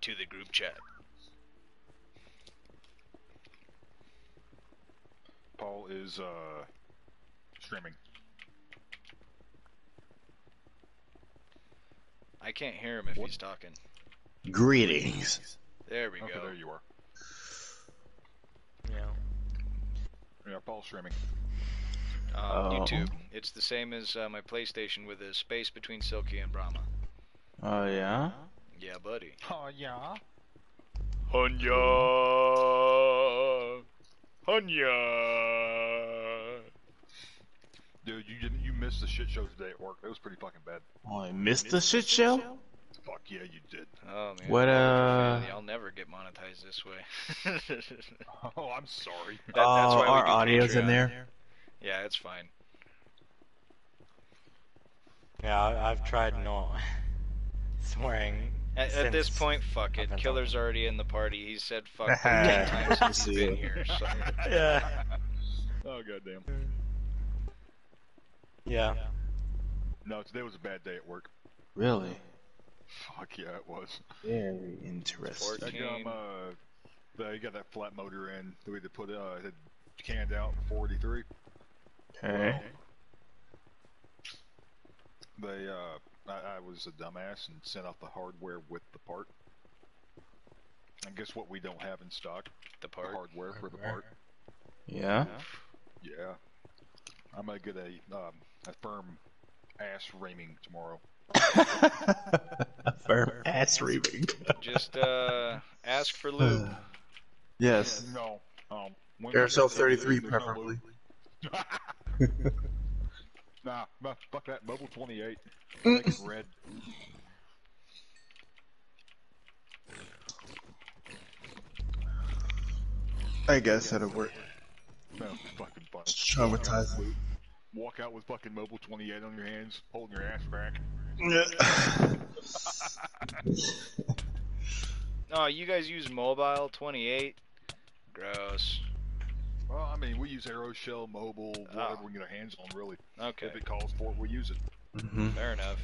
to the group chat. Paul is uh, streaming. I can't hear him if What? he's talking. Greetings. There we Okay, go. there you are. Yeah. Yeah, Paul's streaming. Um, Oh. YouTube. It's the same as uh, my PlayStation with a space between Silky and Brahma. Oh yeah. Yeah, buddy. Oh yeah. Hunya! Hunya! Dude, you didn't. You missed the shit show today at work. It was pretty fucking bad. Oh, I missed the shit show. Fuck yeah, you did. Oh man. What, I'll uh, I'll never get monetized this way. Oh, I'm sorry. that's oh, why we our do audio's in there. Yeah, it's fine. Yeah, I, I've tried not swearing. At, at this point, fuck it. been Killer's already in the party. He said fuck ten times since See he's been here. So. Yeah. Oh goddamn. Yeah. No, today was a bad day at work. Really? Fuck yeah, it was. Very interesting. I got, um, uh, they got that flat motor in. that We had to put uh, it canned out for 43. Okay. They, uh, I, I was a dumbass and sent off the hardware with the part. And guess what? We don't have in stock The part. the part. hardware for the part. Yeah. Yeah, I'm gonna get a um, a firm ass reaming tomorrow. Firm ass reaming. Just uh, ask for lube. yes. No, um, when Airsoft there's 33 no preferably. lube. nah, nah, fuck that. Mobil 28. Make it red. I guess that'll work. No, fucking fun. Traumatizing. Walk out with fucking Mobil 28 on your hands, holding your ass back. Oh, you guys use Mobil 28? Gross. Well, I mean, we use Aeroshell, Mobil, whatever Oh. we can get our hands on, really. Okay, If it calls for it, we use it. hmm fair enough.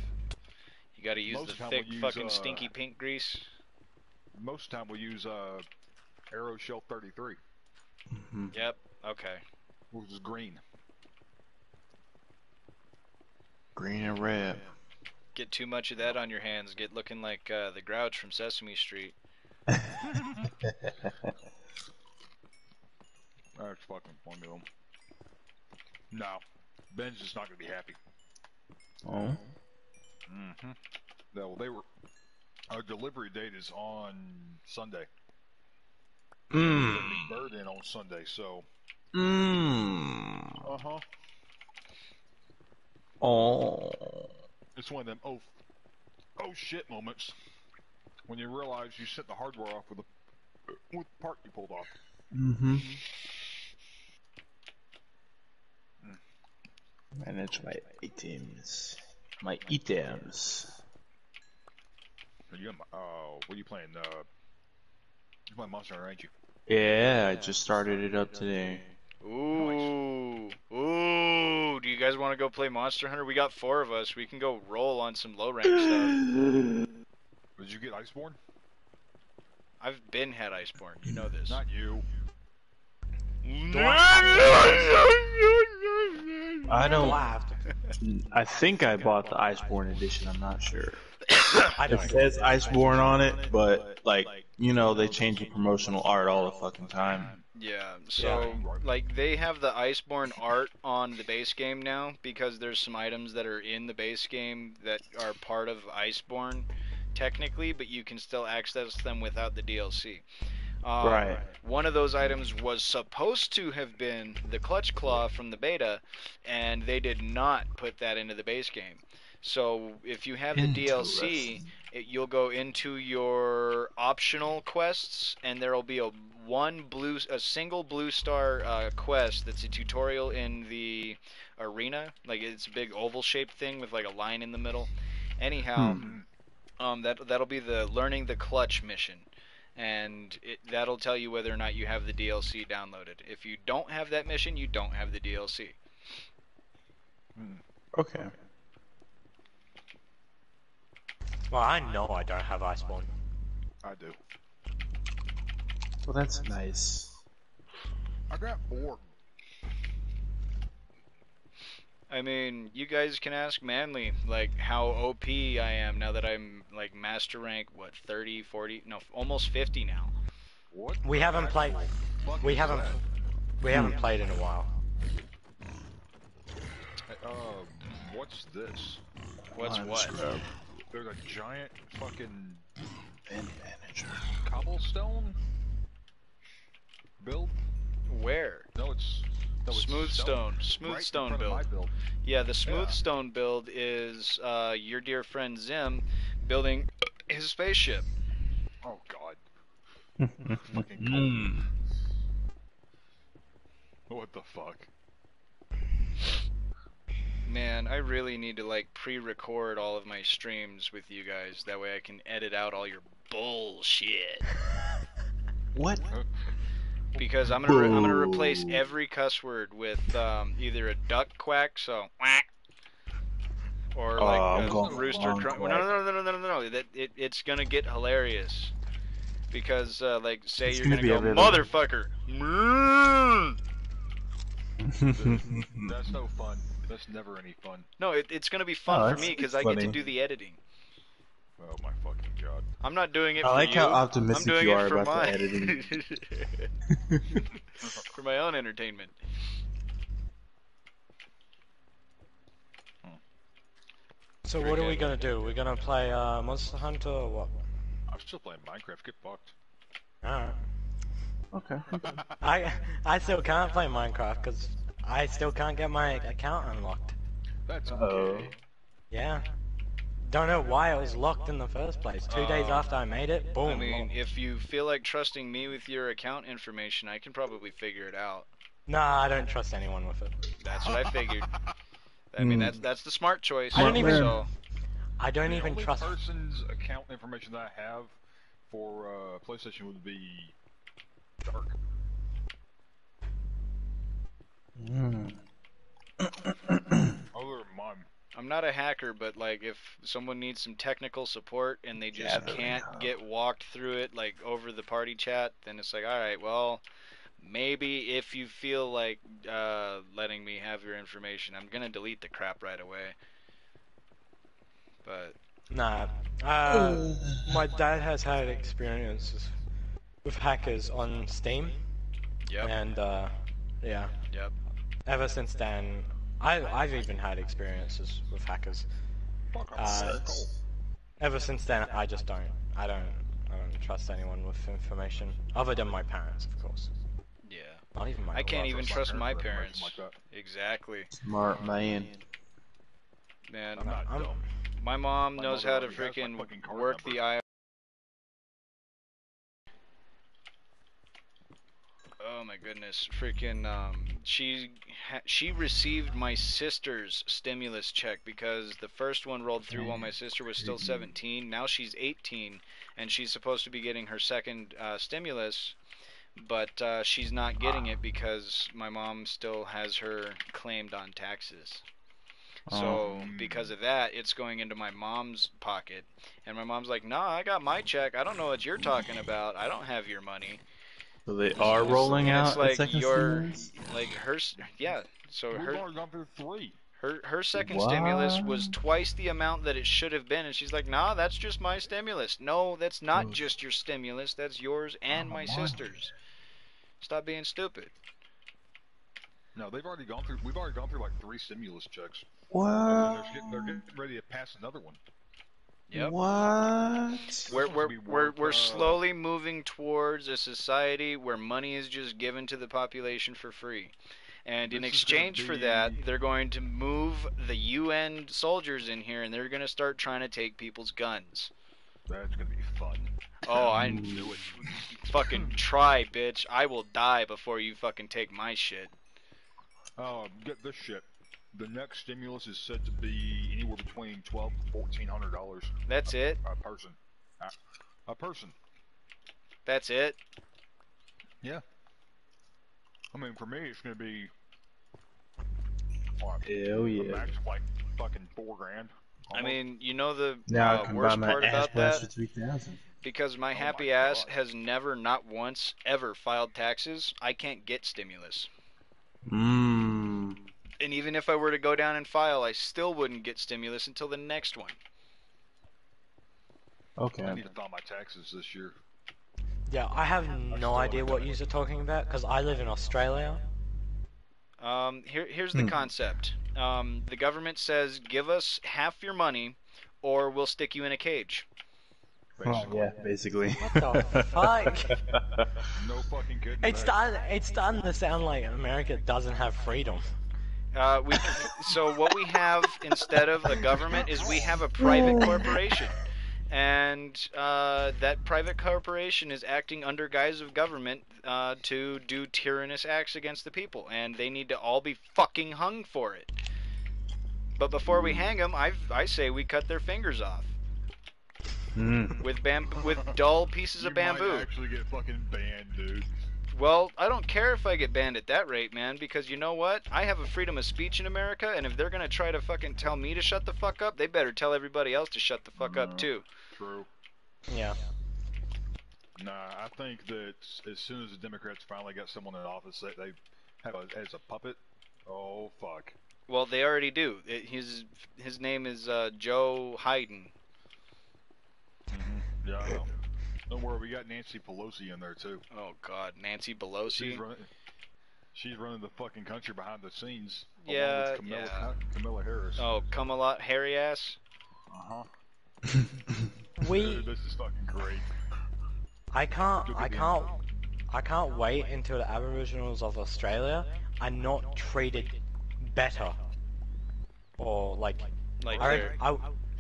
You gotta use Most the of the time thick we'll use, fucking uh, stinky pink grease. Most of the time we use uh, Aeroshell 33, hmm Yep, okay. which is green. Green and red. Get too much of that on your hands, get looking like uh, the Grouch from Sesame Street. That's fucking one of. No, Ben's just not gonna be happy. oh. Mm-hmm. No, they were. Our delivery date is on Sunday. Mmm. Bird in on Sunday, so. Mmm. Uh huh. Oh. It's one of them oh, oh shit moments when you realize you sent the hardware off with the with the part you pulled off. Mm-hmm. Manage my items. My items. Are you? Oh, what are you playing? Uh, you're playing Monster Hunter, ain't you? Yeah, I just started it up today. Ooh, ooh. Do you guys want to go play Monster Hunter? We got four of us. We can go roll on some low rank stuff. Did you get Iceborne? I've been had Iceborne. You know this. Not you. I don't. I think I bought the Iceborne edition. I'm not sure. I It don't. says Iceborne on it, but like you know, they change the promotional art all the fucking time. Yeah, so Yeah. like they have the Iceborne art on the base game now because there's some items that are in the base game that are part of Iceborne technically, but you can still access them without the DLC. Um, Right. One of those items was supposed to have been the Clutch Claw from the beta, and they did not put that into the base game. So if you have the DLC, it, you'll go into your optional quests, and there'll be a one blue, a single blue star uh, quest that's a tutorial in the arena. Like it's a big oval-shaped thing with like a line in the middle. Anyhow, um, that that'll be the learning the clutch mission, and it, that'll tell you whether or not you have the DLC downloaded. If you don't have that mission, you don't have the DLC. Okay. Well, I know I don't have Iceborne. I do. Well, that's nice. I got bored. I mean, you guys can ask Manly, like, how OP I am now that I'm, like, master rank, what, 30, 40, no, almost 50 now. What? We haven't played. We haven't. that? We haven't played in a while. Uh, what's this? What's Line what? Scrub. There's a giant fucking Bin manager. cobblestone build. Where? No, it's no, it's Smooth stone. Smooth right stone front build. build. Yeah, the smooth Yeah. stone build is uh, your dear friend Zim building his spaceship. Oh god. Fucking cold. Mm. What the fuck? Man, I really need to like pre-record all of my streams with you guys. That way I can edit out all your bullshit. What? Because I'm gonna I'm gonna replace every cuss word with um, either a duck quack, so quack, or like I'm a rooster crunch. No, no, no, no, no, no, no. That it, it's gonna get hilarious. Because uh, like, say It's you're gonna gonna, be a go, motherfucker. That's no fun. That's never any fun. No, it, it's gonna be fun Oh, for me because I get to do the editing. Oh my fucking god. I'm not doing it I for like you. how I'm optimistic doing you it are for about my the editing. for my own entertainment. So Very what are we good. gonna do? We're gonna play uh, Monster Hunter or what? I'm still playing Minecraft. Get fucked. Alright. okay. I I still can't play Minecraft because I still can't get my account unlocked. That's Uh-oh. okay. Yeah. Don't know why it was locked in the first place. Two days Um, after I made it, boom. I mean, locked. if you feel like trusting me with your account information, I can probably figure it out. Nah, I don't trust anyone with it. That's what I figured. I mean, Hmm. that's that's the smart choice. I don't even- So, I don't the even only trust. person's account information that I have for uh, PlayStation would be Dark. Mm. Other than. I'm not a hacker, but like if someone needs some technical support and they just Gathering can't Hub. get walked through it like over the party chat, then it's like, all right, well, maybe if you feel like uh, letting me have your information, I'm gonna delete the crap right away. But Nah. Uh, my dad has had experiences with hackers on Steam, yep, and uh, yeah. yep. Ever since then, I I've even had experiences with hackers. Uh, Ever since then, I just don't. I don't. I don't trust anyone with information other than my parents, of course. Yeah, Not even my. I can't even trust my parents. Like exactly, Smart man. man. I'm not I'm- dumb. My mom My knows how to already freaking work number. the I. Oh my goodness, freaking um she ha- she received my sister's stimulus check because the first one rolled through while my sister was still 17. Now she's 18 and she's supposed to be getting her second uh, stimulus, but uh, she's not getting it because my mom still has her claimed on taxes. So Um, because of that, it's going into my mom's pocket, and my mom's like, "Nah, I got my check. I don't know what you're talking about. I don't have your money." So they are rolling And out it's like second your, stimulus? like her, yeah. So We've her, already gone through three. her, her second stimulus was twice the amount that it should have been, and she's like, "Nah, that's just my stimulus. No, that's not Oof. just your stimulus. That's yours and Oh, my my. sister's. Stop being stupid." No, they've already gone through. We've already gone through like three stimulus checks. And What? they're, getting, they're getting ready to pass another one. Yep. What? We're we're we're, we're slowly moving towards a society where money is just given to the population for free. And in This is exchange for that, they're going to move the UN soldiers in here and they're going to start trying to take people's guns. That's gonna be fun. Oh, I Ooh. knew it. fucking try, bitch. I will die before you fucking take my shit. Oh, get this shit. The next stimulus is said to be anywhere between twelve to fourteen hundred dollars That's it. a person. A, a person. That's it. Yeah. I mean, for me, it's gonna be. What, Hell a yeah. max of like fucking four grand. I mean, you know the Now uh, worst part about Blaster that? 3000. Because my Oh my happy ass God. has never, not once, ever filed taxes, I can't get stimulus. Mmm. And even if I were to go down and file, I still wouldn't get stimulus until the next one. Okay. I need to file my taxes this year. Yeah, I have no idea what done you're talking about because I live in Australia. Um, here, here's the Hmm. concept. Um, the government says, give us half your money, or we'll stick you in a cage. Oh, yeah, basically. What the fuck? No fucking kidding. It's done. starting. It's starting to sound like America doesn't have freedom. Uh, we, so what we have instead of a government is we have a private corporation, and uh, that private corporation is acting under guise of government uh, to do tyrannous acts against the people, and they need to all be fucking hung for it. But before we hang them, I I say we cut their fingers off Mm. with bam with dull pieces you of bamboo. Might actually get fucking banned, dude. Well, I don't care if I get banned at that rate, man, because you know what? I have a freedom of speech in America, and if they're gonna try to fucking tell me to shut the fuck up, they better tell everybody else to shut the fuck up too. True. Yeah. Nah, I think that as soon as the Democrats finally got someone in office that they have a, as a puppet, oh fuck. Well, they already do. It, his his name is uh, Joe Hayden. Yeah, I know. Don't worry, we got Nancy Pelosi in there too. Oh God, Nancy She's Pelosi. running. She's running the fucking country behind the scenes. Yeah, along with Kamala, yeah. Kamala Harris. Oh, Kamala hairy ass. Uh huh. We. Dude, this is fucking great. I can't. I can't. I can't wait until the Aboriginals of Australia are not treated better, or like. Like I, I,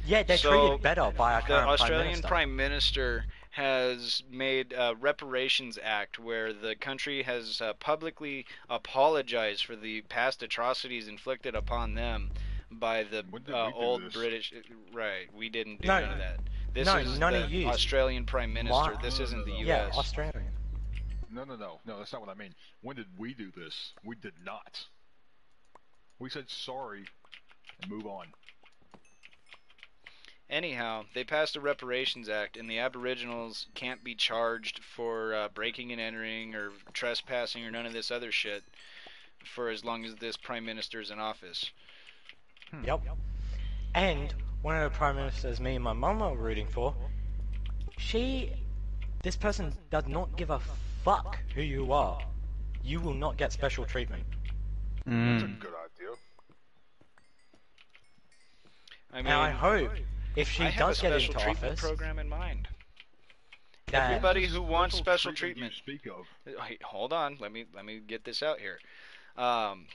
yeah, they're So, treated better by our the current Australian prime minister. Prime Minister has made a reparations act where the country has uh, publicly apologized for the past atrocities inflicted upon them by the uh, old this? British. Right, we didn't do No, none of that. This no, is none the of yous. Australian Prime Minister. My- this isn't the U.S. Yeah, Australian. No, no, no, no. That's not what I mean. When did we do this? We did not. We said sorry and move on. Anyhow, they passed a reparations act, and the Aboriginals can't be charged for uh, breaking and entering or trespassing or none of this other shit for as long as this prime minister is in office. Yep. And one of the prime ministers me and my mum are rooting for, she, this person does not give a fuck who you are. You will not get special treatment. That's a Mm. good idea. I mean, and I hope if she I have does a get special into treatment office, program in mind. that Everybody who wants special treatment treatment. you speak of. Hey, hold on, let me let me get this out here. Um,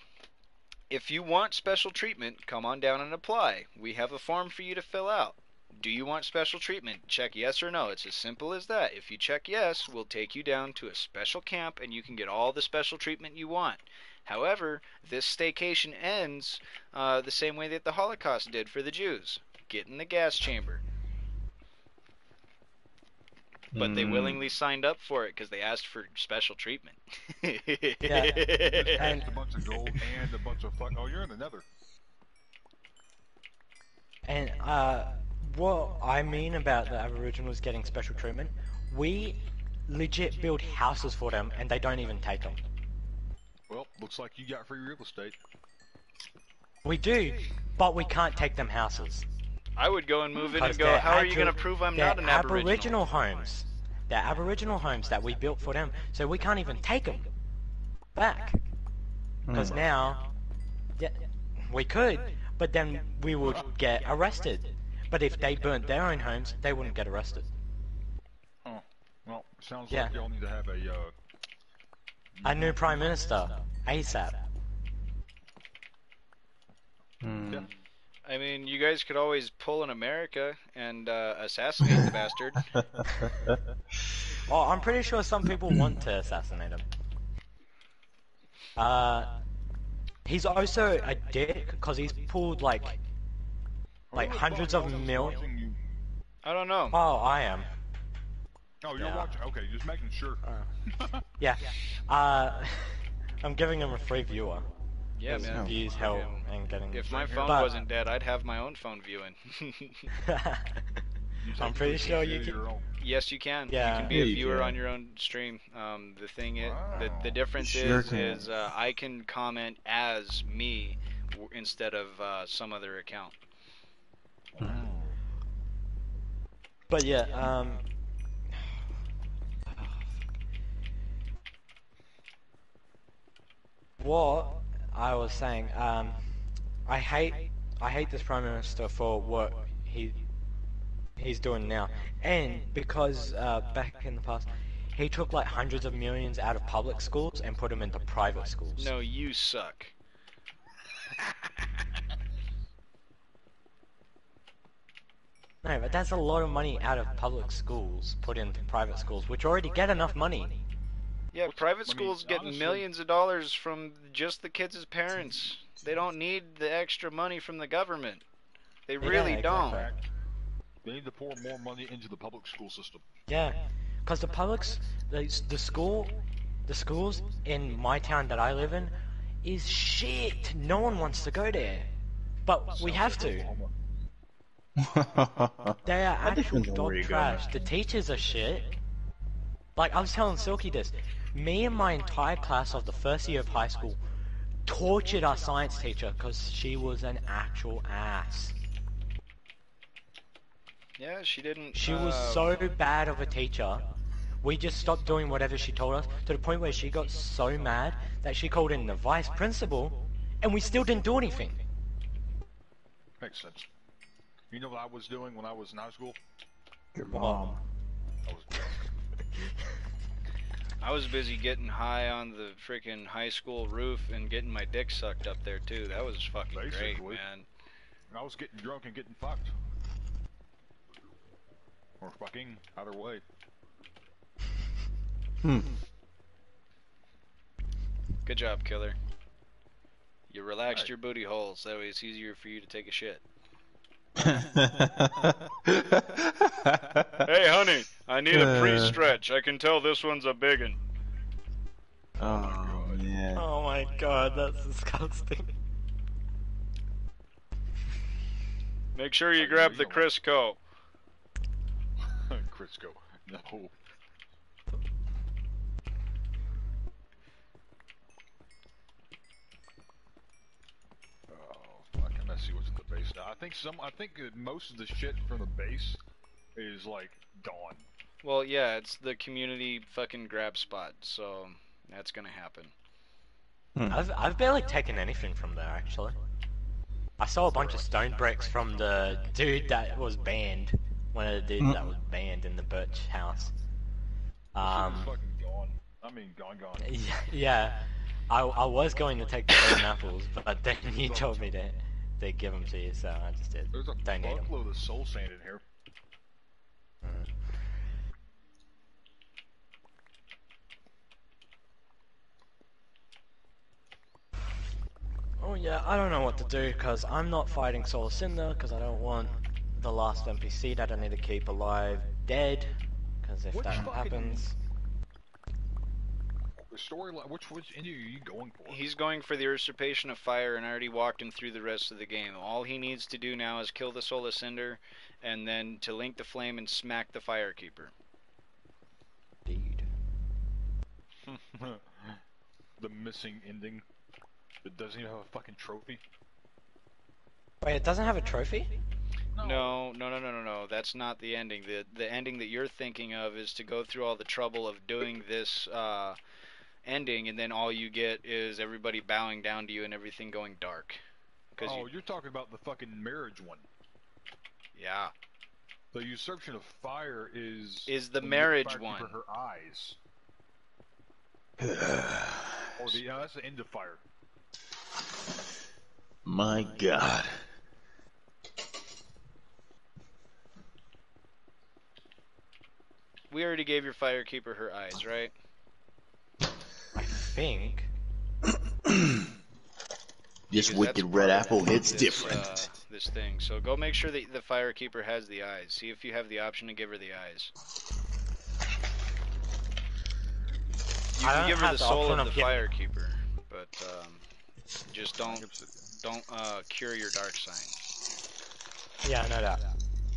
if you want special treatment, come on down and apply. We have a form for you to fill out. Do you want special treatment? Check yes or no. It's as simple as that. If you check yes, we'll take you down to a special camp and you can get all the special treatment you want. However, this staycation ends uh, the same way that the Holocaust did for the Jews. Get in the gas chamber. But they Mm. willingly signed up for it because they asked for special treatment. And- Just a bunch of gold and a bunch of fuck. Oh, you're in the nether. And uh, what I mean about the Aboriginals getting special treatment, we legit build houses for them, and they don't even take them. Well, looks like you got free real estate. We do, but we can't take them houses. I would go and move in and go, how are you going to prove I'm not an Aboriginal? Aboriginal homes. They're Aboriginal homes that we built for them, so we can't even take them back. Because Mm. now, yeah, we could, but then we would get arrested. But if they burnt their own homes, they wouldn't get arrested. Oh, well, sounds Yeah. like y'all need to have a. Uh, A new prime minister, ASAP. Mm. Yeah. I mean, you guys could always pull in America and uh, assassinate the bastard. Oh, I'm pretty sure some people want to assassinate him. Uh, he's also a dick because he's pulled like, like hundreds of else is mil. watching you? I don't know. Oh, I am. Oh, you're Yeah. watching. Okay, just making sure. Yeah. Uh, I'm giving him a free viewer. Yeah, His man. Views help and getting. If my phone But- wasn't dead, I'd have my own phone viewing. I'm pretty sure you can- yes, you can. Yeah. You can be Yeah, a viewer can. on your own stream. Um, the thing is, the, Wow. the difference sure is, can. is uh, I can comment as me w- instead of uh, some other account. Wow. But yeah, um, what I was saying, um, I hate, I hate this prime minister for what he he's doing now, and because uh, back in the past, he took like hundreds of millions out of public schools and put them into private schools. No, you suck. No, but that's a lot of money out of public schools put into private schools, which already get enough money. Yeah, What's- private I mean, schools get honestly- millions of dollars from just the kids' parents. They don't need the extra money from the government. They really exactly. don't. Fact, they need to pour more money into the public school system. Yeah, because the publics, the, the school, the schools in my town that I live in is shit. No one wants to go there, but we have to. They are That actual depends on where dog trash. The teachers are shit. Like I was telling Silky this, me and my entire class of the first year of high school tortured our science teacher because she was an actual ass. Yeah, she didn't. She was uh, so bad of a teacher. We just stopped doing whatever she told us to the point where she got so mad that she called in the vice principal, and we still didn't do anything. Makes sense. You know what I was doing when I was in high school? Your mom. I was I was busy getting high on the freaking high school roof and getting my dick sucked up there too. That was fucking great, Basically. man. I was getting drunk and getting fucked. Or fucking, either way. Hmm. Good job, killer. You relaxed Alright. your booty holes. That way it's easier for you to take a shit. Hey, honey, I need a Uh. pre-stretch. I can tell this one's a biggin. oh man. Oh my god, that's disgusting. Make sure you grab the know- Crisco. Crisco. No. I think some, I think that most of the shit from the base is like gone. Well, yeah, it's the community fucking grab spot, so that's gonna happen. I've I've barely taken anything from there actually. I saw a bunch of stone bricks from the dude that was banned. One of the dudes that was banned in the Birch house. Um, fucking gone. I mean, gone, gone. yeah, yeah. I, I was going to take the golden apples, but then you told me to, to give them to you, so I just did. There's a Don't fuckload of soul sand in here. Oh yeah, I don't know what to do because I'm not fighting Soul of Cinder because I don't want the last NPC that I need to keep alive dead. Because if Which that happens, storyline. Which which ending are you going for? He's going for the usurpation of fire and I already walked him through the rest of the game. All he needs to do now is kill the Soul of Cinder and then to link the flame and smack the Firekeeper. dude. the missing ending. It doesn't even have a fucking trophy. Wait, it doesn't have a trophy? No, no, no, no, no, no. That's not the ending. The the ending that you're thinking of is to go through all the trouble of doing this uh, ending, and then all you get is everybody bowing down to you and everything going dark. Oh, you, you're talking about the fucking marriage one. yeah, The usurpation of fire is Is the when marriage fire keep one. Her eyes. Or the uh, that's the end of fire. My God. we already gave your Firekeeper her eyes, right? I think. This wicked red apple hits this, different. Uh, this thing. So go make sure that the fire keeper has the eyes. See if you have the option to give her the eyes. You I can give her the the soul option of of the getting- Firekeeper, but um, just don't don't uh, cure your dark sign. Yeah, I know that.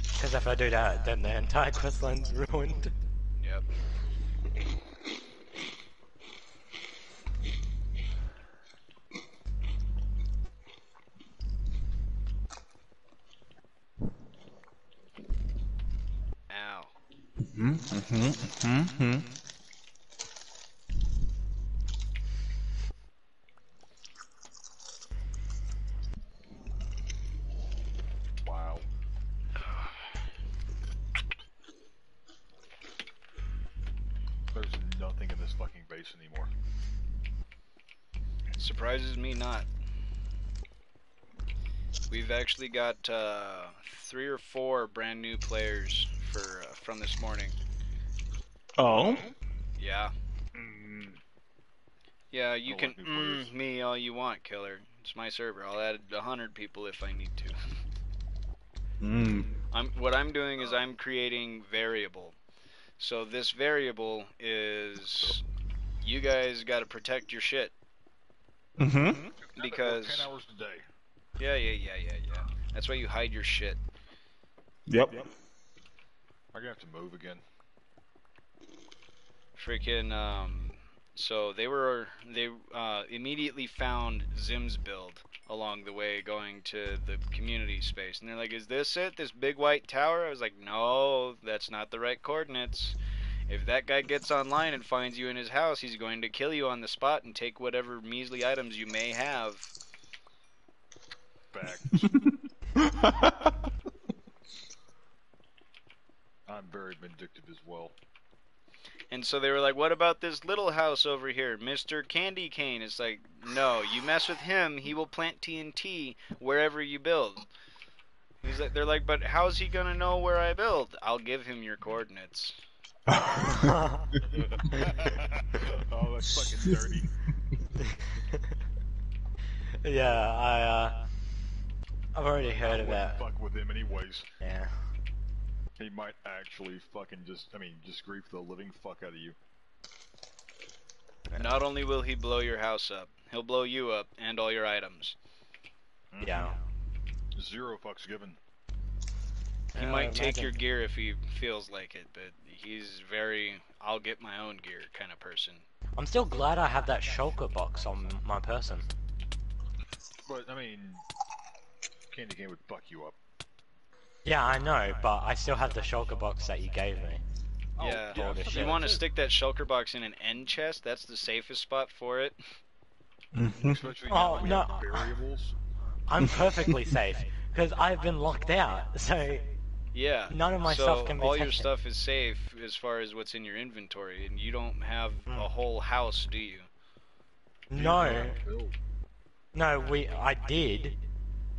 Because if I do that, then the entire questline's ruined. Yep. Mm-hmm, mm-hmm. Wow. There's nothing in this fucking base anymore. Surprises me not. We've actually got uh, three or four brand new players for uh, from this morning. Oh, Yeah, Mm, yeah. You I can like new players. mm, me all you want, killer. It's my server. I'll add a hundred people if I need to. mm. I'm what I'm doing is I'm creating variable. So this variable is you guys got to protect your shit Mm-hmm. Gotta because ten hours a day. yeah yeah yeah yeah yeah. That's why you hide your shit. Yep. Yep. I'm gonna have to move again. Freaking um so they were they uh, immediately found Zim's build along the way going to the community space. And they're like is this it? This big white tower? I was like no that's not the right coordinates. If that guy gets online and finds you in his house he's going to kill you on the spot and take whatever measly items you may have. Back. I'm very vindictive as well. And so they were like, "What about this little house over here, Mr. Candy Cane?" It's like, "No, you mess with him, he will plant TNT wherever you build." He's like, they're like, "But how's he gonna know where I build?" I'll give him your coordinates. oh, that's fucking dirty. yeah, I, uh, I've already I heard wouldn't about. fuck with him anyways. Yeah. He might actually fucking just, I mean, just grief the living fuck out of you. Not only will he blow your house up, he'll blow you up and all your items. Yeah. Zero fucks given. He Uh, might take imagine- your gear if he feels like it, but he's very "I'll get my own gear" kind of person. I'm still glad I have that shulker box on my person. But, I mean, Candy Cane would fuck you up. Yeah, I know, but I still have the shulker box that you gave me. Oh, yeah, yeah, if you want to stick that shulker box in an end chest, that's the safest spot for it. Mhm. Especially Oh, now that we no. variables. I'm perfectly safe because I've been locked out. So Yeah. None of my so stuff can be all your stuff is safe as far as what's in your inventory, and you don't have Hmm. a whole house, do you? no, no, we I did.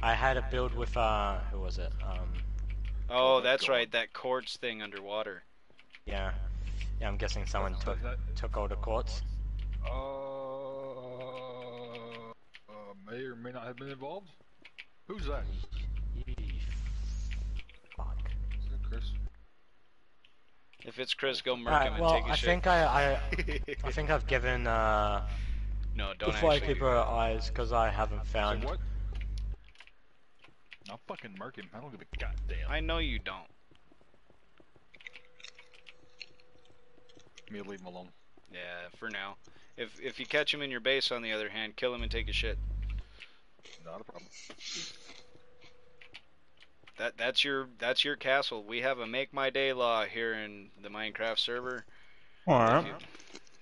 I had a build with uh, who was it? Um, Oh, that's God. right, that quartz thing underwater. yeah, yeah. I'm guessing someone took that- took all the quartz. Uh, uh, may or may not have been involved. Who's that? Yee, Fuck. Is that Chris? If it's Chris, go murk him Alright, and take his I shit. think I, I I think I've given uh no, the don't fly actually. keeper eyes because I haven't found. Say what? I'll fucking murk him. I don't give a goddamn. I know you don't. Me leave him alone. Yeah, for now. If if you catch him in your base, on the other hand, kill him and take his shit. Not a problem. That that's your that's your castle. We have a make my day law here in the Minecraft server. All If you-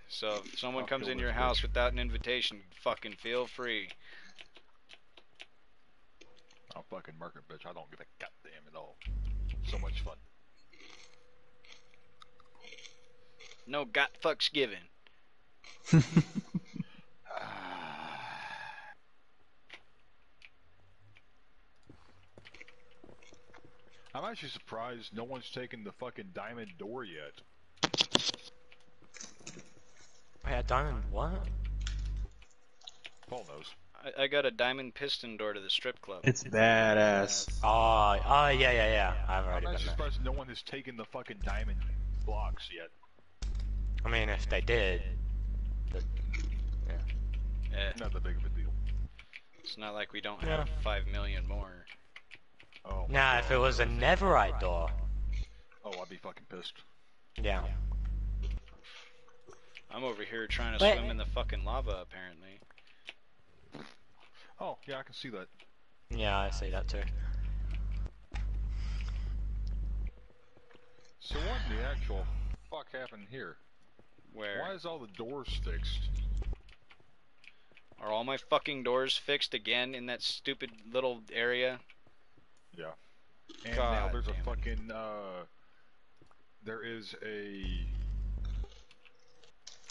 So if someone I'll comes in your house bitch. without an invitation, fucking feel free. I'll fucking murk bitch. I don't give a goddamn at all. So much fun. No got fucks given. I'm actually surprised no one's taken the fucking diamond door yet. Wait, a diamond what? Paul knows. I, I got a diamond piston door to the strip club. It's badass. Oh, oh yeah, yeah, yeah. I've I'm already been actually there. surprised no one has taken the fucking diamond blocks yet. I mean, if they did, but- Eh, Not that big of a deal. it's not like we don't Yeah. have five million more. Oh. my now if it God. was a netherite door, Oh, I'd be fucking pissed. yeah. I'm over here trying to Wait. swim in the fucking lava, apparently. Oh, yeah, I can see that. Yeah, I see that too. So what in the actual fuck happened here? Where Why is all the doors fixed? are all my fucking doors fixed again in that stupid little area? Yeah. And now there's a damn it. fucking uh there is a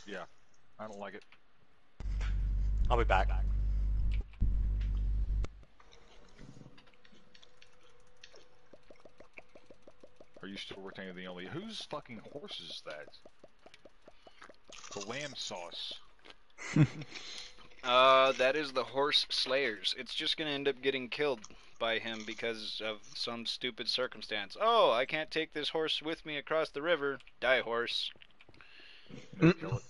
Yeah. I don't like it. I'll be back. Are you still retaining the only whose fucking horse is that? The lamb sauce. Uh, that is the horse slayers. It's just gonna end up getting killed by him because of some stupid circumstance. Oh, I can't take this horse with me across the river. Die, horse. Maybe kill it.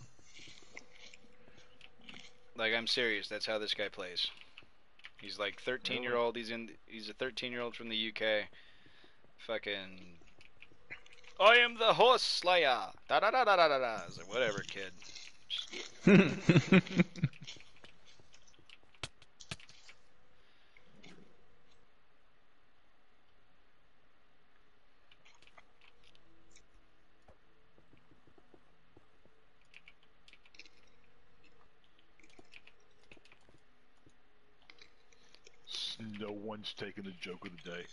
Like I'm serious. That's how this guy plays. He's like 13 year old. He's in. He's a 13 year old from the UK. Fucking. I am the horse slayer. Da da da da da da da. I was like, whatever, kid. No one's taking the joke of the day.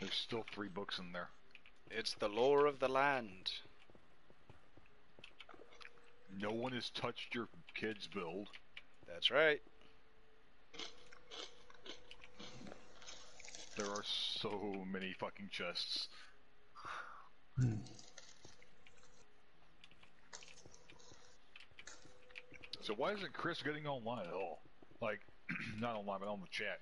There's still three books in there. It's the lore of the land. No one has touched your kid's build. That's right. There are so many fucking chests. So why isn't Chris getting online at all? Like, not online, but on the chat.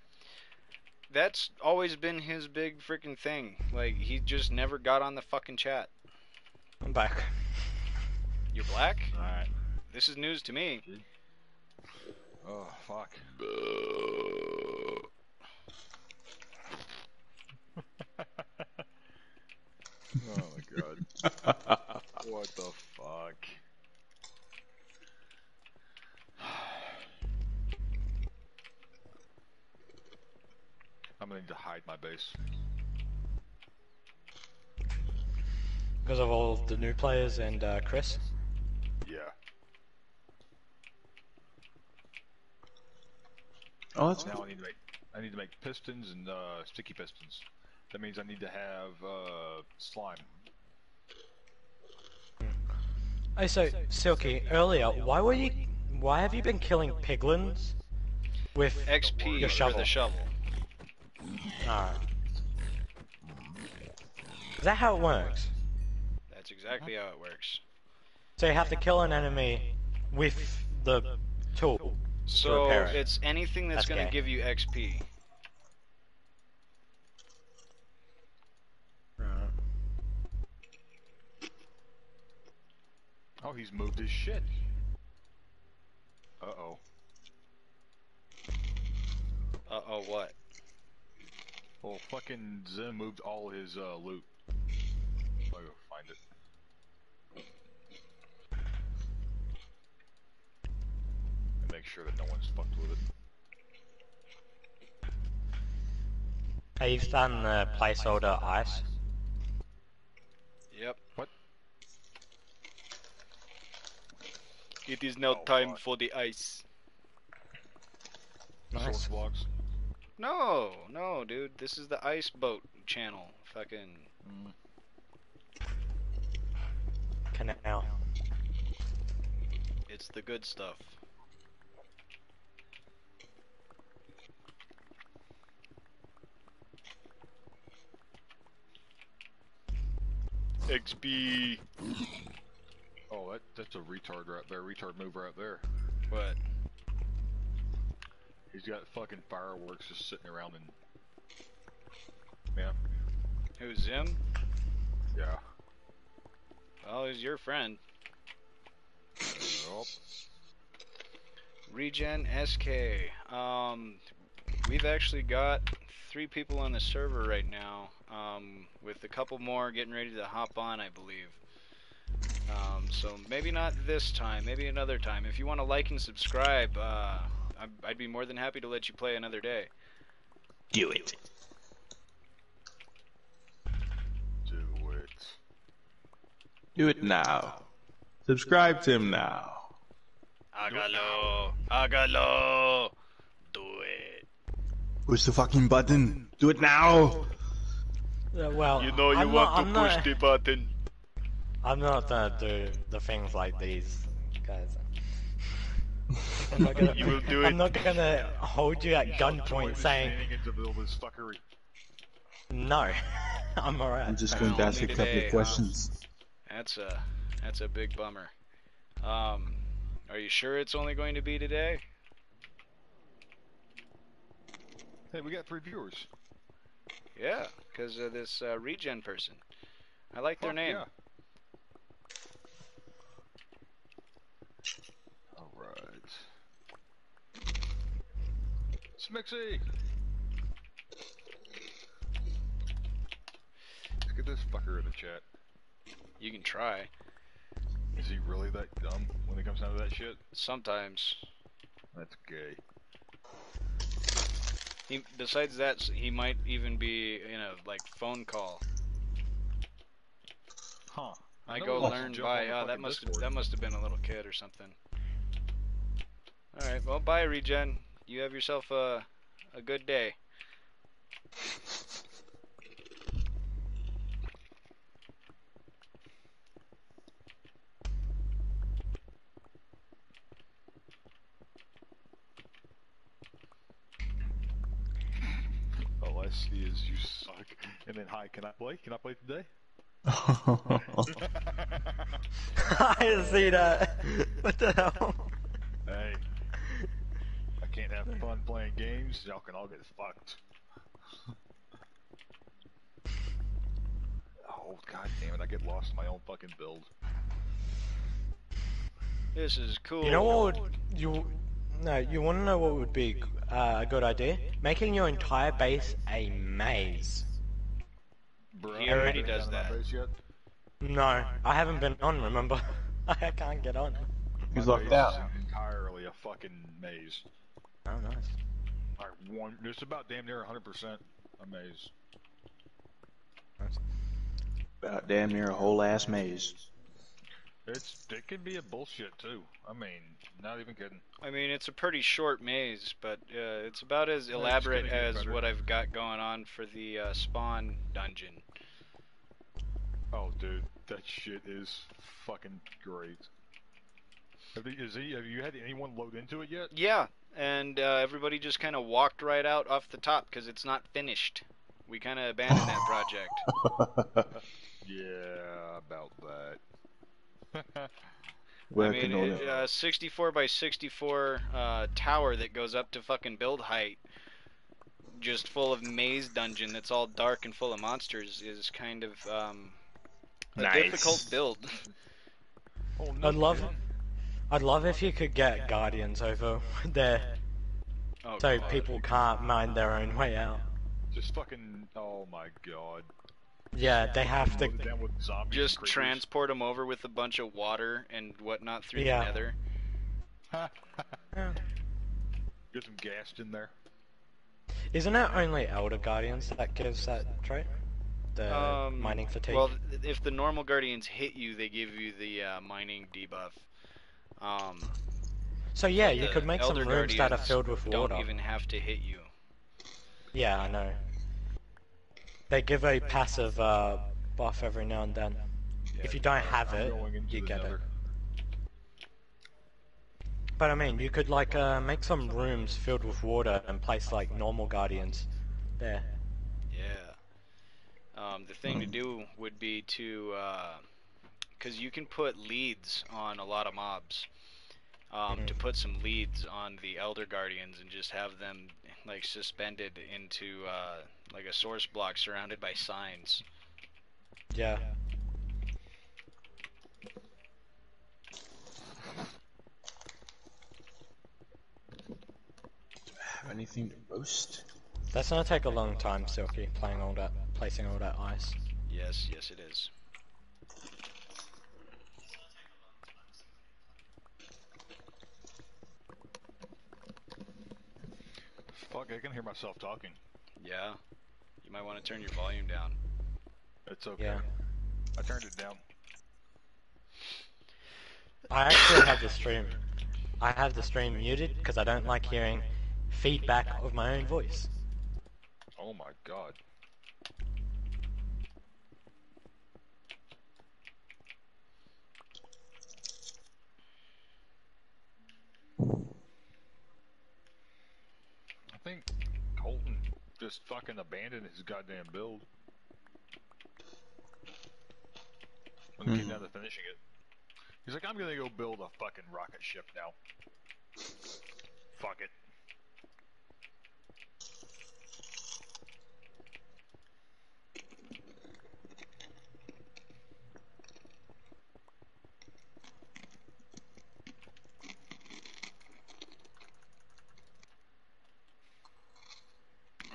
That's always been his big freaking thing. Like he just never got on the fucking chat. I'm back. You're black? Alright. This is news to me. Oh, fuck. oh my god. what the fuck? I'm gonna need to hide my base. Because of all the new players and uh, Chris. Yeah. oh, that's Now I need to make I need to make pistons and uh, sticky pistons. That means I need to have uh, slime. Oh, so Silky, earlier, why were you? Why have you been killing piglins with XP Your for shovel. the shovel. Alright. Is that how it works? That's exactly how it works. So you have to kill an enemy with the tool. So repair it. it's anything that's, That's gonna gay. give you XP. Oh, he's moved his shit. Uh oh. Uh oh, what? Well, fucking Zim moved all his uh, loot. I'll go find it. And make sure that no one's fucked with it. Hey, you've done the placeholder ice. Yep. What? It is now Oh, time fuck. for the ice. Nice. Source logs. No, no, dude. This is the ice boat channel. Fucking. Canal. It's the good stuff. XP. Oh, that that's a retard right there. Retard move right there. What? He's got fucking fireworks just sitting around and. Yeah. Who's Zim? Yeah. Well, he's your friend. Yup. Regen SK. Um, we've actually got three people on the server right now. Um, with a couple more getting ready to hop on, I believe. Um, so maybe not this time, maybe another time. If you want to like and subscribe, uh, I'd, I'd be more than happy to let you play another day. Do it. Do it. Do it now. Subscribe to him now. Hágalo, hágalo. Do it. Push the fucking button. Do it now. Uh, Well, You know you I'm want not, to I'm push not, the button. I'm not gonna do the things like these, guys. I'm not gonna, You will do I'm it. not gonna hold you at gunpoint saying Standing into all this fuckery. no. I'm alright. I'm just going to ask a couple today, of huh? questions. That's a that's a big bummer. Um, are you sure it's only going to be today? Hey, we got three viewers. Yeah, because of this uh, regen person. I like their Fuck name. Yeah. Smixy. Let's get this fucker in the chat. You can try. Is he really that dumb when it comes down to that shit? Sometimes. That's gay. He, besides that, he might even be in a like phone call. Huh. I know go he wants to learn by. Oh, that must that must have been a little kid or something. All right. Well, bye, regen. You have yourself a a good day. All I see is you suck. And then, hi, can I play? Can I play today? I didn't see that. What the hell? Hey. I can't have fun playing games. Y'all can all get fucked. oh, god damn it. I get lost in my own fucking build. This is cool. You know what would you? No, you want to know what would be uh, a good idea? Making your entire base a maze. Bro, He I haven't already does down to my that. yet. No, I haven't been on. Remember, I can't get on. He's My locked out. entirely a fucking maze. Oh, nice. I one, it's about damn near 100% a maze. About damn near a whole ass maze. It's it can be a bullshit too. I mean, not even kidding. I mean, it's a pretty short maze, but uh, it's about as elaborate as better. what I've got going on for the uh, spawn dungeon. Oh, dude, that shit is fucking great. Have, they, is he, have you had anyone load into it yet? Yeah, and uh, everybody just kind of walked right out off the top because it's not finished. We kind of abandoned that project. Yeah, about that. I mean, it, uh, 64 by 64 uh, tower that goes up to fucking build height, just full of maze dungeon that's all dark and full of monsters, is kind of um, a Nice. difficult build. oh, no I'd love, kidding. I'd love if you could get guardians over there, Oh, so God. people can't mind their own way out. Just fucking. Oh my god. Yeah, they have to. Load down with zombies and just creepers. transport them over with a bunch of water and whatnot through Yeah. the nether. Get them gassed in there. Isn't it only Elder Guardians that gives that trait? The Um, mining fatigue. Well, if the normal guardians hit you, they give you the uh, mining debuff. Um, so yeah, you could make some Elder rooms that are Guardians filled with don't water. even have to hit you. Yeah, I know. They give a passive uh, buff every now and then. if you don't have it, you get it. But I mean, you could like uh, make some rooms filled with water and place like normal guardians there. Yeah. Um, the thing to do would be to, because you can put leads on a lot of mobs. Um, Mhm. To put some leads on the Elder Guardians and just have them like suspended into uh, like a source block surrounded by signs. Yeah. Do I have anything to roast? That's gonna take a long time, Silky, playing all that, placing all that ice. Yes, yes, it is. Fuck, I can hear myself talking. Yeah. You might want to turn your volume down. It's okay. Yeah. I turned it down. I actually have the stream. I have the stream muted because I don't like hearing feedback of my own voice. Oh my god. Think Colton just fucking abandoned his goddamn build. When it came down to finishing it. He's like, I'm gonna go build a fucking rocket ship now. Fuck it.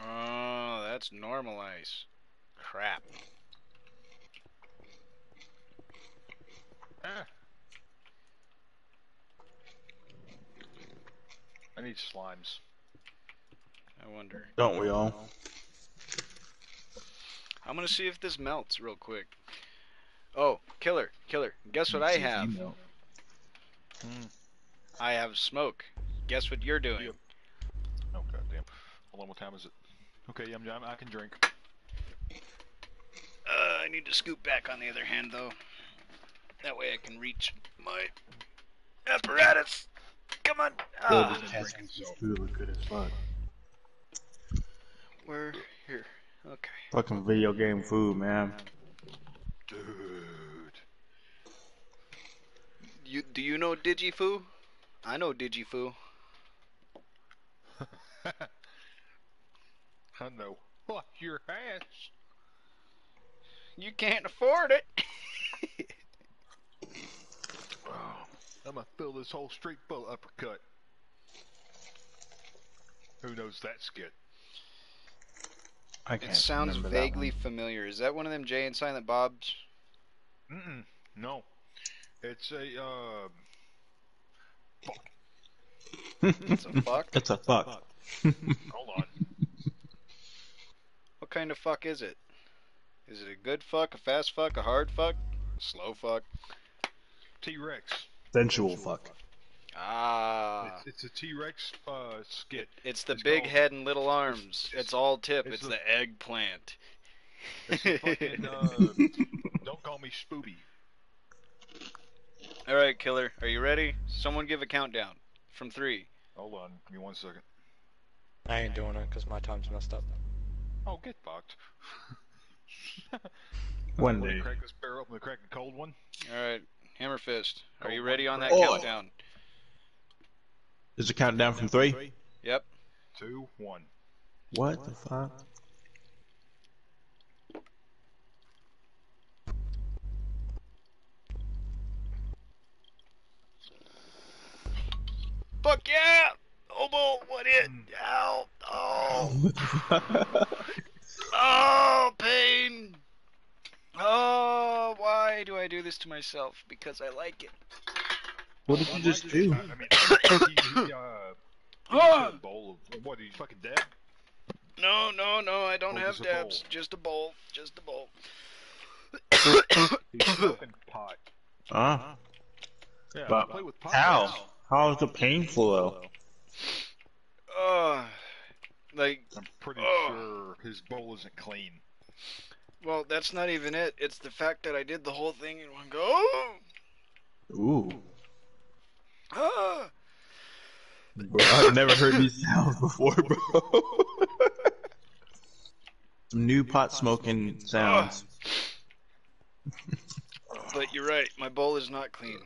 Oh, that's normal ice. Crap. Ah. I need slimes. I wonder. Don't we all? I'm gonna see if this melts real quick. Oh, killer, killer. Guess what I have? Hmm. I have smoke. Guess what you're doing? Oh goddamn! Hold on, what time is it? Okay, I'm, I'm, can drink. Uh, I need to scoot back on the other hand though. That way I can reach my apparatus. Come on. Ah, really good as fuck. we're here. Okay. Fucking video game food, man. Dude. You do you know Digifoo? I know Digifu. I know. Fuck your ass. You can't afford it. Oh, I'm gonna fill this whole street full of uppercut. Who knows that skit? I it can't sounds remember that vaguely familiar. Is that one of them Jay and Silent Bob's? Mm-mm. No. It's a, uh... Fuck. It's a fuck. It's a fuck. Hold on. What kind of fuck is it? Is it a good fuck, a fast fuck, a hard fuck, a slow fuck? T-Rex. Sensual fuck. Ah. It's, it's a T-Rex, uh, skit. It's the It's big called- head and little arms. It's all tip. it's It's, the- the eggplant. It's a fucking, uh... don't call me Spooby. all right, killer. Are you ready? Someone give a countdown from three. Hold on. Give me one second. I ain't doing it because my time's messed up. Oh, get fucked. One Wanna day. Crack this bear open, the crack a cold one. All right, Hammer Fist. Are you ready on that oh. countdown? Is it countdown from three? Yep. Two, one. What the fuck? Fuck yeah! Obo, what it? Ow! Oh! Oh, pain! Oh, why do I do this to myself? Because I like it. what did you just do? I mean, he, he, uh, he took a bowl of what? Are you fucking dead? No, no, no, I don't Oh, have just a dabs. Just a bowl. Just a bowl. He's smoking pot. Ah, Yeah, But play with pot. how? How is it painful though? Uh, like, I'm pretty Oh. sure his bowl isn't clean. well, that's not even it. It's the fact that I did the whole thing in one go. Ooh, Ah! bro, I've never heard these sounds before, bro. Some new pot smoking sounds. But you're right. My bowl is not clean.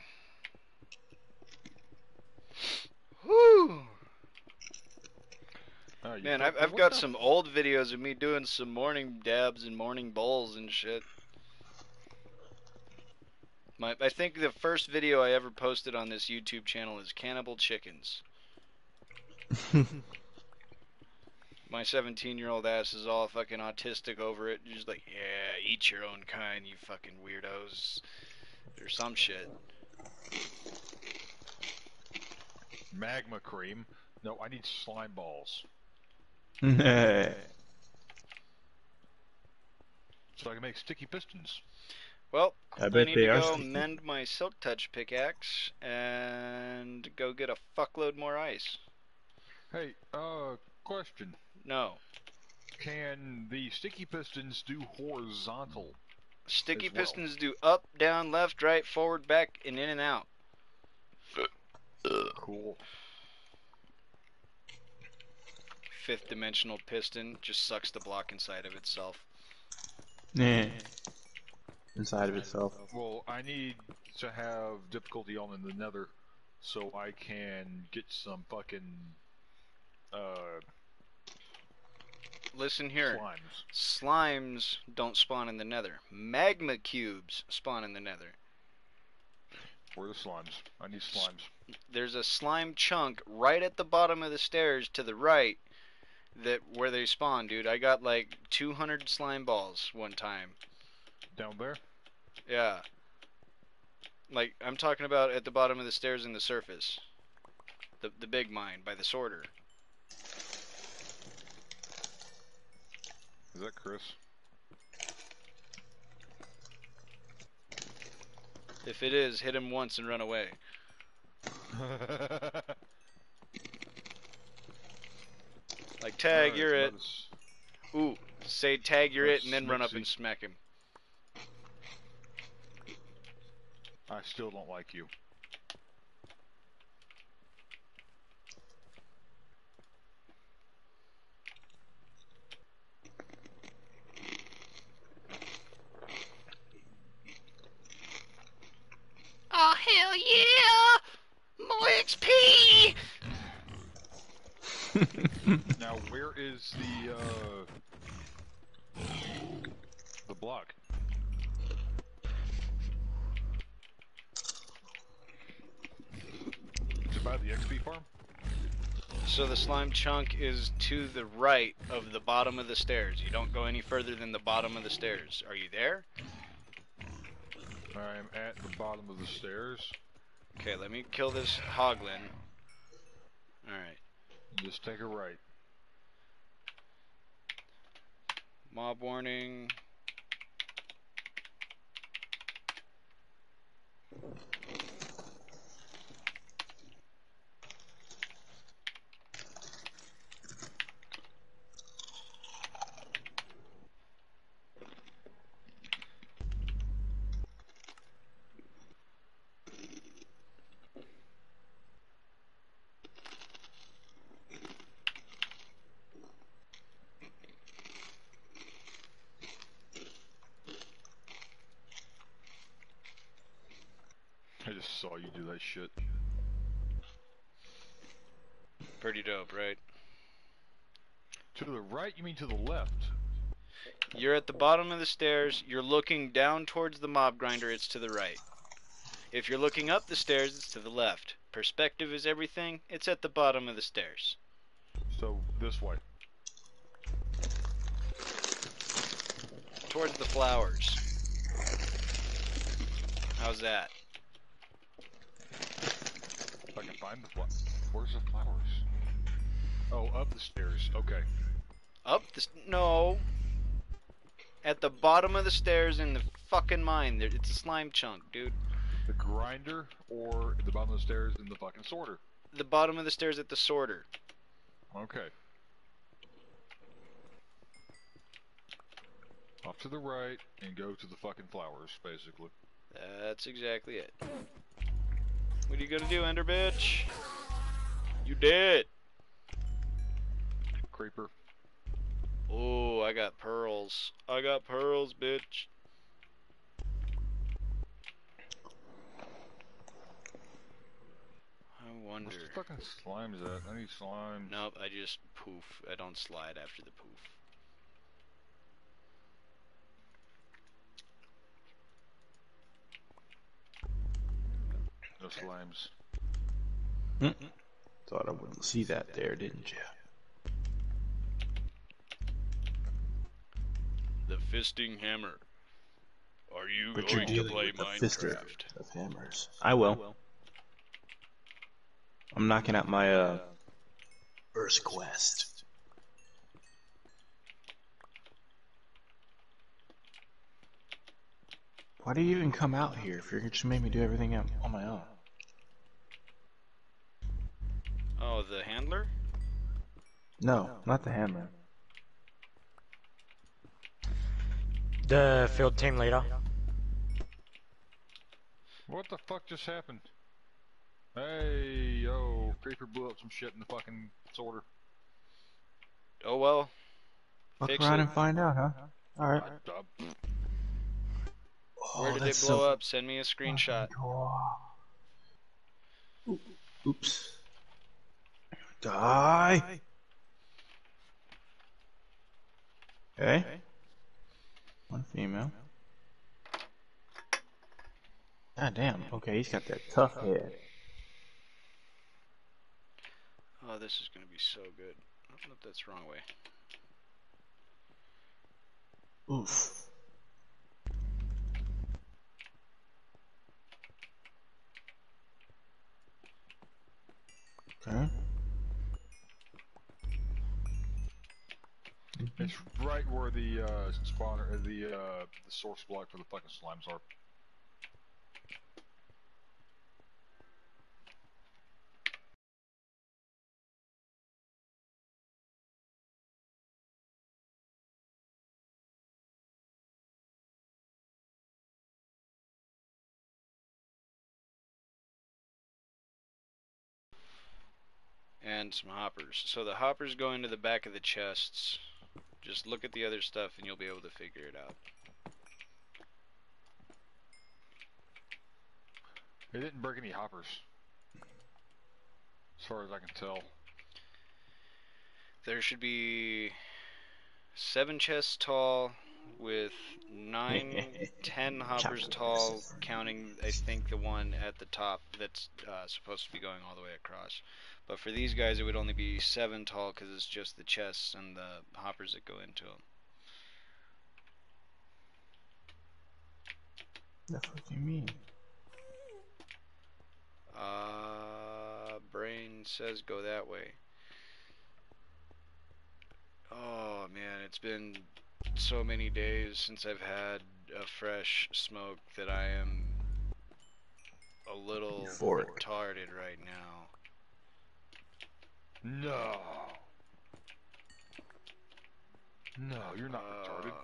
Whew. Oh, Man, I've, I've got some old videos of me doing some morning dabs and morning bowls and shit. My, I think the first video I ever posted on this YouTube channel is Cannibal Chickens. My 17 year old ass is all fucking autistic over it. Just like, yeah, eat your own kind, you fucking weirdos. Or some shit. magma cream. No, I need slime balls. so I can make sticky pistons. Well, I I bet need they to are. go sticky. mend my silk touch pickaxe and go get a fuckload more ice. Hey, uh, question. No. Can the sticky pistons do horizontal? Sticky As well. pistons do up, down, left, right, forward, back, and in and out. Cool. Fifth dimensional piston just sucks the block inside of itself. Yeah. Inside of itself. Well, I need to have difficulty on in the nether so I can get some fucking uh Listen here. slimes. Slimes don't spawn in the nether. Magma cubes spawn in the nether. Where are the slimes? I need slimes. There's a slime chunk right at the bottom of the stairs to the right that where they spawn, dude. I got like 200 slime balls one time. Down there? Yeah. Like I'm talking about at the bottom of the stairs in the surface. The the big mine by the sorter. Is that Chris? If it is, hit him once and run away. Like tag, you're it. Ooh, say tag, you're it, and then run up and smack him. I still don't like you. Oh, hell yeah! More XP! Now, where is the uh the block? Is it by the XP farm? So the slime chunk is to the right of the bottom of the stairs. You don't go any further than the bottom of the stairs. Are you there? I am at the bottom of the stairs. Okay, let me kill this hoglin. Alright. Just take a right. Mob warning. I just saw you do that shit. Pretty dope, right? To the right? You mean to the left? You're at the bottom of the stairs. You're looking down towards the mob grinder. It's to the right. If you're looking up the stairs, it's to the left. Perspective is everything. It's at the bottom of the stairs. So this way. Towards the flowers. How's that? If I can find the fla- Where's the flowers? Oh, up the stairs. Okay. Up the. No. At the bottom of the stairs in the fucking mine. There, it's a slime chunk, dude. The grinder or at the bottom of the stairs in the fucking sorter. The bottom of the stairs at the sorter. Okay. Off to the right and go to the fucking flowers, basically. That's exactly it. What are you gonna do, Ender bitch? You dead. Creeper. Oh, I got pearls. I got pearls, bitch. I wonder. Where's the fucking slimes at? I need slime. Nope, I just poof. I don't slide after the poof. No slimes. Thought I wouldn't see that there, didn't you? The fisting hammer. Are you But you're going to dealing play with the fister Minecraft? of hammers. I will. I'm knocking out my uh first quest. Why do you even come out here if you're just make me do everything on on my own? Oh, the handler? No, not the handler. The field team leader. What the fuck just happened? Hey, yo, Creeper blew up some shit in the fucking sorter. Oh well. Look Fix around it. and find out, huh? Alright. I, uh, Where Oh, did it that's blow so up? Send me a screenshot. cool. Oop- Oops. Die! Okay. One female. God damn. Okay, he's got that tough head. Oh, this is gonna be so good. Oh, no, that's wrong way. Oof. Okay. It's right where the uh, spawner, uh, the uh, the source block for the fucking slimes are. And some hoppers. So the hoppers go into the back of the chests. Just look at the other stuff and you'll be able to figure it out. They didn't break any hoppers, as far as I can tell. There should be seven chests tall with nine, ten hoppers tall, counting, I think, the one at the top that's uh, supposed to be going all the way across. But for these guys, it would only be seven tall because it's just the chests and the hoppers that go into them. That's what you mean? Uh, brain says go that way. Oh man, it's been so many days since I've had a fresh smoke that I am a little Euphoric. retarded right now. No. No, you're not retarded. Uh,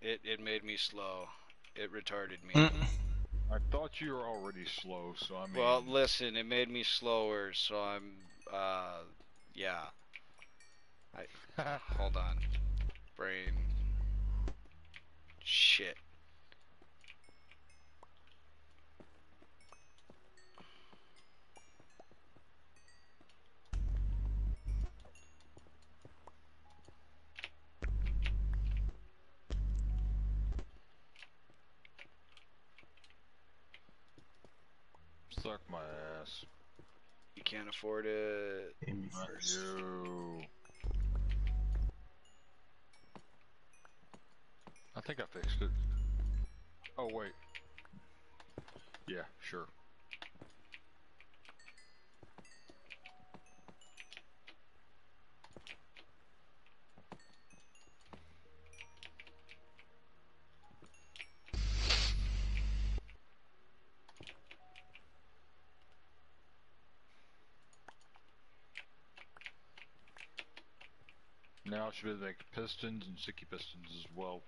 It it made me slow. It retarded me. I thought you were already slow, so I mean. Well, listen, it made me slower, so I'm uh yeah. I hold on. Brain. Shit. Suck my ass. You can't afford it. Hit Not first. you. I think I fixed it. Oh wait. Yeah, sure. Should be able to make pistons and sticky pistons as well.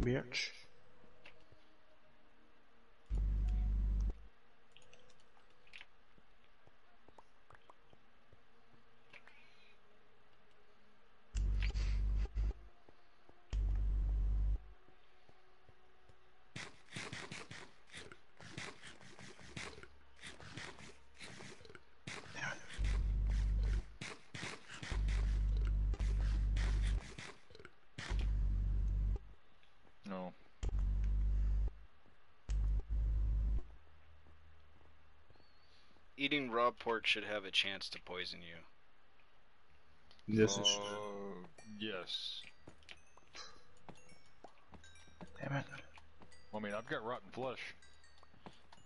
Bitch. Damn it. No. Eating raw pork should have a chance to poison you. This is Uh, yes. Damn it. I mean, I've got rotten flesh.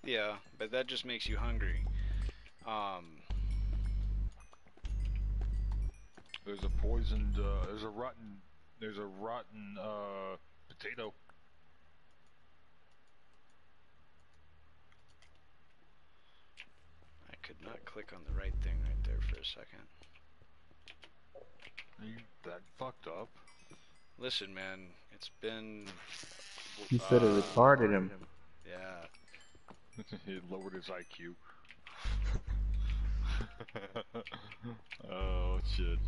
Yeah, but that just makes you hungry. Um There's a poisoned. Uh, there's a rotten. There's a rotten uh, potato. I could not click on the right thing right there for a second. Are you that fucked up? Listen, man, it's been. He said it uh, retarded him. Yeah. he lowered his IQ. oh shit.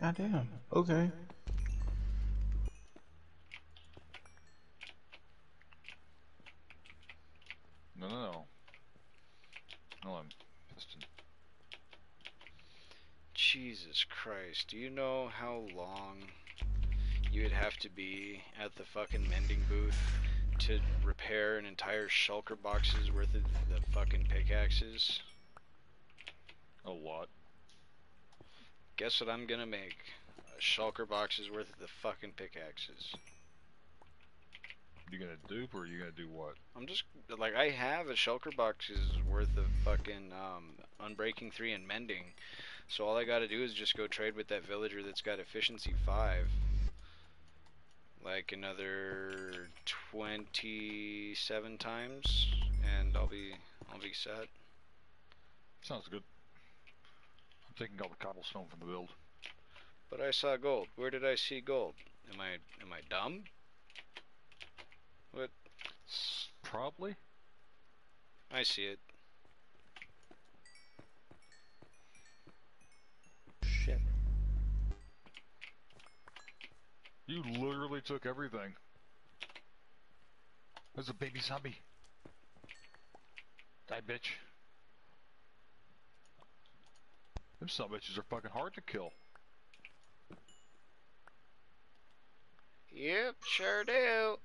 Goddamn. Okay. No, no, no. No, I'm piston. Jesus Christ, do you know how long you would have to be at the fucking mending booth to repair an entire shulker box's worth of the fucking pickaxes? A lot. Guess what I'm gonna make? A shulker box's worth of the fucking pickaxes. You gonna dupe or you gonna do what? I'm just like I have a shulker box's worth of fucking um, unbreaking three and mending, so all I gotta do is just go trade with that villager that's got efficiency five. Like another twenty-seven times, and I'll be I'll be set. Sounds good. I'm taking all the cobblestone from the build. But I saw gold. Where did I see gold? Am I am I dumb? What? Probably. I see it. Shit. You literally took everything. There's a baby zombie. Die, bitch. Them some bitches are fucking hard to kill. Yep, sure do.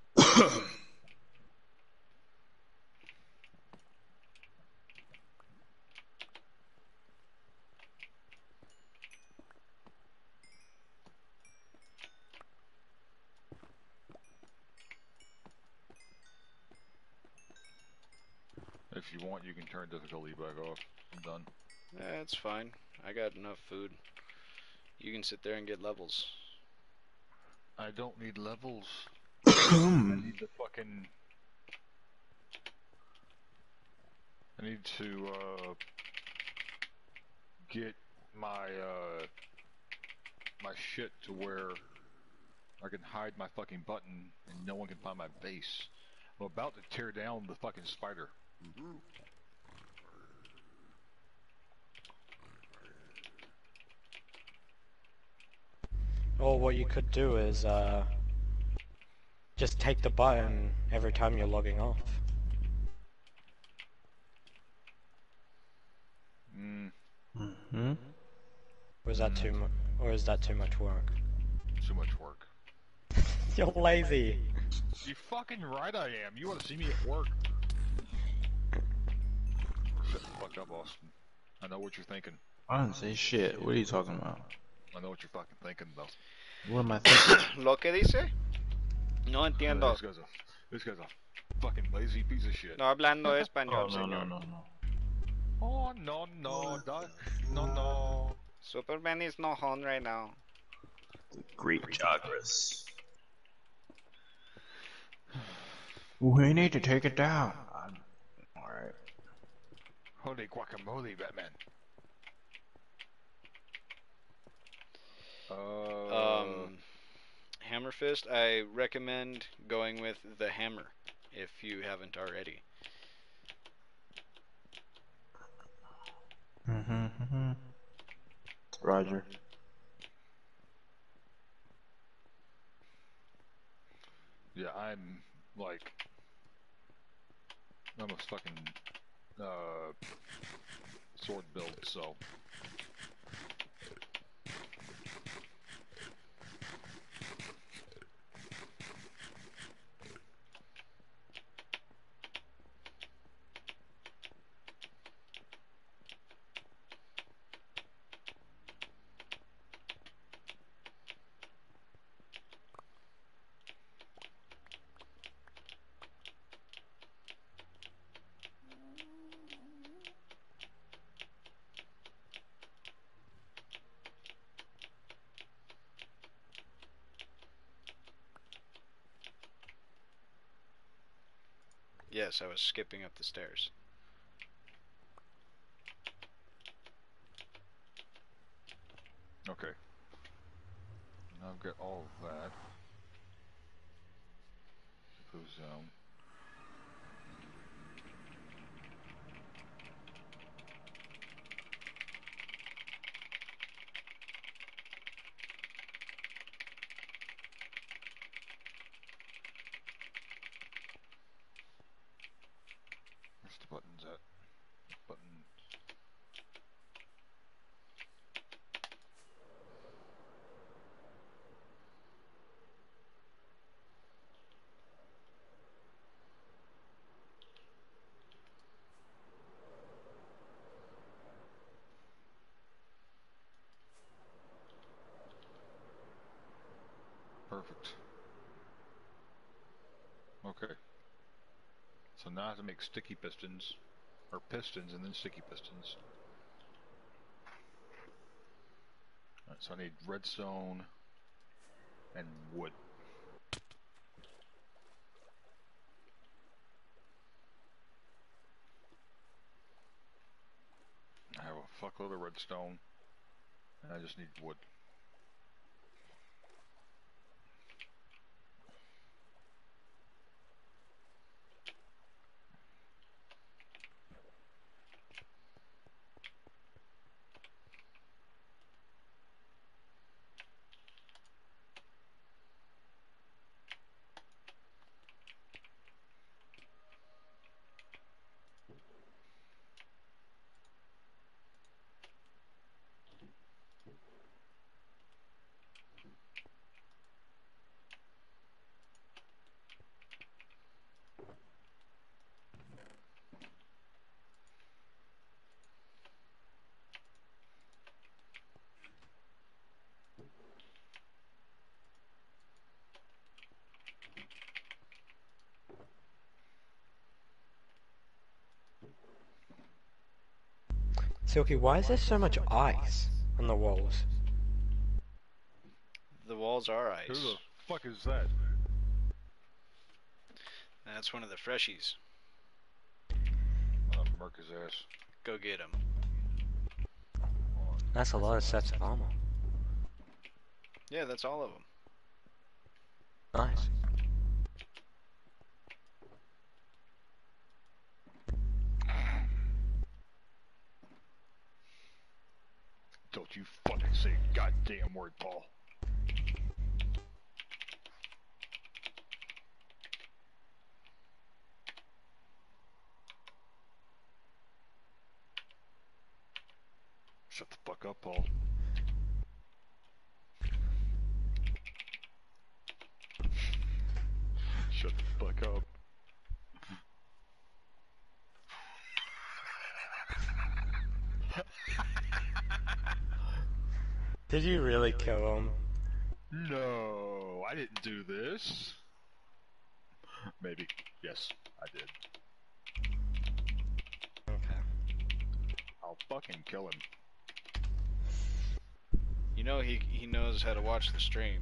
If you want, you can turn difficulty back off. I'm done. That's fine. I got enough food. You can sit there and get levels. I don't need levels. I need the fucking. I need to uh, get my uh, my shit to where I can hide my fucking button and no one can find my base. I'm about to tear down the fucking spider. Or what you could do is uh, just take the button every time you're logging off. Mm, Mm-hmm. Or is that too mu- or is that too much work? too much work. You're lazy. You fucking right I am. You want to see me at work? Shut the fuck up, Austin. I know what you're thinking. I didn't say shit. What are you talking about? I know what you're fucking thinking, though. What am I thinking? ¿Lo que dice? No uh, entiendo. This guy's a, this guy's a fucking lazy piece of shit. No hablando oh, español, no, no, señor. no, no. Oh, no, no, that, no, no. Superman is not home right now. Great progress. We need to take it down. Alright. Holy guacamole, Batman. Uh, Um, Hammer Fist, I recommend going with the hammer if you haven't already. Mm-hmm, mm-hmm. Roger. yeah, I'm like, I'm a fucking uh, sword build, so. I was skipping up the stairs. Okay. Now I've got all of that. Goes down. Where's the buttons at? Button. Perfect. Okay. So now I have make sticky pistons, or pistons and then sticky pistons. So I need redstone and wood. I have a fuckload of redstone, and I just need wood. Silky, why is there so much ice on the walls? The walls are ice. Who the fuck is that? That's one of the freshies. Uh, murk his ass. Go get him. That's a lot of sets of armor. Yeah, that's all of them. Nice. Don't you fucking say a goddamn word, Paul. Shut the fuck up, Paul. Shut the fuck up. Did you really kill him? No, I didn't do this. Maybe. Yes, I did. Okay. I'll fucking kill him. You know he he knows how to watch the stream.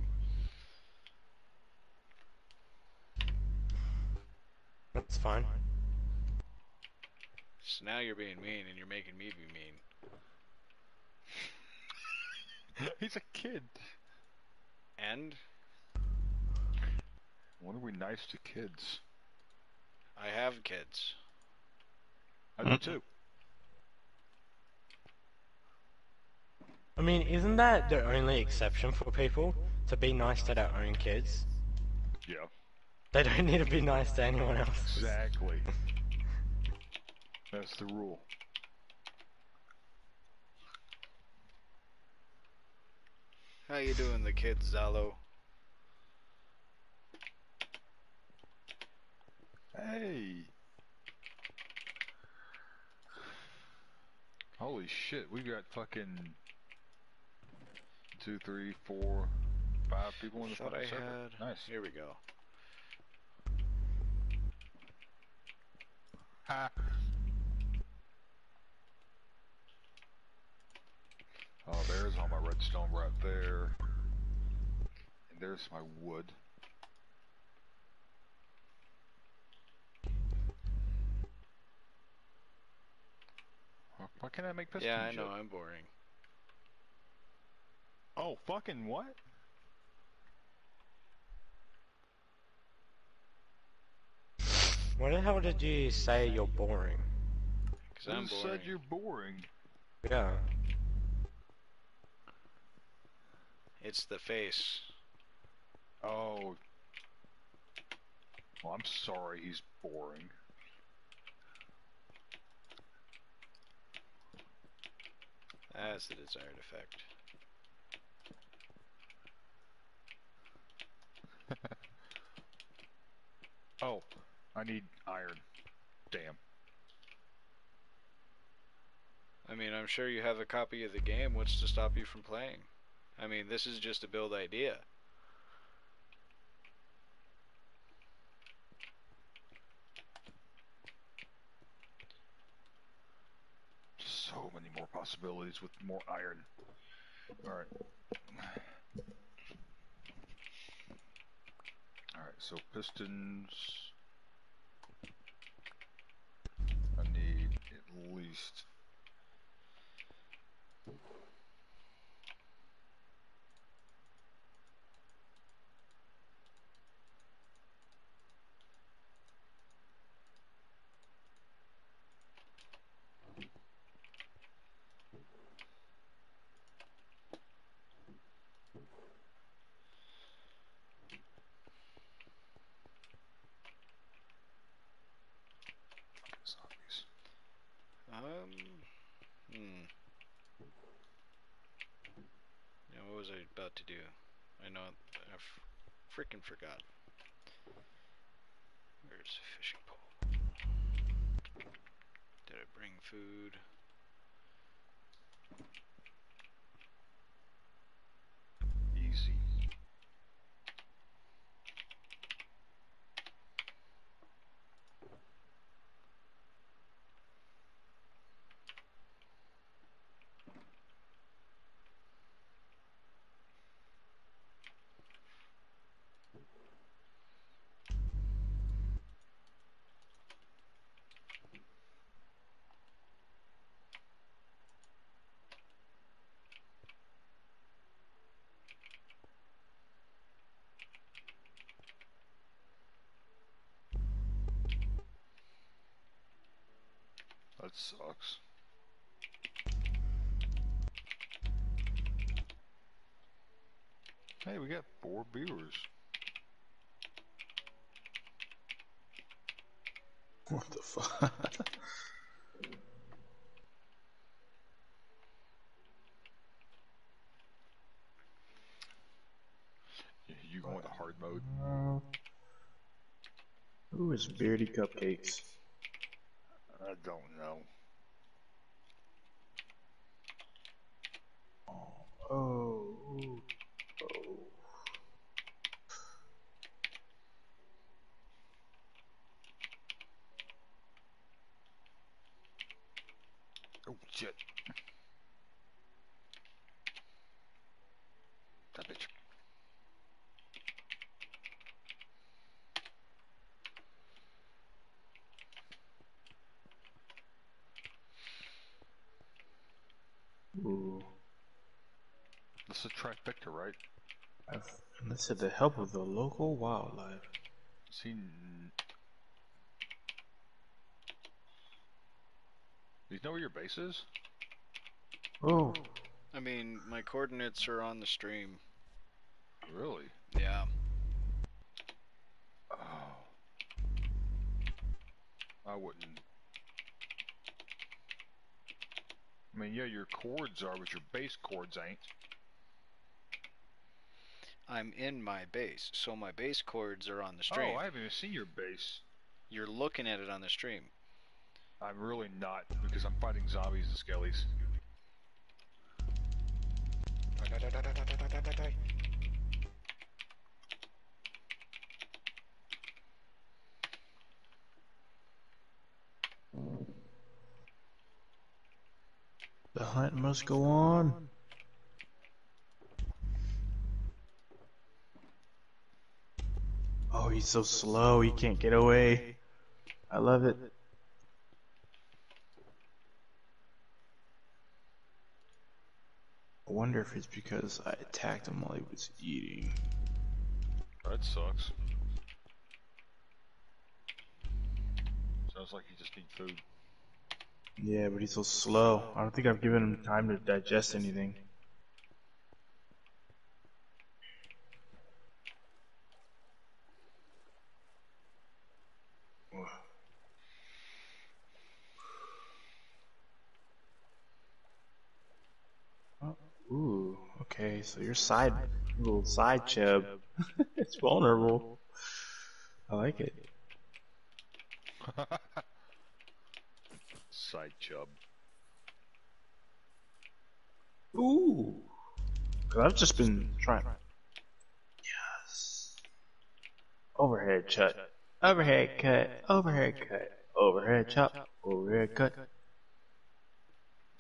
That's fine. So now you're being mean and you're making me be mean. He's a kid. And When are we nice to kids? I have kids. I do too. I mean, isn't that the only exception for people to be nice to their own kids? Yeah, They don't need to be nice to anyone else. exactly. That's the rule. How you doing, the kids, Zalo? Hey! Holy shit, we got fucking two, three, four, five people in the Thought I server. had. Nice. Here we go. Ha! Oh, there's all my redstone right there. And there's my wood. Why can't I make pistons? Yeah, I know. I'm boring. Oh, fucking what? When the hell did you say you're boring? Because I'm boring. said you're boring? Yeah. It's the face. Oh. Well, I'm sorry he's boring. That's the desired effect. Oh, I need iron. Damn. I mean, I'm sure you have a copy of the game. What's to stop you from playing? I mean, this is just a build idea. So many more possibilities with more iron. Alright. Alright, so pistons. I need at least. Zombies. Um, hmm. Now, what was I about to do? I know, I f- freaking forgot. Where's the fishing pole? Did I bring food? Easy. That sucks. Hey, we got four viewers. What the fuck? You going to hard mode? Who is Beardy Cupcakes? Don't know. Oh, ooh, oh. Oh shit. That bitch. Ooh. This is a trifecta, right? I've, and the help of the local wildlife. See. Do you know where your base is? Oh, I mean, my coordinates are on the stream. Really? Yeah. Oh. I wouldn't. I mean, yeah, your coords are, but your base coords ain't. I'm in my base, so my base coords are on the oh, stream. Oh, I haven't even seen your base. You're looking at it on the stream. I'm really not, because I'm fighting zombies and skellies. the hunt must go on. He's so slow, he can't get away. I love it. I wonder if it's because I attacked him while he was eating. That sucks. Sounds like you just need food. Yeah, but he's so slow. I don't think I've given him time to digest anything. Oh, Ooh, okay, so your side, little side chub, it's vulnerable. I like it. Side chub. Ooh. Cause I've just been trying. Yes. Overhead cut. Overhead cut. Overhead cut. Overhead chop. Overhead cut.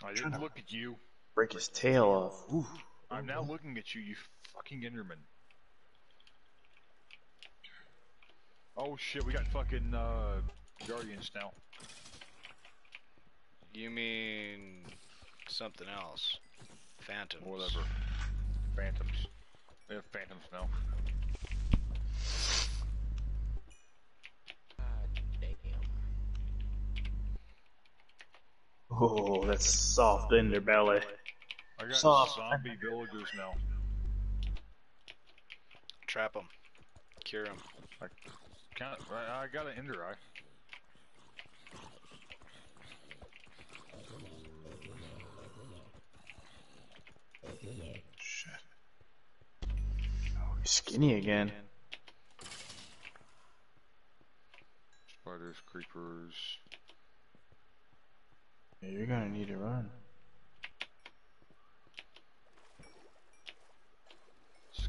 I didn't look at you. Break his tail off. Ooh. I'm now looking at you, you fucking Enderman. Oh shit, we got fucking uh, Guardians now. You mean something else? Phantoms. Whatever. Phantoms. They have phantoms now. Oh, that's soft in their belly. I got Soft. zombie villagers now. Trap them. Cure them. I, can't, I, I got an ender eye. Shit. Oh, he's skinny again. Spiders, creepers. Yeah, you're gonna need to run.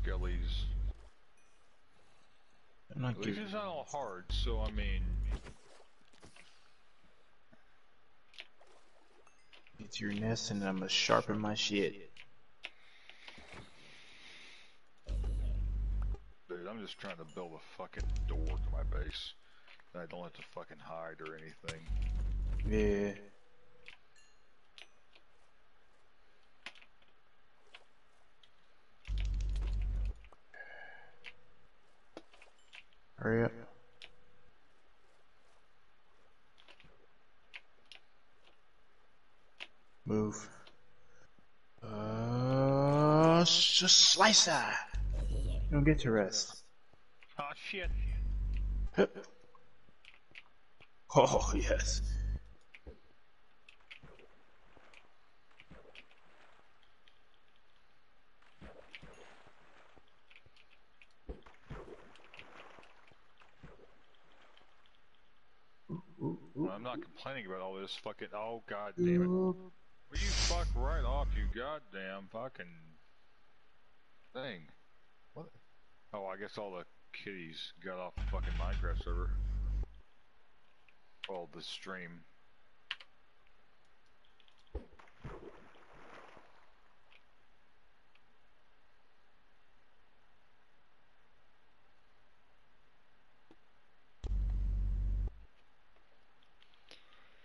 Skellies. I'm not giving. it's not all hard, so I mean, It's your nest, and I'm gonna sharpen my shit. dude, I'm just trying to build a fucking door to my base. I don't have to fucking hide or anything. Yeah. Hurry up. Move. Uh, s- just slice that. You don't get to rest. Oh shit. Hup. Oh, yes. I'm not complaining about all this fucking. Oh god damn it. Will you fuck right off, you goddamn fucking thing? What? Oh, I guess all the kitties got off the fucking Minecraft server. Well, the stream.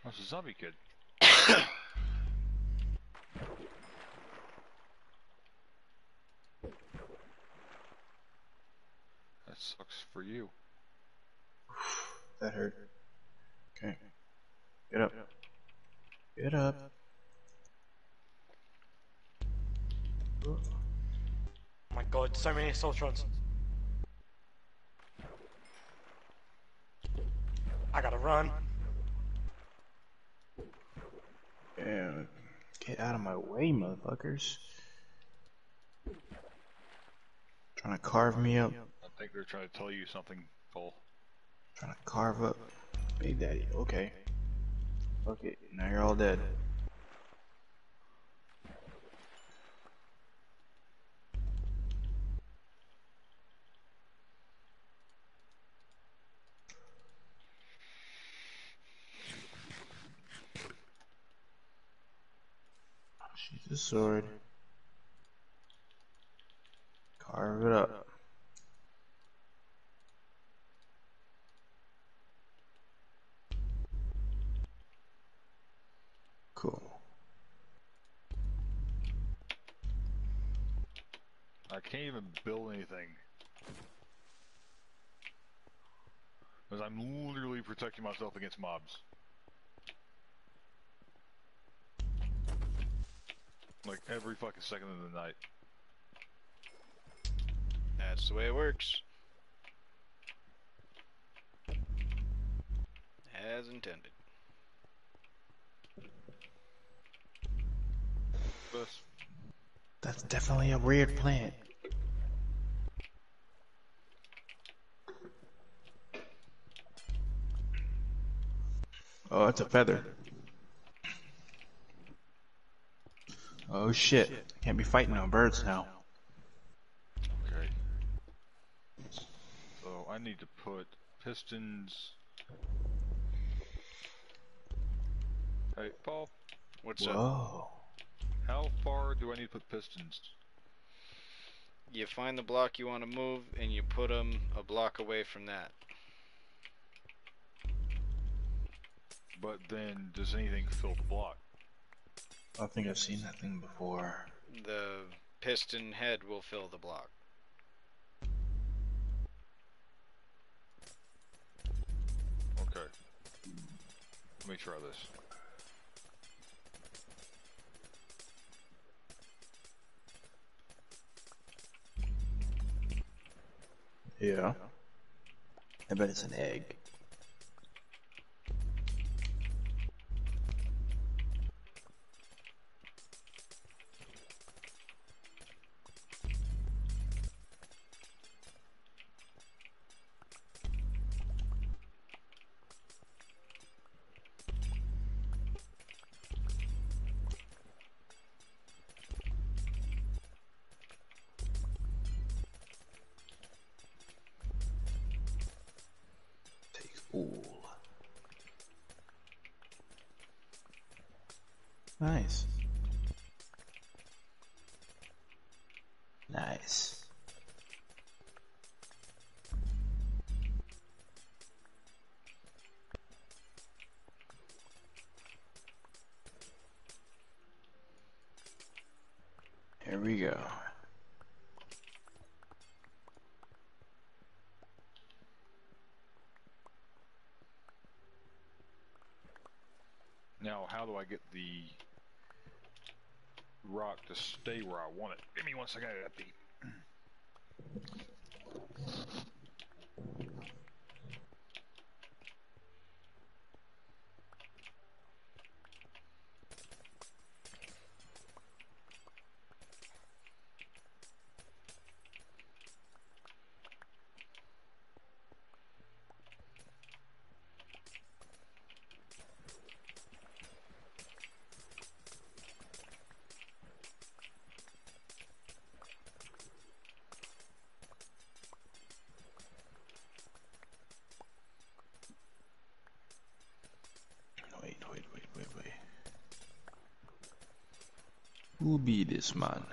Oh, That's a zombie kid. That sucks for you. That hurt. Okay. Get up. Get up. Oh my god, so many Soltrons. I gotta run. Yeah. Get out of my way, motherfuckers. Trying to carve me up. I think they're trying to tell you something, Cole. Trying to carve up Big Daddy. Okay. Fuck it. Now you're all dead. She's a sword. Carve it up. Cool. I can't even build anything. Because I'm literally protecting myself against mobs. Like every fucking second of the night. That's the way it works. As intended. But That's definitely a weird plant. Oh, it's a feather. Oh shit. Can't be fighting on birds now. Okay. So I need to put pistons. Hey, Paul, What's up? Whoa. how far do I need to put pistons? You find the block you want to move and you put them a block away from that. But then, does anything fill the block? I think I've seen that thing before. The piston head will fill the block. Okay. Let me try this. Yeah. I bet it's an egg. Nice. Nice. Here we go. Now, how do I get the rock to stay where I want it? Give me one second. I gotta pee. Be this man?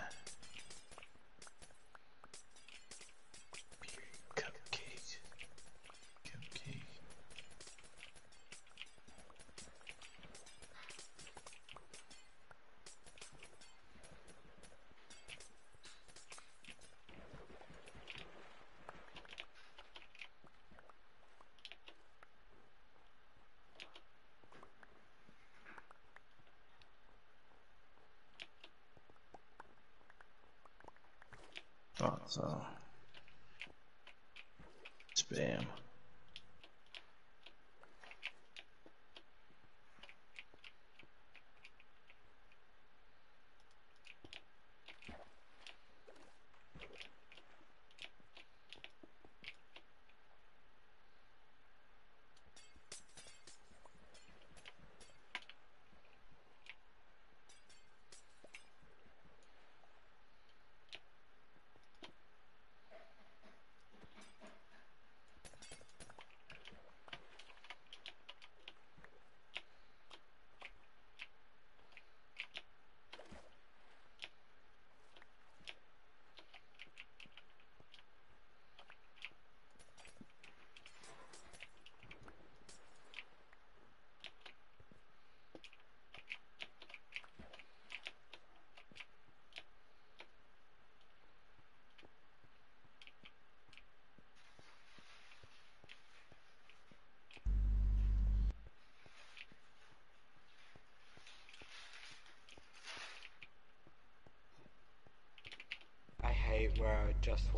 So.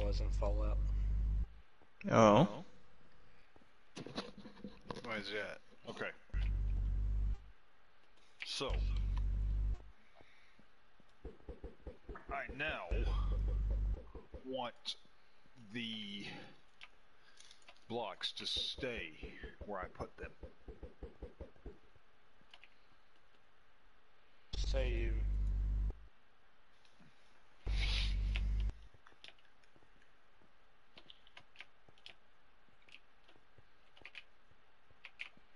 Was in Fallout. Oh. Why is that? Okay. So, I now want the blocks to stay where I put them. So you.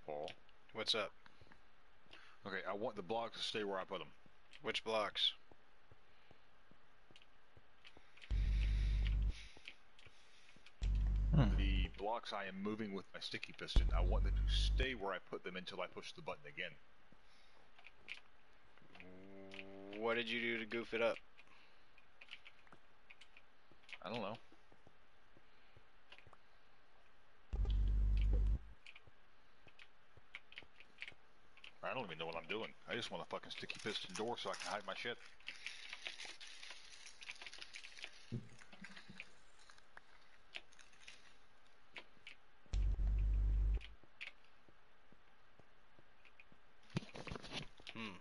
Paul. What's up? Okay, I want the blocks to stay where I put them. Which blocks? The blocks I am moving with my sticky piston, I want them to stay where I put them until I push the button again. What did you do to goof it up? I don't know. I don't even know what I'm doing. I just want a fucking sticky piston door so I can hide my shit. Hmm.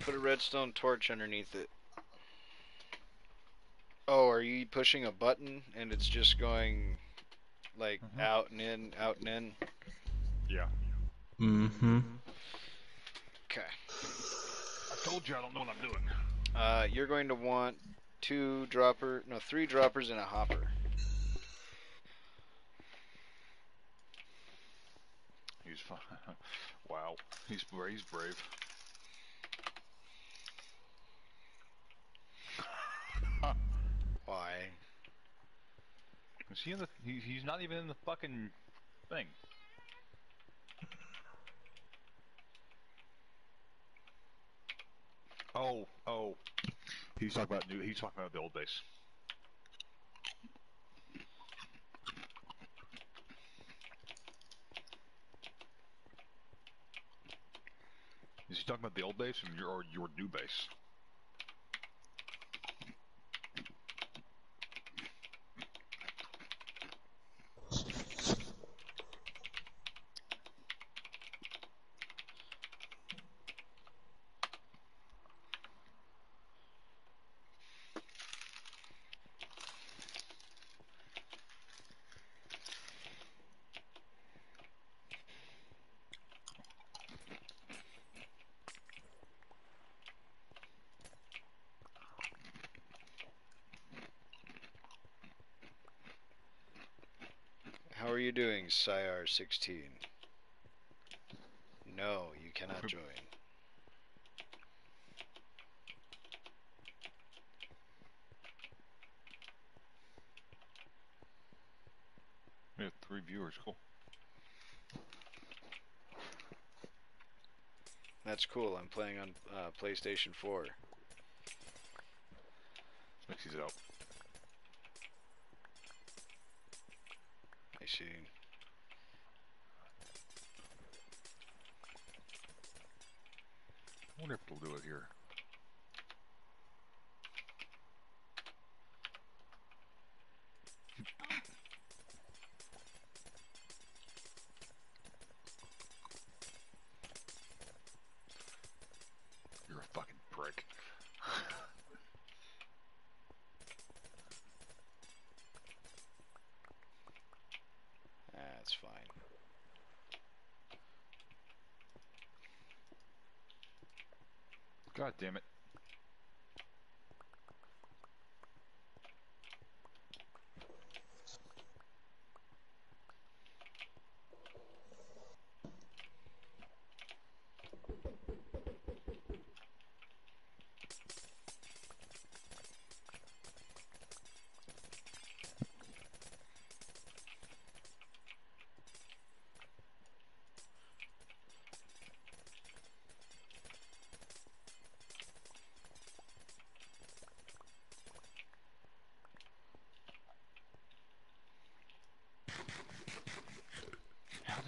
Put a redstone torch underneath it. Oh, are you pushing a button and it's just going like Mhm. out and in, out and in? Yeah. Mm-hmm. Okay. I told you I don't know what I'm doing. Uh, you're going to want two dropper, no, three droppers and a hopper. He's fine. wow. He's bra- he's brave. Why? Is he in the? He, he's not even in the fucking thing. Oh, oh. He's talking about new. He's talking about the old base. Is he talking about the old base or your, or your new base? How doing, Syar16? No, you cannot join. We have three viewers. Cool. That's cool. I'm playing on uh, PlayStation 4. Mixie's out. I see. I wonder if it'll do it here. You're a fucking prick. That's fine. God damn it.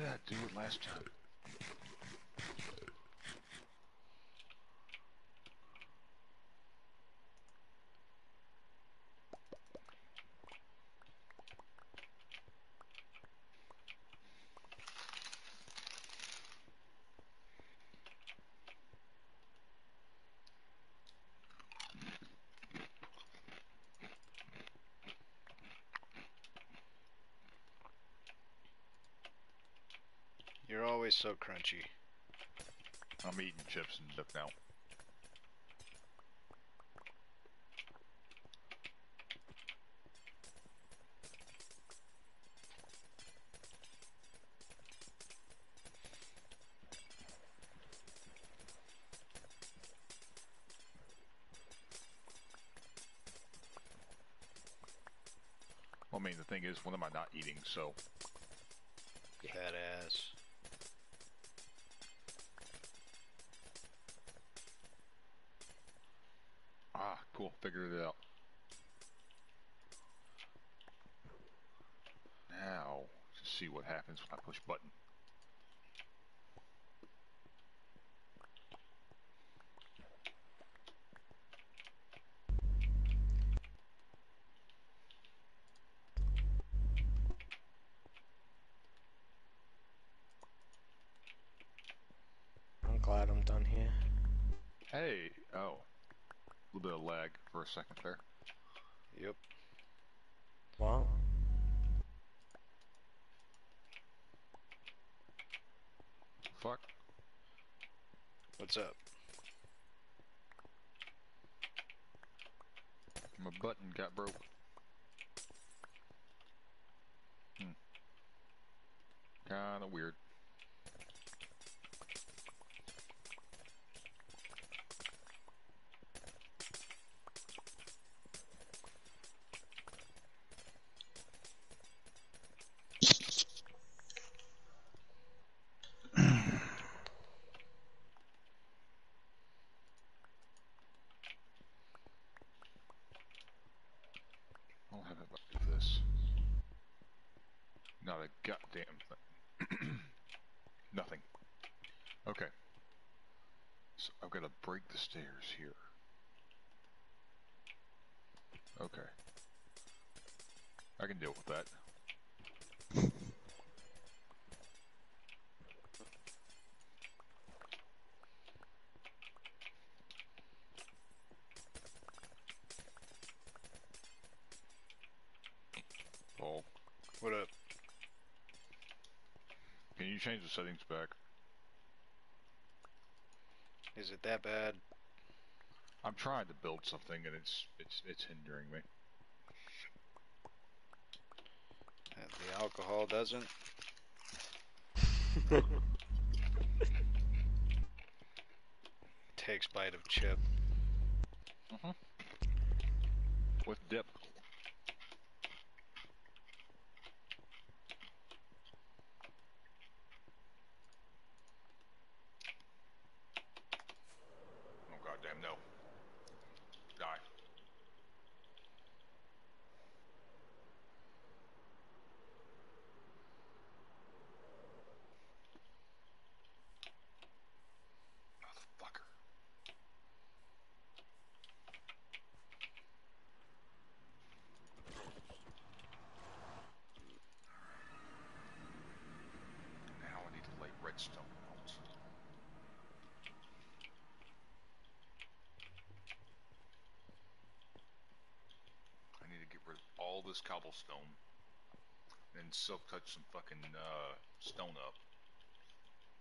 I do it last time? You're always so crunchy. I'm eating chips and dip now. Well, I mean, the thing is, when am I not eating? So, stairs here. Okay. I can deal with that. Oh, What up? can you change the settings back? Is it that bad? I'm trying to build something and it's it's it's hindering me. Uh, The alcohol doesn't? Takes bite of chip. With dip. Oh goddamn no. Die. Motherfucker. Now I need to lay redstone out. I need to get rid of all this cobblestone and silk touch some fucking uh, stone up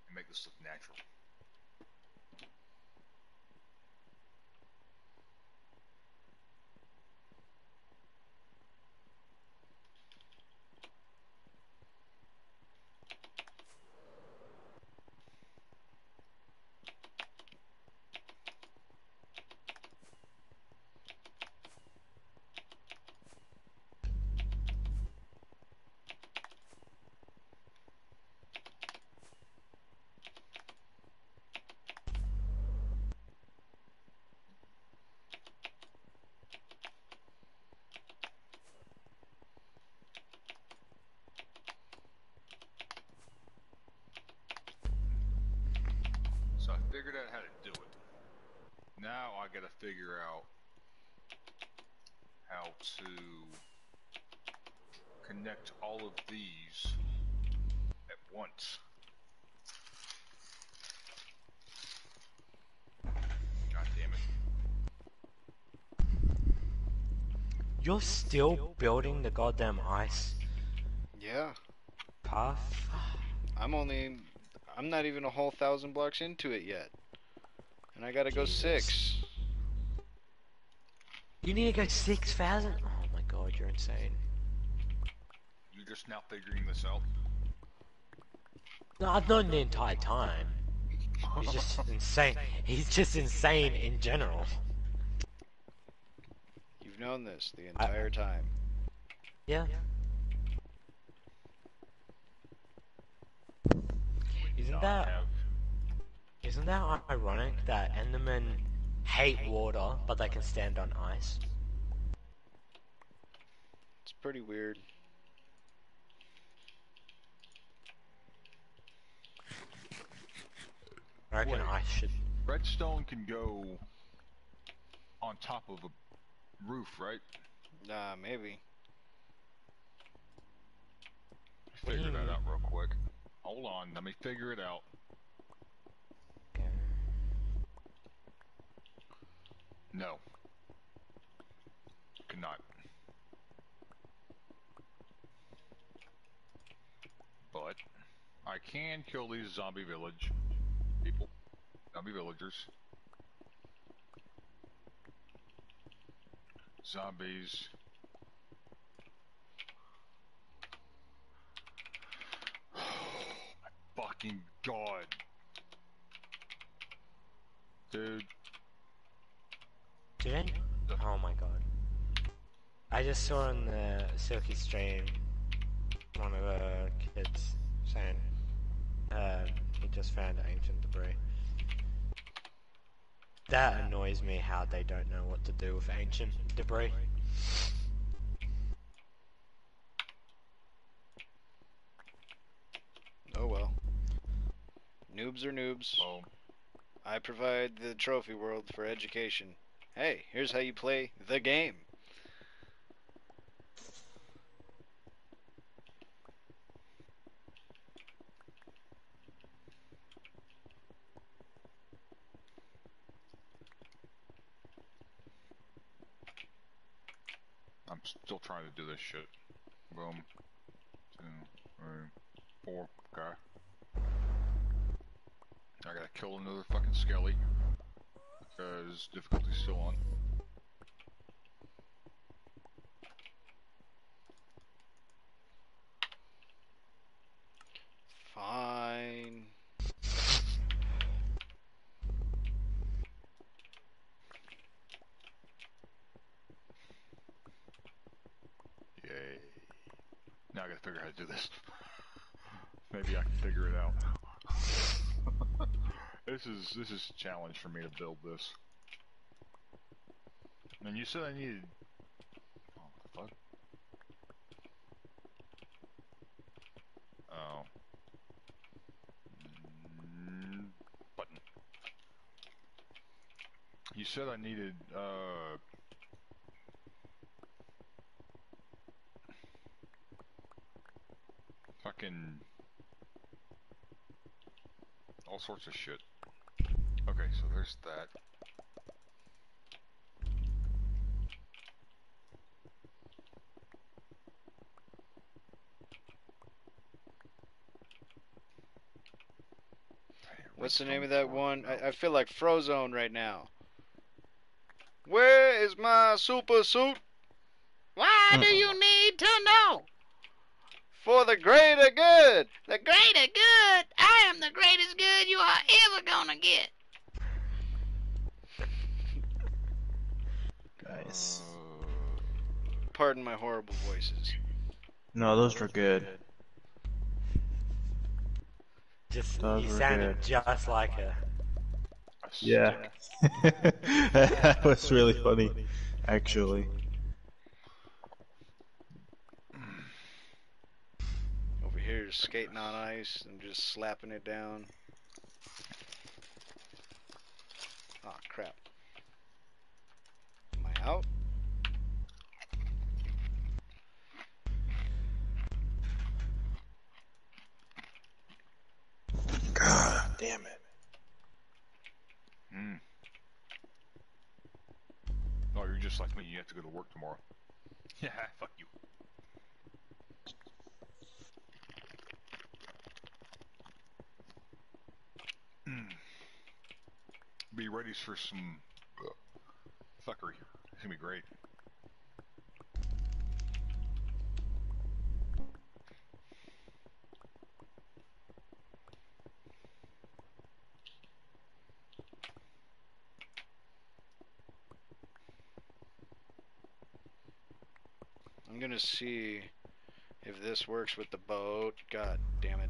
and make this look natural. Still building the goddamn ice Yeah, path? I'm only. I'm not even a whole thousand blocks into it yet. And I gotta go six. You need to go 6,000? Oh my god, you're insane. You're just now figuring this out. No, I've known the entire time. He's just insane. He's just insane in general. You've known this the entire time. Yeah. Isn't Not that have- isn't that ironic that Endermen hate water but they can stand on ice? It's pretty weird. I reckon Wait. ice should. Redstone can go on top of a roof, right? Nah, maybe. Figure that out real quick. Hold on, let me figure it out. No. Cannot. But I can kill these zombie village people. Zombie villagers. Zombies. My fucking god. Dude, Did Oh my god. I just saw in the Silky stream one of the kids saying uh, he just found ancient debris. That annoys me how they don't know what to do with ancient debris. Oh well. Noobs are noobs. well, I provide the trophy world for education. Hey, here's how you play the game. I'm still trying to do this shit. Boom. Two, three, four. Okay. I gotta kill another fucking skelly. Because difficulty's still on. Fine. Yay. Now I gotta figure out how to do this. Maybe I can figure it out. this is this is a challenge for me to build this. And you said I needed. Oh, the fuck? Oh. Mm, button. You said I needed uh fucking all sorts of shit. Okay, so there's that. What's the name of that one? I, I feel like Frozone right now. Where is my super suit? Why do you need to know? For the greater good! The greater good. I am the greatest good you are ever gonna get. Guys. Uh, Pardon my horrible voices. No, those were good. Just Those you were sounded good. just like her. Yeah. that was really funny, actually. They're just skating on ice and just slapping it down. Oh crap. Am I out? God damn it. Hmm. No, you're just like me. You have to go to work tomorrow. Yeah, fuck you. Be ready for some uh, fuckery. It's gonna be great. I'm gonna see if this works with the boat. God damn it.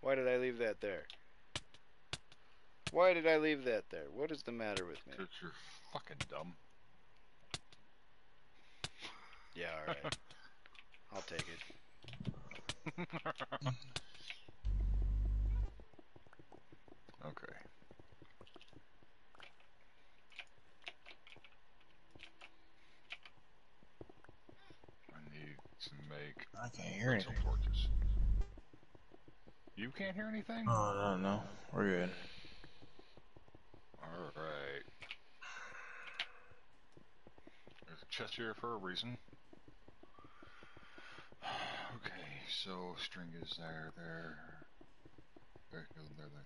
Why did I leave that there? Why did I leave that there? What is the matter with me? Cause you're fucking dumb. Yeah, alright. I'll take it. okay. I need to make I can't hear anything. torches. You can't hear anything? Oh, no, no. We're good. Alright. There's a chest here for a reason. Okay, so string is there, there. There, there, there, there.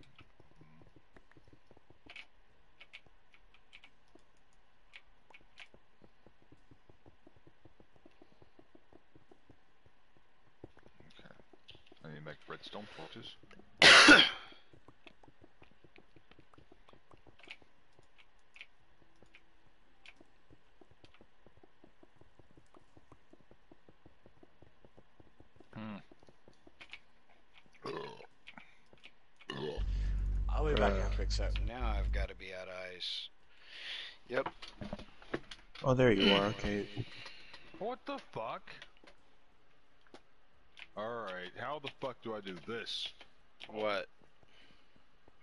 Okay. I need to make redstone torches. Hmm. I'll be back in a quick sec. Now I've got to be out of ice. Yep. Oh, there you are. Okay. What the fuck? Alright, how the fuck do I do this? What?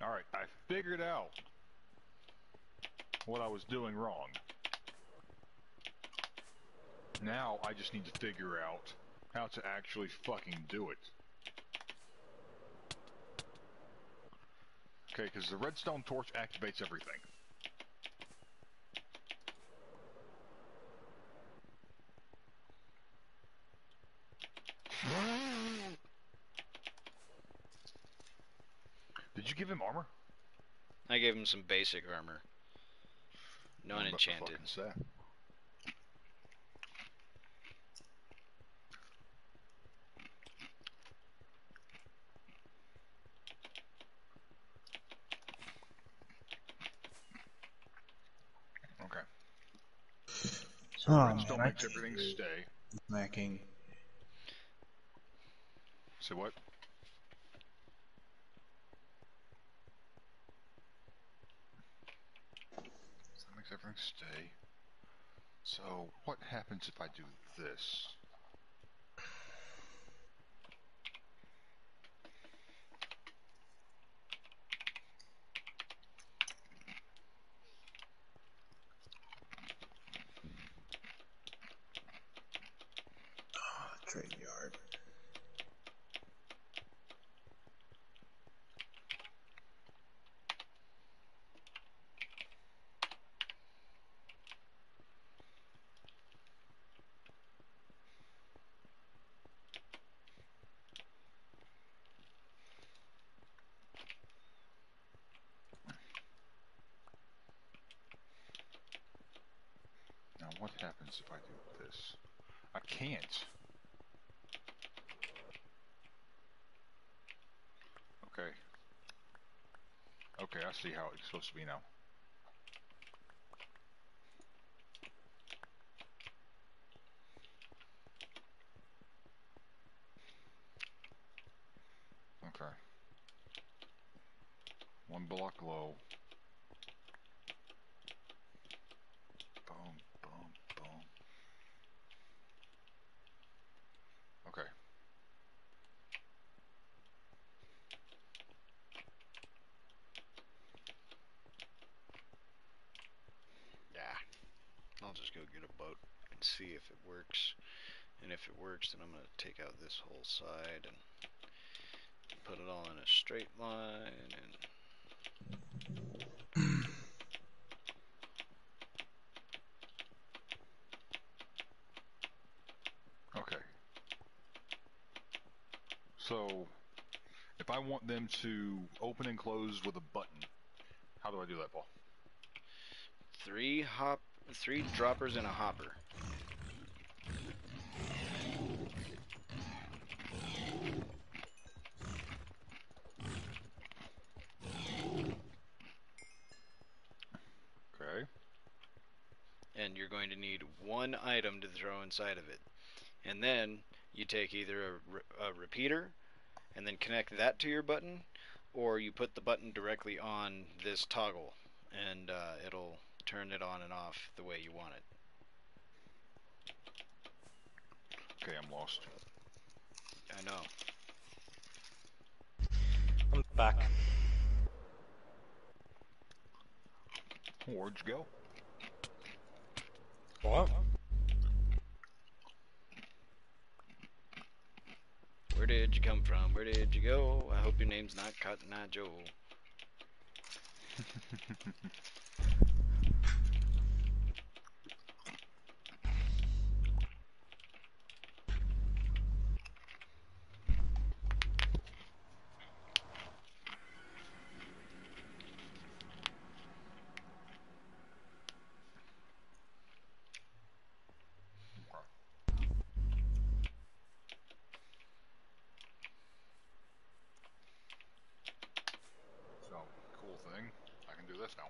Alright, I figured out what I was doing wrong. Now I just need to figure out how to actually fucking do it. Okay, because the redstone torch activates everything. Did you give him armor? I gave him some basic armor. Non I'm about to enchanted. fucking say. Okay. So Oh, man, makes can't everything stay. What? So that makes everything stay. So what happens if I do this? Oh, trade yard. Now what happens if I do this? I can't. Okay. Okay, I see how it's supposed to be now. Okay. One block low. Boom, boom, boom. Okay. Yeah. I'll just go get a boat and see if it works. And if it works, then I'm going to take out this whole side and put it all in a straight line and Okay. So, if I want them to open and close with a button, how do I do that, Paul? three hop three droppers and a hopper. Okay. And you're going to need one item to throw inside of it. And then you take either a, re- a repeater and then connect that to your button, or you put the button directly on this toggle and uh, it'll turn it on and off the way you want it. Okay, I'm lost. I know. I'm back. Where'd you go? What? Where did you come from? Where did you go? I hope your name's not Cotton Eye Joe. So, cool thing. I can do this now.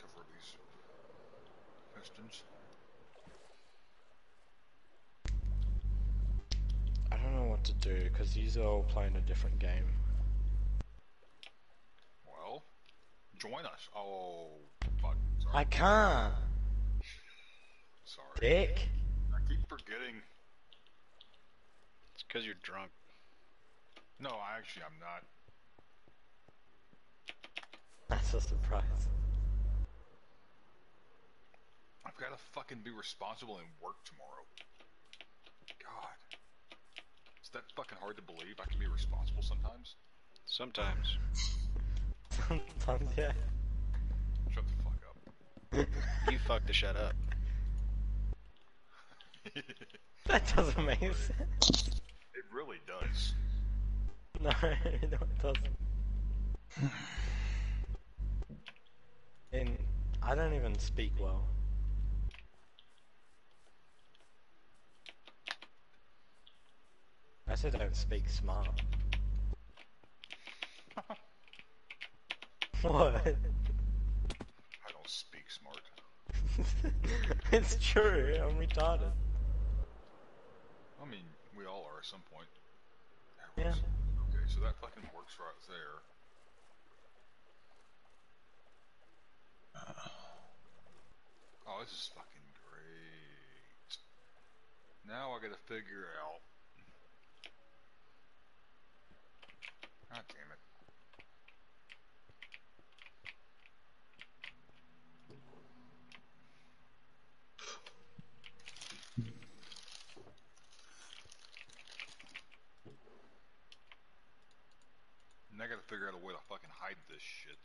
Cover these pistons. I don't know what to do because these are all playing a different game. Well, join us. Oh, fuck. Sorry. I can't, Sorry. Dick. I keep forgetting. It's because you're drunk. No, I actually, I'm not. That's a surprise. I've got to fucking be responsible and work tomorrow. God. Is that fucking hard to believe? I can be responsible sometimes? Sometimes. Sometimes, yeah. Shut the fuck up. You fuck the shut up. That doesn't make sense. It really does. No, no, it doesn't. And I don't even speak well. I said don't speak smart. what? I don't speak smart. it's true, I'm retarded. I mean, we all are at some point. Yeah. Okay, so that fucking works right there. Oh, this is fucking great. Now I gotta figure out. God damn it. And I gotta figure out a way to fucking hide this shit.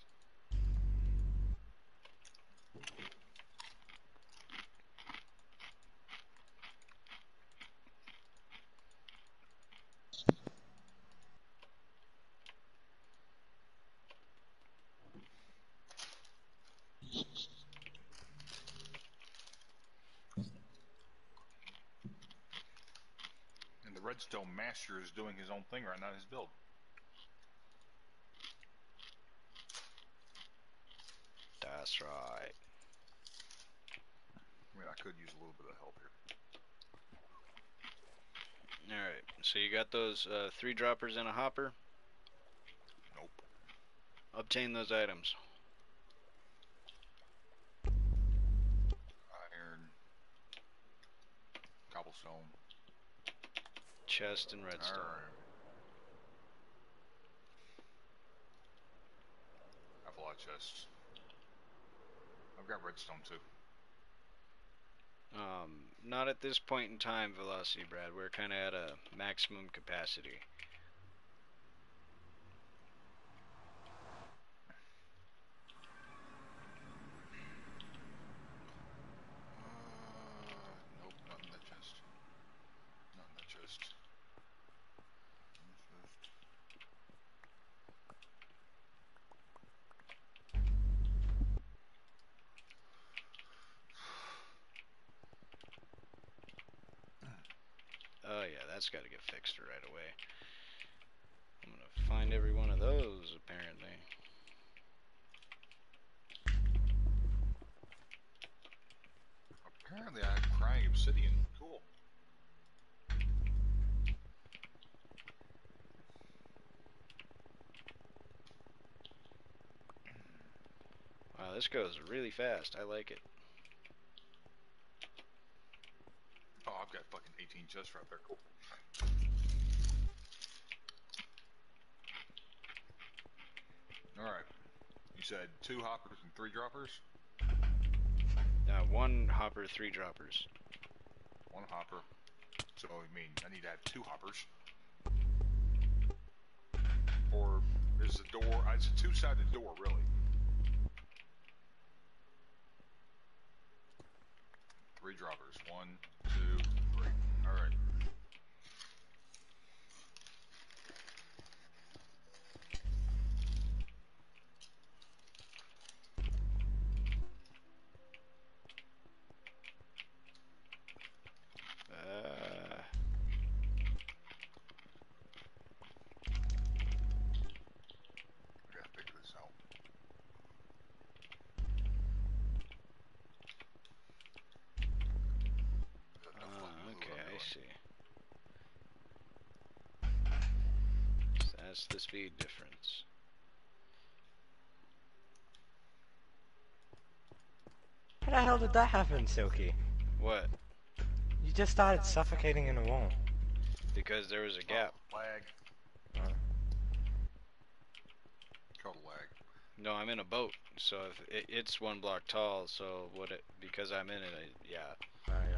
Redstone Master is doing his own thing right now, his build. That's right. I mean, I could use a little bit of help here. Alright, so you got those uh, three droppers and a hopper. Nope. Obtain those items. Chest and redstone. iron. I have a lot of chests. I've got redstone too. Um, not at this point in time, Velocity Brad. We're kind of at a maximum capacity. Uh, nope, not in that chest. Not in that chest. In the chest. Oh yeah, that's got to get fixed right away. I'm gonna find every one of those apparently. Apparently, I have crying obsidian. Cool. Wow, this goes really fast. I like it. Oh, I've got fucking 18 chests right there. Cool. Alright. You said two hoppers and three droppers? Uh, one hopper, three droppers. One hopper. So, I mean, I need to have two hoppers. Or is the door. uh, It's a two sided door, really. Three droppers. One, two, three. Alright. Uh, I gotta figure this out. Got enough ah, fucking glue okay, on I it. see. So That's speed difference. How the hell did that happen, Silky? What? You just started suffocating in a wall. Because there was a gap. Oh, lag. Oh. Called lag. No, I'm in a boat, so if it, it's one block tall, so what it because I'm in it, I, yeah. Oh, yeah.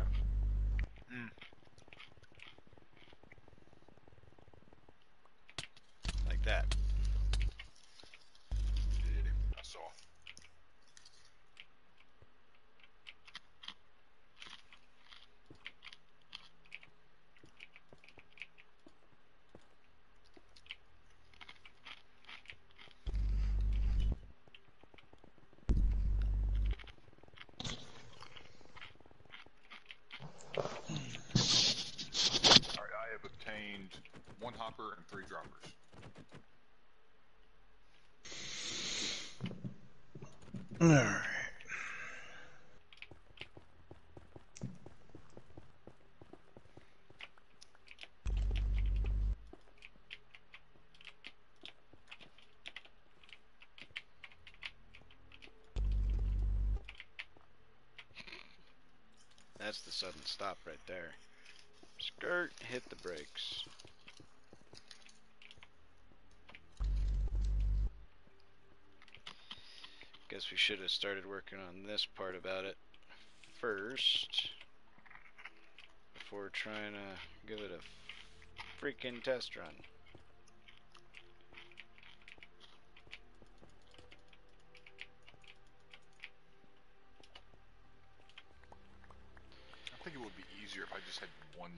Like that. Yeah, I saw. Alright, I have obtained one hopper and three droppers. Alright. That's the sudden stop right there. Skirt, hit the brakes. Guess we should have started working on this part about it first. Before trying to give it a freaking test run. I think it would be easier if I just had one.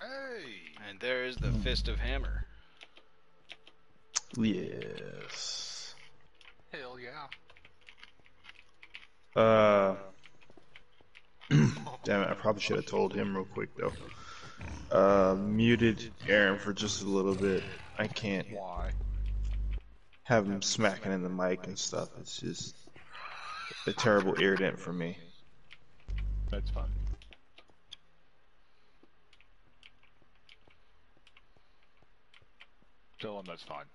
Hey! And there is the Fist of Hammer. Yes. Hell yeah. Uh. Damn it, I probably should have told him real quick though. Uh, muted Aaron for just a little bit. I can't Why? have him smacking in the mic and stuff. It's just a terrible irritant for me. That's fine. Tell him that's fine.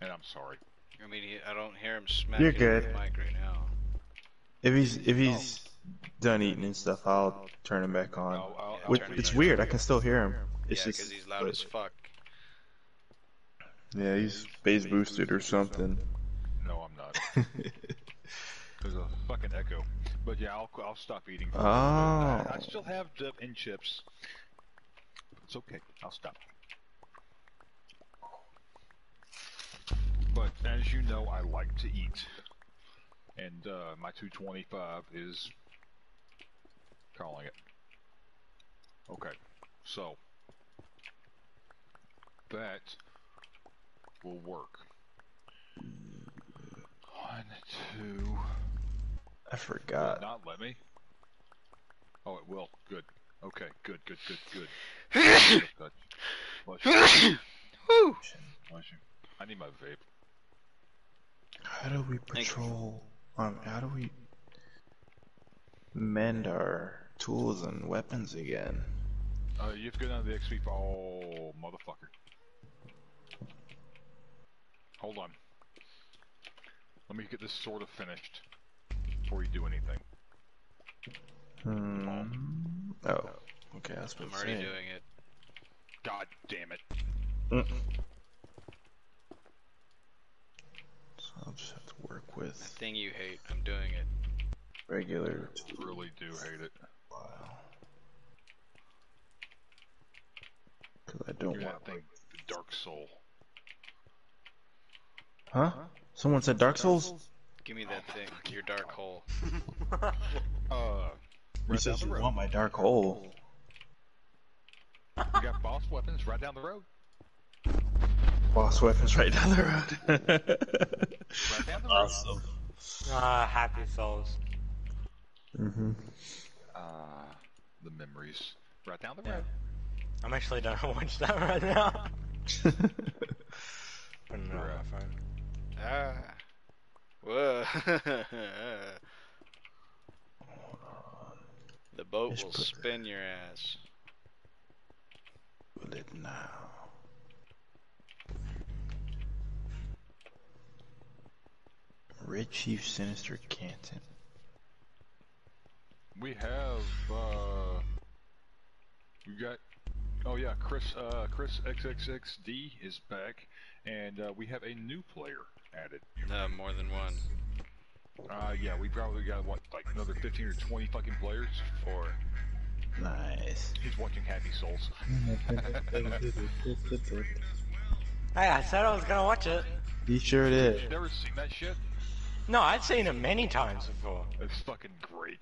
And I'm sorry. I mean, he, I don't hear him smacking You're the good. mic right now. If he's if he's done eating and stuff, I'll turn him back on. I'll, I'll, Yeah, Which, turn it it's weird. I can still hear him. It's yeah, because he's loud but- as fuck. yeah, he's bass boosted or something. No, I'm not. There's a fucking echo. But yeah, I'll I'll stop eating. Oh. I, I still have dip and chips. It's okay. I'll stop. But as you know, I like to eat, and uh, my 225 is calling it. Okay, so that will work. One, two. I Will forgot. not let me? Oh, it will. Good. Okay. Good. Good. Good. Good. good. Bless you. Woo! Bless you. I need my vape. How do we patrol? Um, how do we mend our tools and weapons again? Uh, you have to go down to the XP. For, oh, motherfucker. Hold on. Let me get this sort of finished before you do anything. Hmm. Oh. Okay, I was I'm already say. doing it. God damn it. Mm. So I'll just have to work with Thing you hate, I'm doing it. regular I Really do hate it. File. Because I don't Give me want. that thing, Dark Soul. Huh? Someone said Dark Souls? Give me that thing, your dark hole. Uh, You right said down you road. want my dark hole. We got boss weapons right down the road. Boss weapons right down the road. Right down the road. awesome. Ah, happy souls. Mm-hmm. Ah, the memories. Right down the Yeah. road. I'm actually don't watch that right now. Putting it on Bruh. my phone. Ah. Whoa. the boat Just will put- spin your ass. Will it now? Red Chief Sinister Canton. We have, uh, we got, oh yeah, Chris, uh, Chris XXXD is back, and, uh, we have a new player added. No, more than one. Uh, yeah, we probably got, what, like another 15 or 20 fucking players? Four. Nice. He's watching Happy Souls. Hey, I said I was gonna watch it. he sure did. Never seen that shit? No, i've seen it many times before. It's fucking great.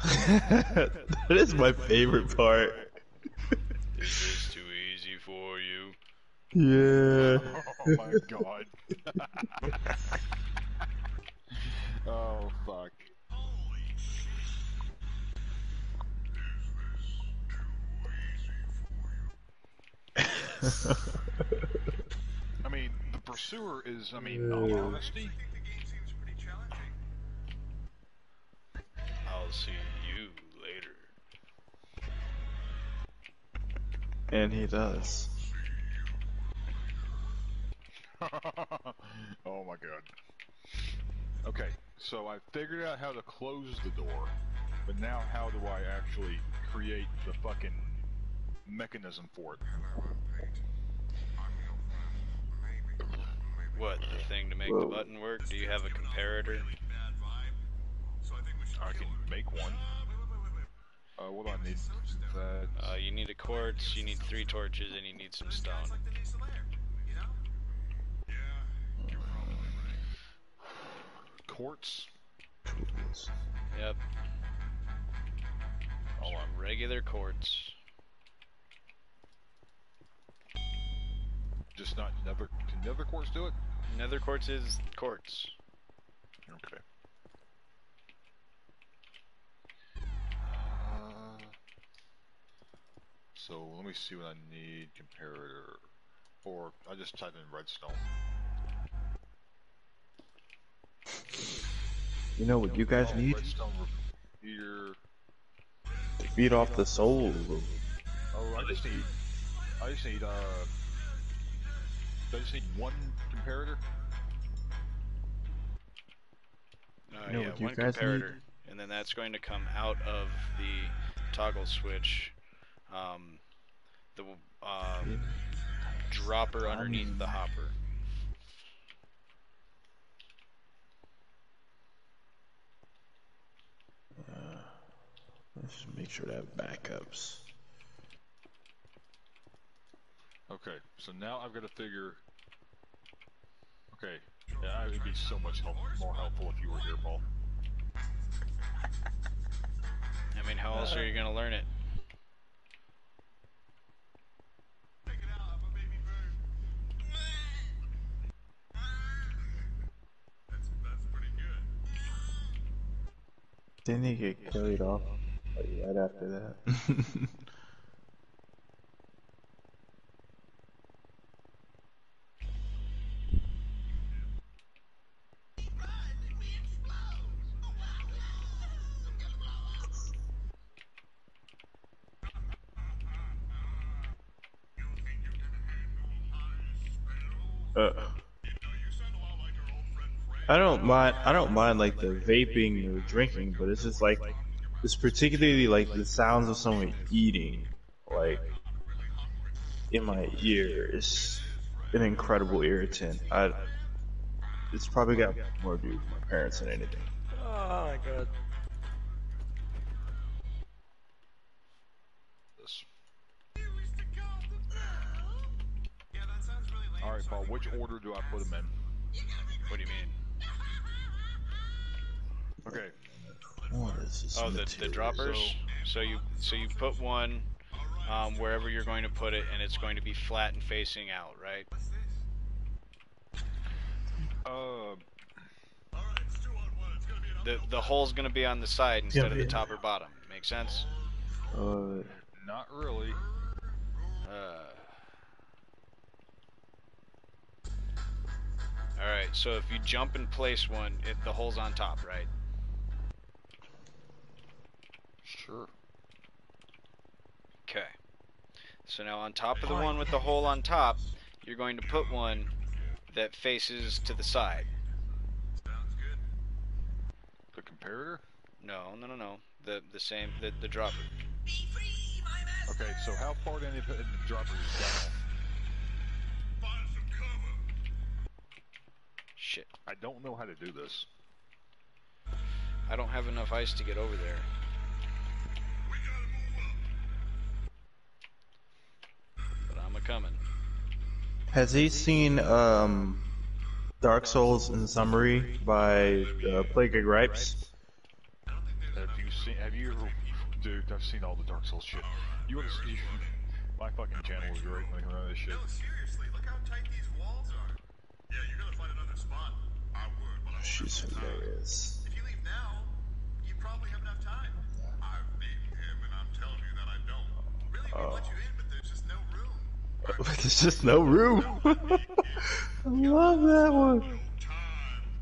That is my favorite part. Is this too easy for you? Yeah. Oh my god. oh fuck. I mean, the pursuer is, I mean, in all honesty, I'll see you later. and he does. oh my god. Okay, so I figured out how to close the door, but now how do I actually create the fucking mechanism for it? What, the thing to make Whoa. the button work? Do you have a comparator? I can make one. Uh, what do I need? That. Uh, you need a quartz, you need three torches, and you need some stone. quartz. Tools. Yep, Hold on. regular quartz. Just not nether. Can nether quartz do it? Nether quartz is quartz. Okay. So let me see what I need. Comparator. Or I just typed in redstone. You know what you guys need Redstone here. to feed off the soul. Oh, I just need. I just need. Uh. I just need one comparator. Uh, You know yeah, one guys need? comparator, and then that's going to come out of the toggle switch. Um, the uh, dropper underneath the hopper. Let's just make sure to have backups. Okay, so now I've got to figure. Okay, yeah, it would be so much help, more helpful if you were here, Paul. I mean, how else are you gonna learn it? Didn't he get carried off like, right after that? I don't mind. I don't mind like the vaping or drinking, but it's just like it's particularly like the sounds of someone eating, like in my ear is an incredible irritant. I, it's probably got more to do with my parents than anything. Oh my god. All right, Paul. Which order do I put them in? What do you mean? Okay, What is this Oh, the, the droppers. So you so you put one um, wherever you're going to put it, and it's going to be flat and facing out, right? uh, The the hole's going to be on the side instead of the yeah. top or bottom. Make sense? Uh, not really. Uh, all right. So if you jump and place one, it, the hole's on top, right? Sure. Okay. So now on top of the one with the hole on top, you're going to put one that faces to the side. Sounds good. The comparator. No, no, no, no. The the same the the dropper. Okay, so how far do I need to put in the droppers down? Shit. I don't know how to do this. I don't have enough ice to get over there. Coming. has he seen um, Dark Souls in summary by uh, Plague of Gripes? Have you seen? Have you ever? Dude, I've seen all the Dark Souls shit. You want to see? My fucking channel is great when it comes to this shit. No, seriously, look how tight these walls are. Yeah, you're gonna find another spot. I would, but I won't She's hilarious. If you leave now, you probably have enough time. I've beaten him, and I'm telling you that I don't. Really, we Oh. let you in, There's just no room. I love that one. Time.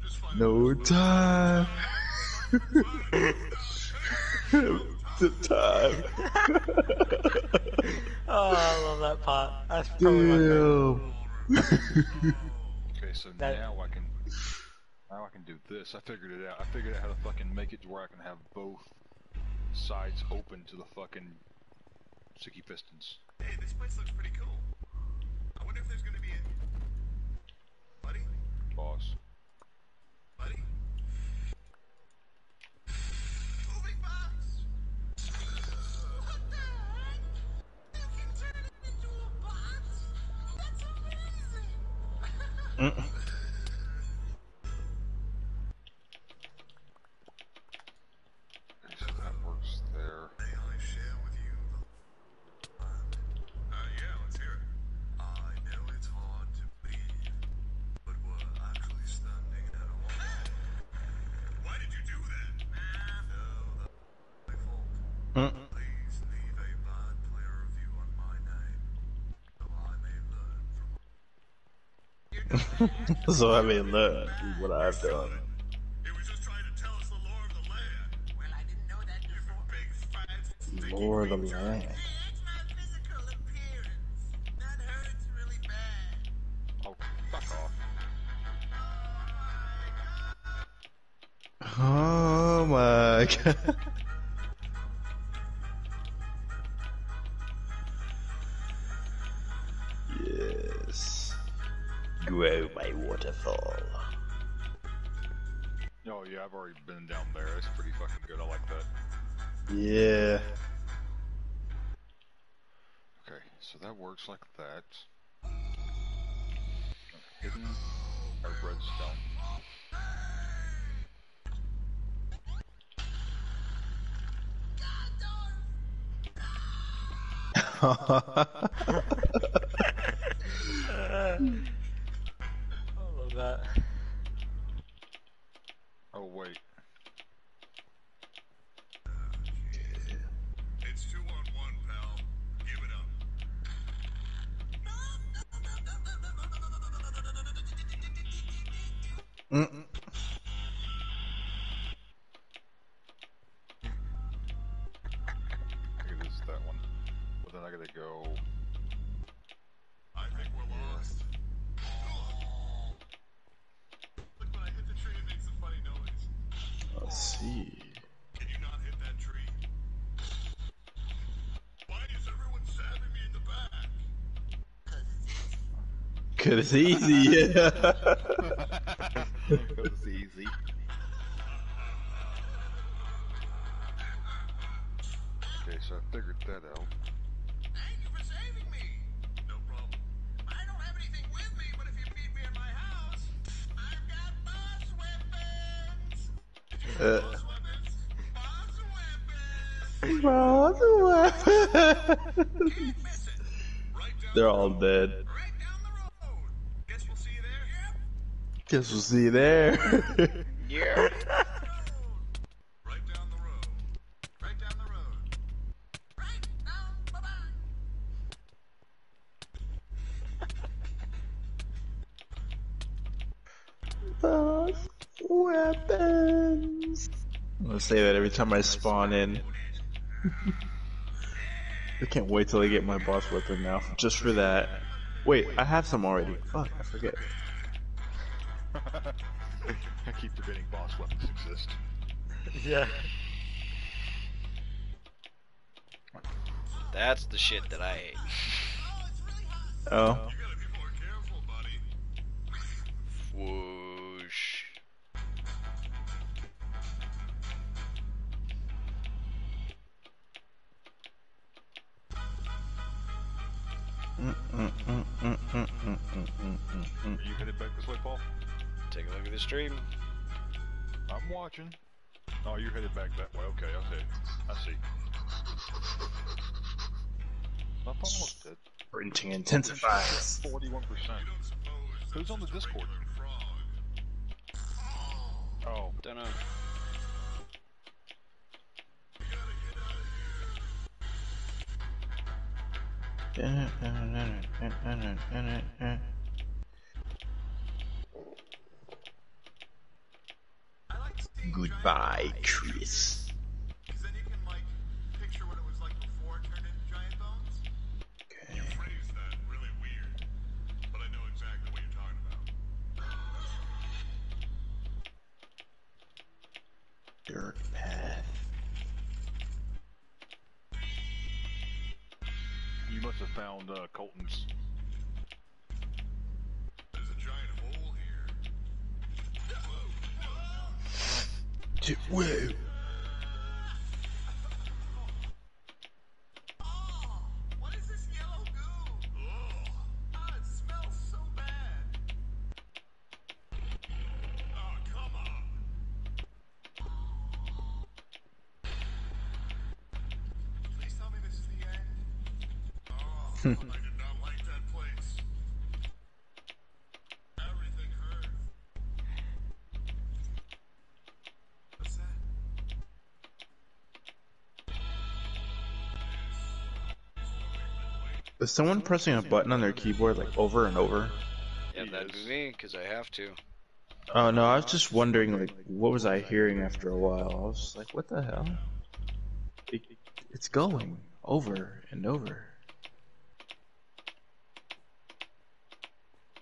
Just find No time. the time. Oh, I love that part. That's probably my favorite. Damn. Okay, so That- now I can. Now I can do this. I figured it out. I figured out how to fucking make it to where I can have both sides open to the fucking sticky pistons. Hey, this place looks pretty cool. I wonder if there's gonna be a. Buddy? Boss. Buddy? Moving box! What the heck? You can turn it into a box? That's amazing! so I mean, look, what I've done. It was just trying to tell us like that. Hidden or redstone. I love that. Oh wait. Cause it's easy, yeah. That's easy. Okay, so I figured that out. Thank you for saving me. No problem. I don't have anything with me, but if you meet me at my house, I've got boss weapons. Uh. boss weapons? Boss weapons. Can't miss it. Right down They're all dead. Right down the road. Guess we'll see you there. Yep. Guess we'll see you there. Yeah. Right down the road. Right down the road. Right down. Bye bye. Boss weapons. I'm gonna say that every time I spawn in. I can't wait till I get my boss weapon now, just for that. Wait, I have some already. Fuck, I forget. Yeah. That's the shit that I hate. Oh. oh. Whoosh. Mm, mm, mm, Are you headed back this way, Paul? Take a look at the stream. I'm watching. Oh, you're headed back that way. Okay, okay. I see. My phone was dead. Sprinting intensifies. Forty-one percent. You don't suppose Who's on the that's a Discord? regular frog. Oh, Don't know. We gotta get out of here. I like seeing Goodbye, giant Chris. Because then you can like picture what it was like before it turned into giant bones. You phrased that really weird, but I know exactly what you're talking Chris. Dirt path. you must have found uh, Colton's. Wait. Is someone pressing a button on their keyboard like over and over? Yeah, that'd be me, because I have to. Oh no, I was just wondering like what was I hearing after a while? I was just like, what the hell? It, it's going over and over.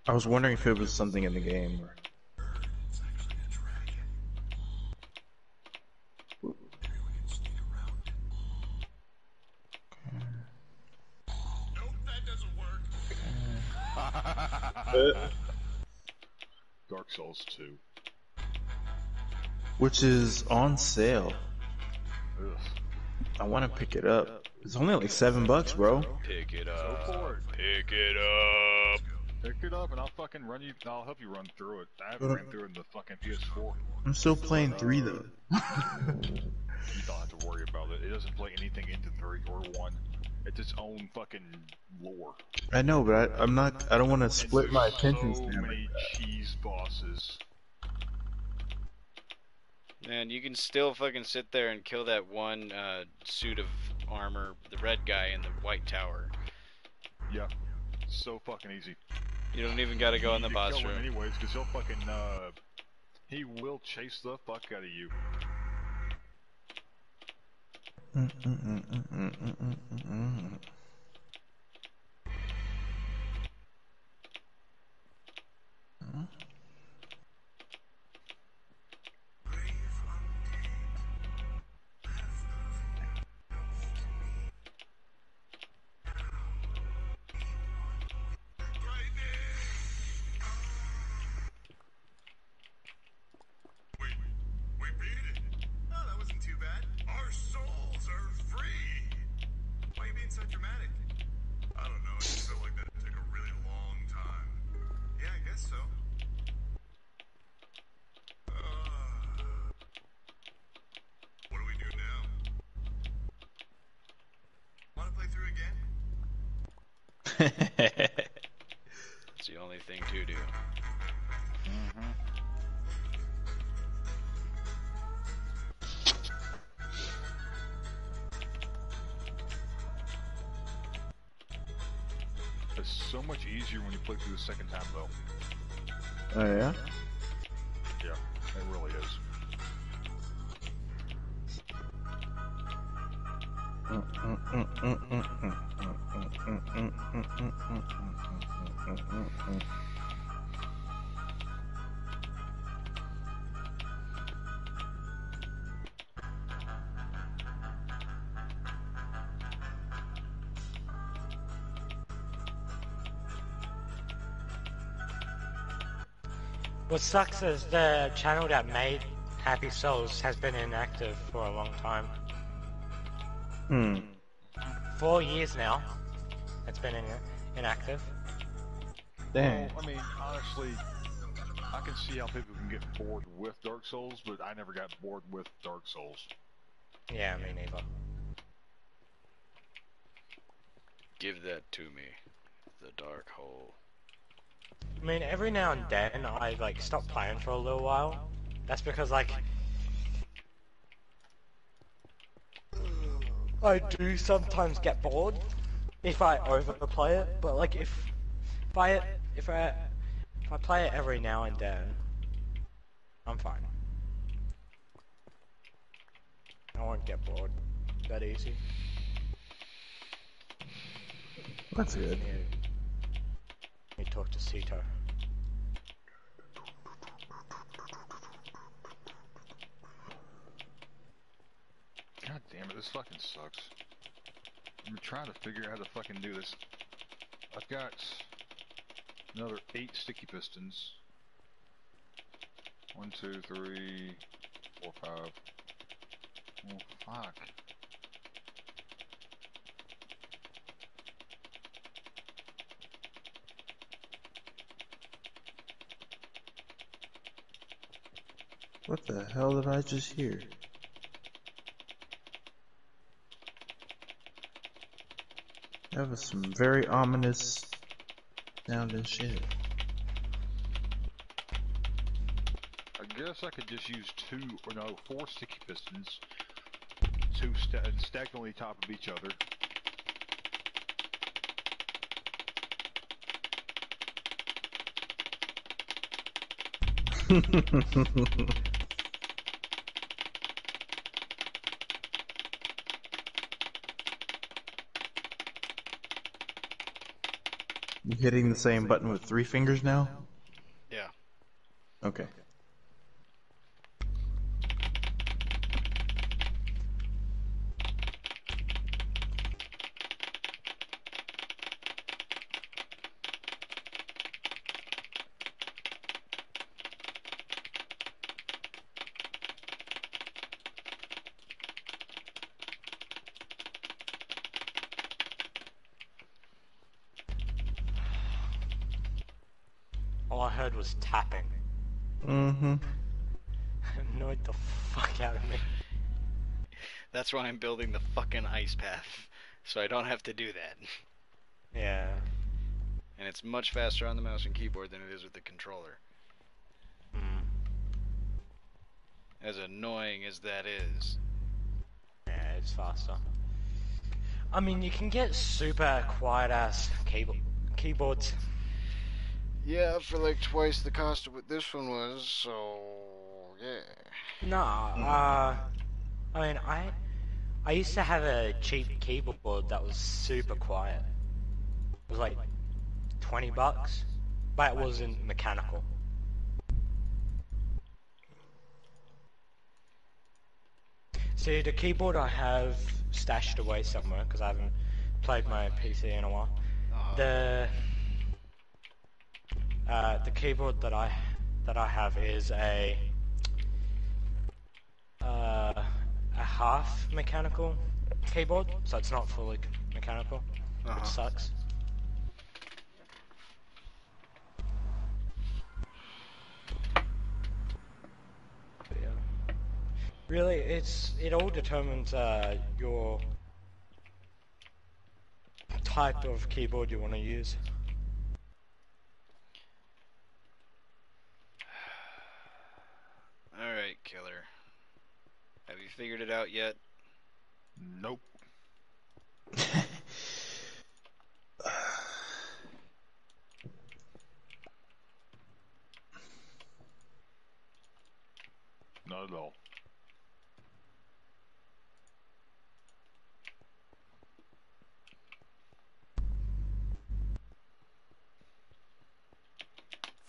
I was wondering if it was something in the game or It's actually a dragon. Maybe we can sneak around it. Nope, that doesn't work. Dark Souls 2. Which is on sale. Ugh. I want to pick it up. It's only like seven bucks, bro. Pick it up. Pick it up. Pick it up and I'll fucking run you. I'll help you run through it. I haven't But- ran through it in the fucking PS4. I'm still playing three though. You don't have to worry about it. It doesn't play anything into 3 or 1. It's its own fucking lore. I know, but I, I'm not. I don't want to split my attention so span. many cheese bosses. Man, you can still fucking sit there and kill that one uh, suit of armor, the red guy in the white tower. Yeah. So fucking easy. You don't even gotta go in the boss kill him room. anyways, because he'll fucking, uh... He will chase the fuck out of you. Mm, mm, mm, What sucks is the channel that made Happy Souls has been inactive for a long time. Hmm. Four years now. It's been in, inactive. Damn. Well, I mean, honestly, I can see how people can get bored with Dark Souls, but I never got bored with Dark Souls. Yeah, me neither. Give that to me. The dark hole. I mean, every now and then I like stop playing for a little while. That's because like I do sometimes get bored if I overplay it. But like if if I if I if I play it every now and then, I'm fine. I won't get bored that easy. That's good. Let me talk to Sito. God damn it, this fucking sucks. I'm trying to figure out how to fucking do this. I've got another eight sticky pistons. One, two, three, four, five. Oh, fuck. What the hell did I just hear? That was some very ominous sounding shit. I guess I could just use two, or no, four sticky pistons. Two sta stacked on the top of each other. hitting the same button with three fingers now? Yeah. Okay. Why I'm building the fucking ice path, so I don't have to do that. Yeah. And it's much faster on the mouse and keyboard than it is with the controller. Mm. As annoying as that is. Yeah, it's faster. I mean, you can get super quiet ass keyboard keyboards. Yeah, for like twice the cost of what this one was, so yeah. No, uh, I mean, I I used to have a cheap keyboard that was super quiet. It was like twenty bucks, but it wasn't mechanical. See, the keyboard I have stashed away somewhere because I haven't played my PC in a while. Uh, The uh, the keyboard that I that I have is a uh, a half mechanical keyboard, so it's not fully mechanical, uh-huh. which sucks. Yeah. Really, it's it all determines uh, your type of keyboard you want to use. Alright, killer. Figured it out yet? Nope. Not at all.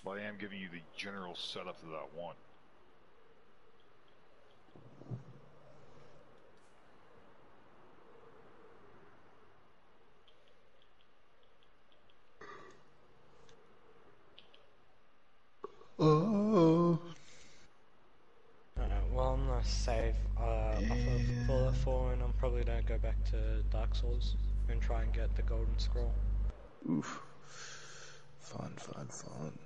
But I am giving you the general setup of that want. Oh. Alright, well I'm gonna save uh, off of Fallout 4 and I'm probably gonna go back to Dark Souls and try and get the Golden Scroll. Oof. Fun, fun, fun.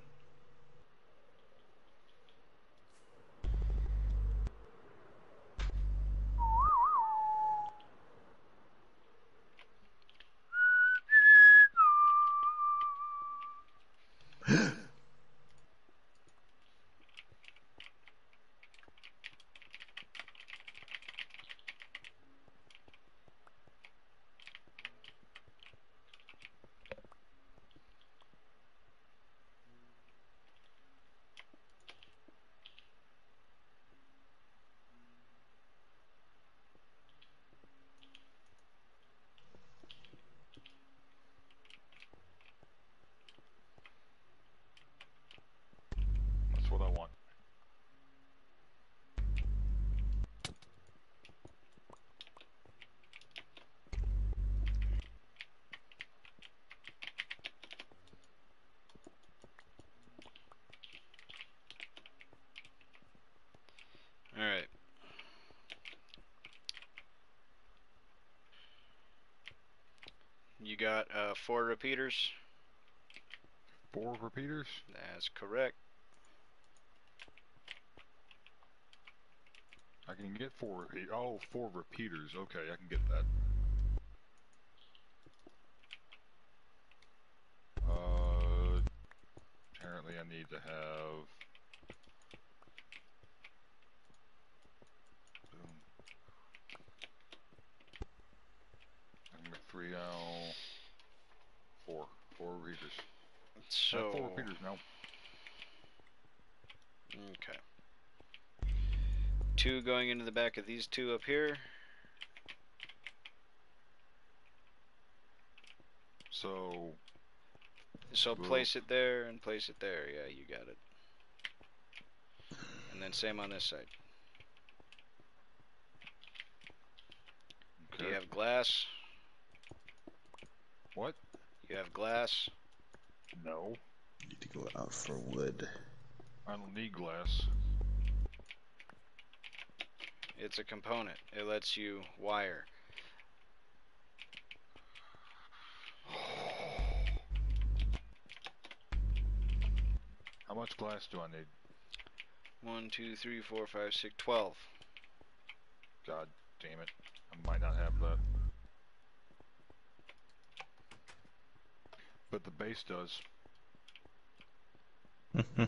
That's what I want. Alright. You got uh, four repeaters? Four repeaters? That's correct. I can get four. Oh, four repeaters. Okay, I can get that. Uh, apparently I need to have. Boom. I can make three now. Four. Four repeaters. I have So, four repeaters now. okay. Two going into the back of these two up here. So So Cool. place it there and place it there. Yeah, you got it. And then same on this side. Do you have glass? what? You have glass? No, Need to go out for wood. I don't need glass. It's a component. It lets you wire. How much glass do I need? One, two, three, four, five, six, twelve. God damn it. I might not have that. But the base does.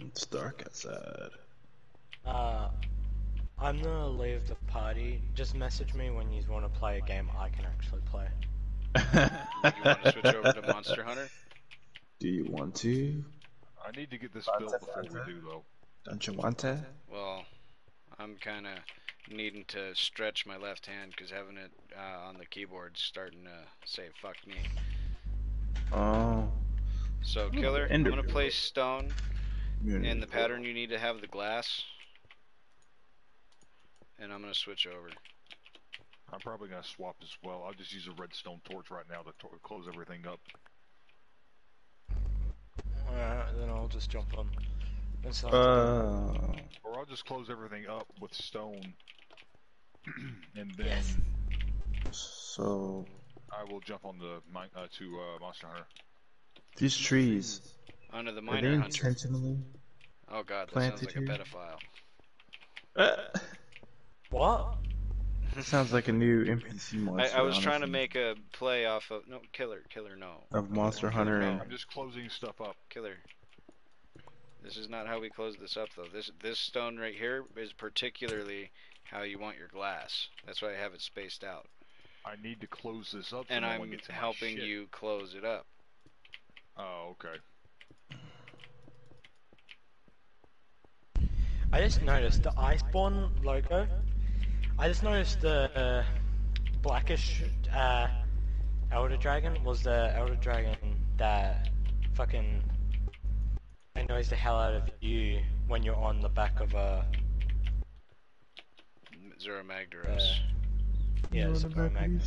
it's dark outside. Uh, I'm gonna leave the party. Just message me when you want to play a game I can actually play. Do You want to switch over to Monster Hunter? Do you want to? I need to get this Fanta, built before Fanta. we do, though. Don't you want to? Well, I'm kind of needing to stretch my left hand because having it uh, on the keyboard's starting to say "fuck me." Oh. So, killer, I'm gonna Pearl. place stone in the pattern. You need to have the glass, and I'm gonna switch over. I'm probably gonna swap as well. I'll just use a redstone torch right now to tor- close everything up. Alright, then I'll just jump on. and start Uh, Or I'll just close everything up with stone. and then Yes. so I will jump on the mine uh, to uh, Monster Hunter. these trees Under the are they miner hunter. intentionally? Oh god, that sounds planted like a here? pedophile. What? This sounds like a new NPC I, monster. I was trying to make a play off of no killer, killer, no, of Monster Hunter and I'm just closing stuff up. killer. This is not how we close this up though. This this stone right here is particularly how you want your glass. That's why I have it spaced out, I need to close this up. so and no I'm gets in my helping shit. you close it up. Oh, okay. I just noticed the Iceborne logo. I just noticed the uh, blackish uh, Elder Dragon was the Elder Dragon that fucking annoys the hell out of you when you're on the back of a Zorah Magdaros. Uh, yeah, it's a Pro Mag.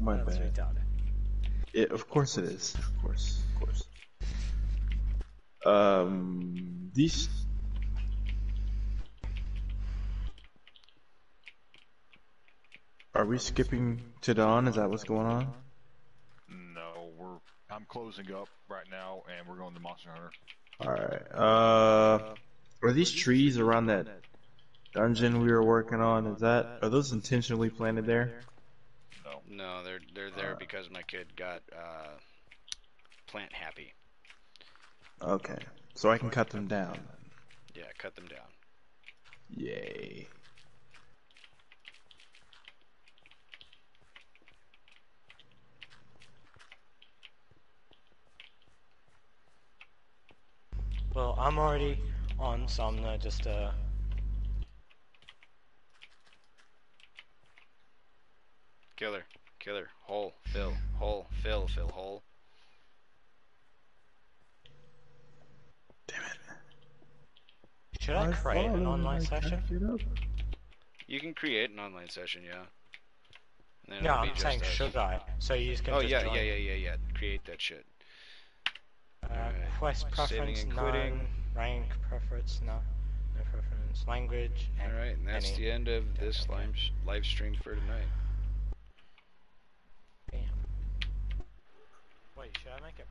My That's bad. retarded. It, of course it is. Of course, of course. Um, these. Are we skipping to dawn? Is that what's going on? No, we're. I'm closing up right now, and we're going to Monster Hunter. Alright. Uh, are these trees around that dungeon we were working on? Is that are those intentionally planted there? No. No, they're they're there Uh. because my kid got uh, plant happy. Okay, so I can cut them down. Yeah, cut them down. Yay. Well, I'm already on, so I'm gonna just uh. Killer, killer, hole, fill, hole, fill, fill, hole. Damn it. Should I create an online session? You can create an online session, yeah. Then No, I'm saying us. should I? So you can Oh just yeah, join. yeah, yeah, yeah, yeah. Create that shit. Uh, Alright. Quest preference, and none. Rank preference, no. No preference. Language, All right, and that's any. the end of this live live stream for tonight. Bam. Wait, should I make it?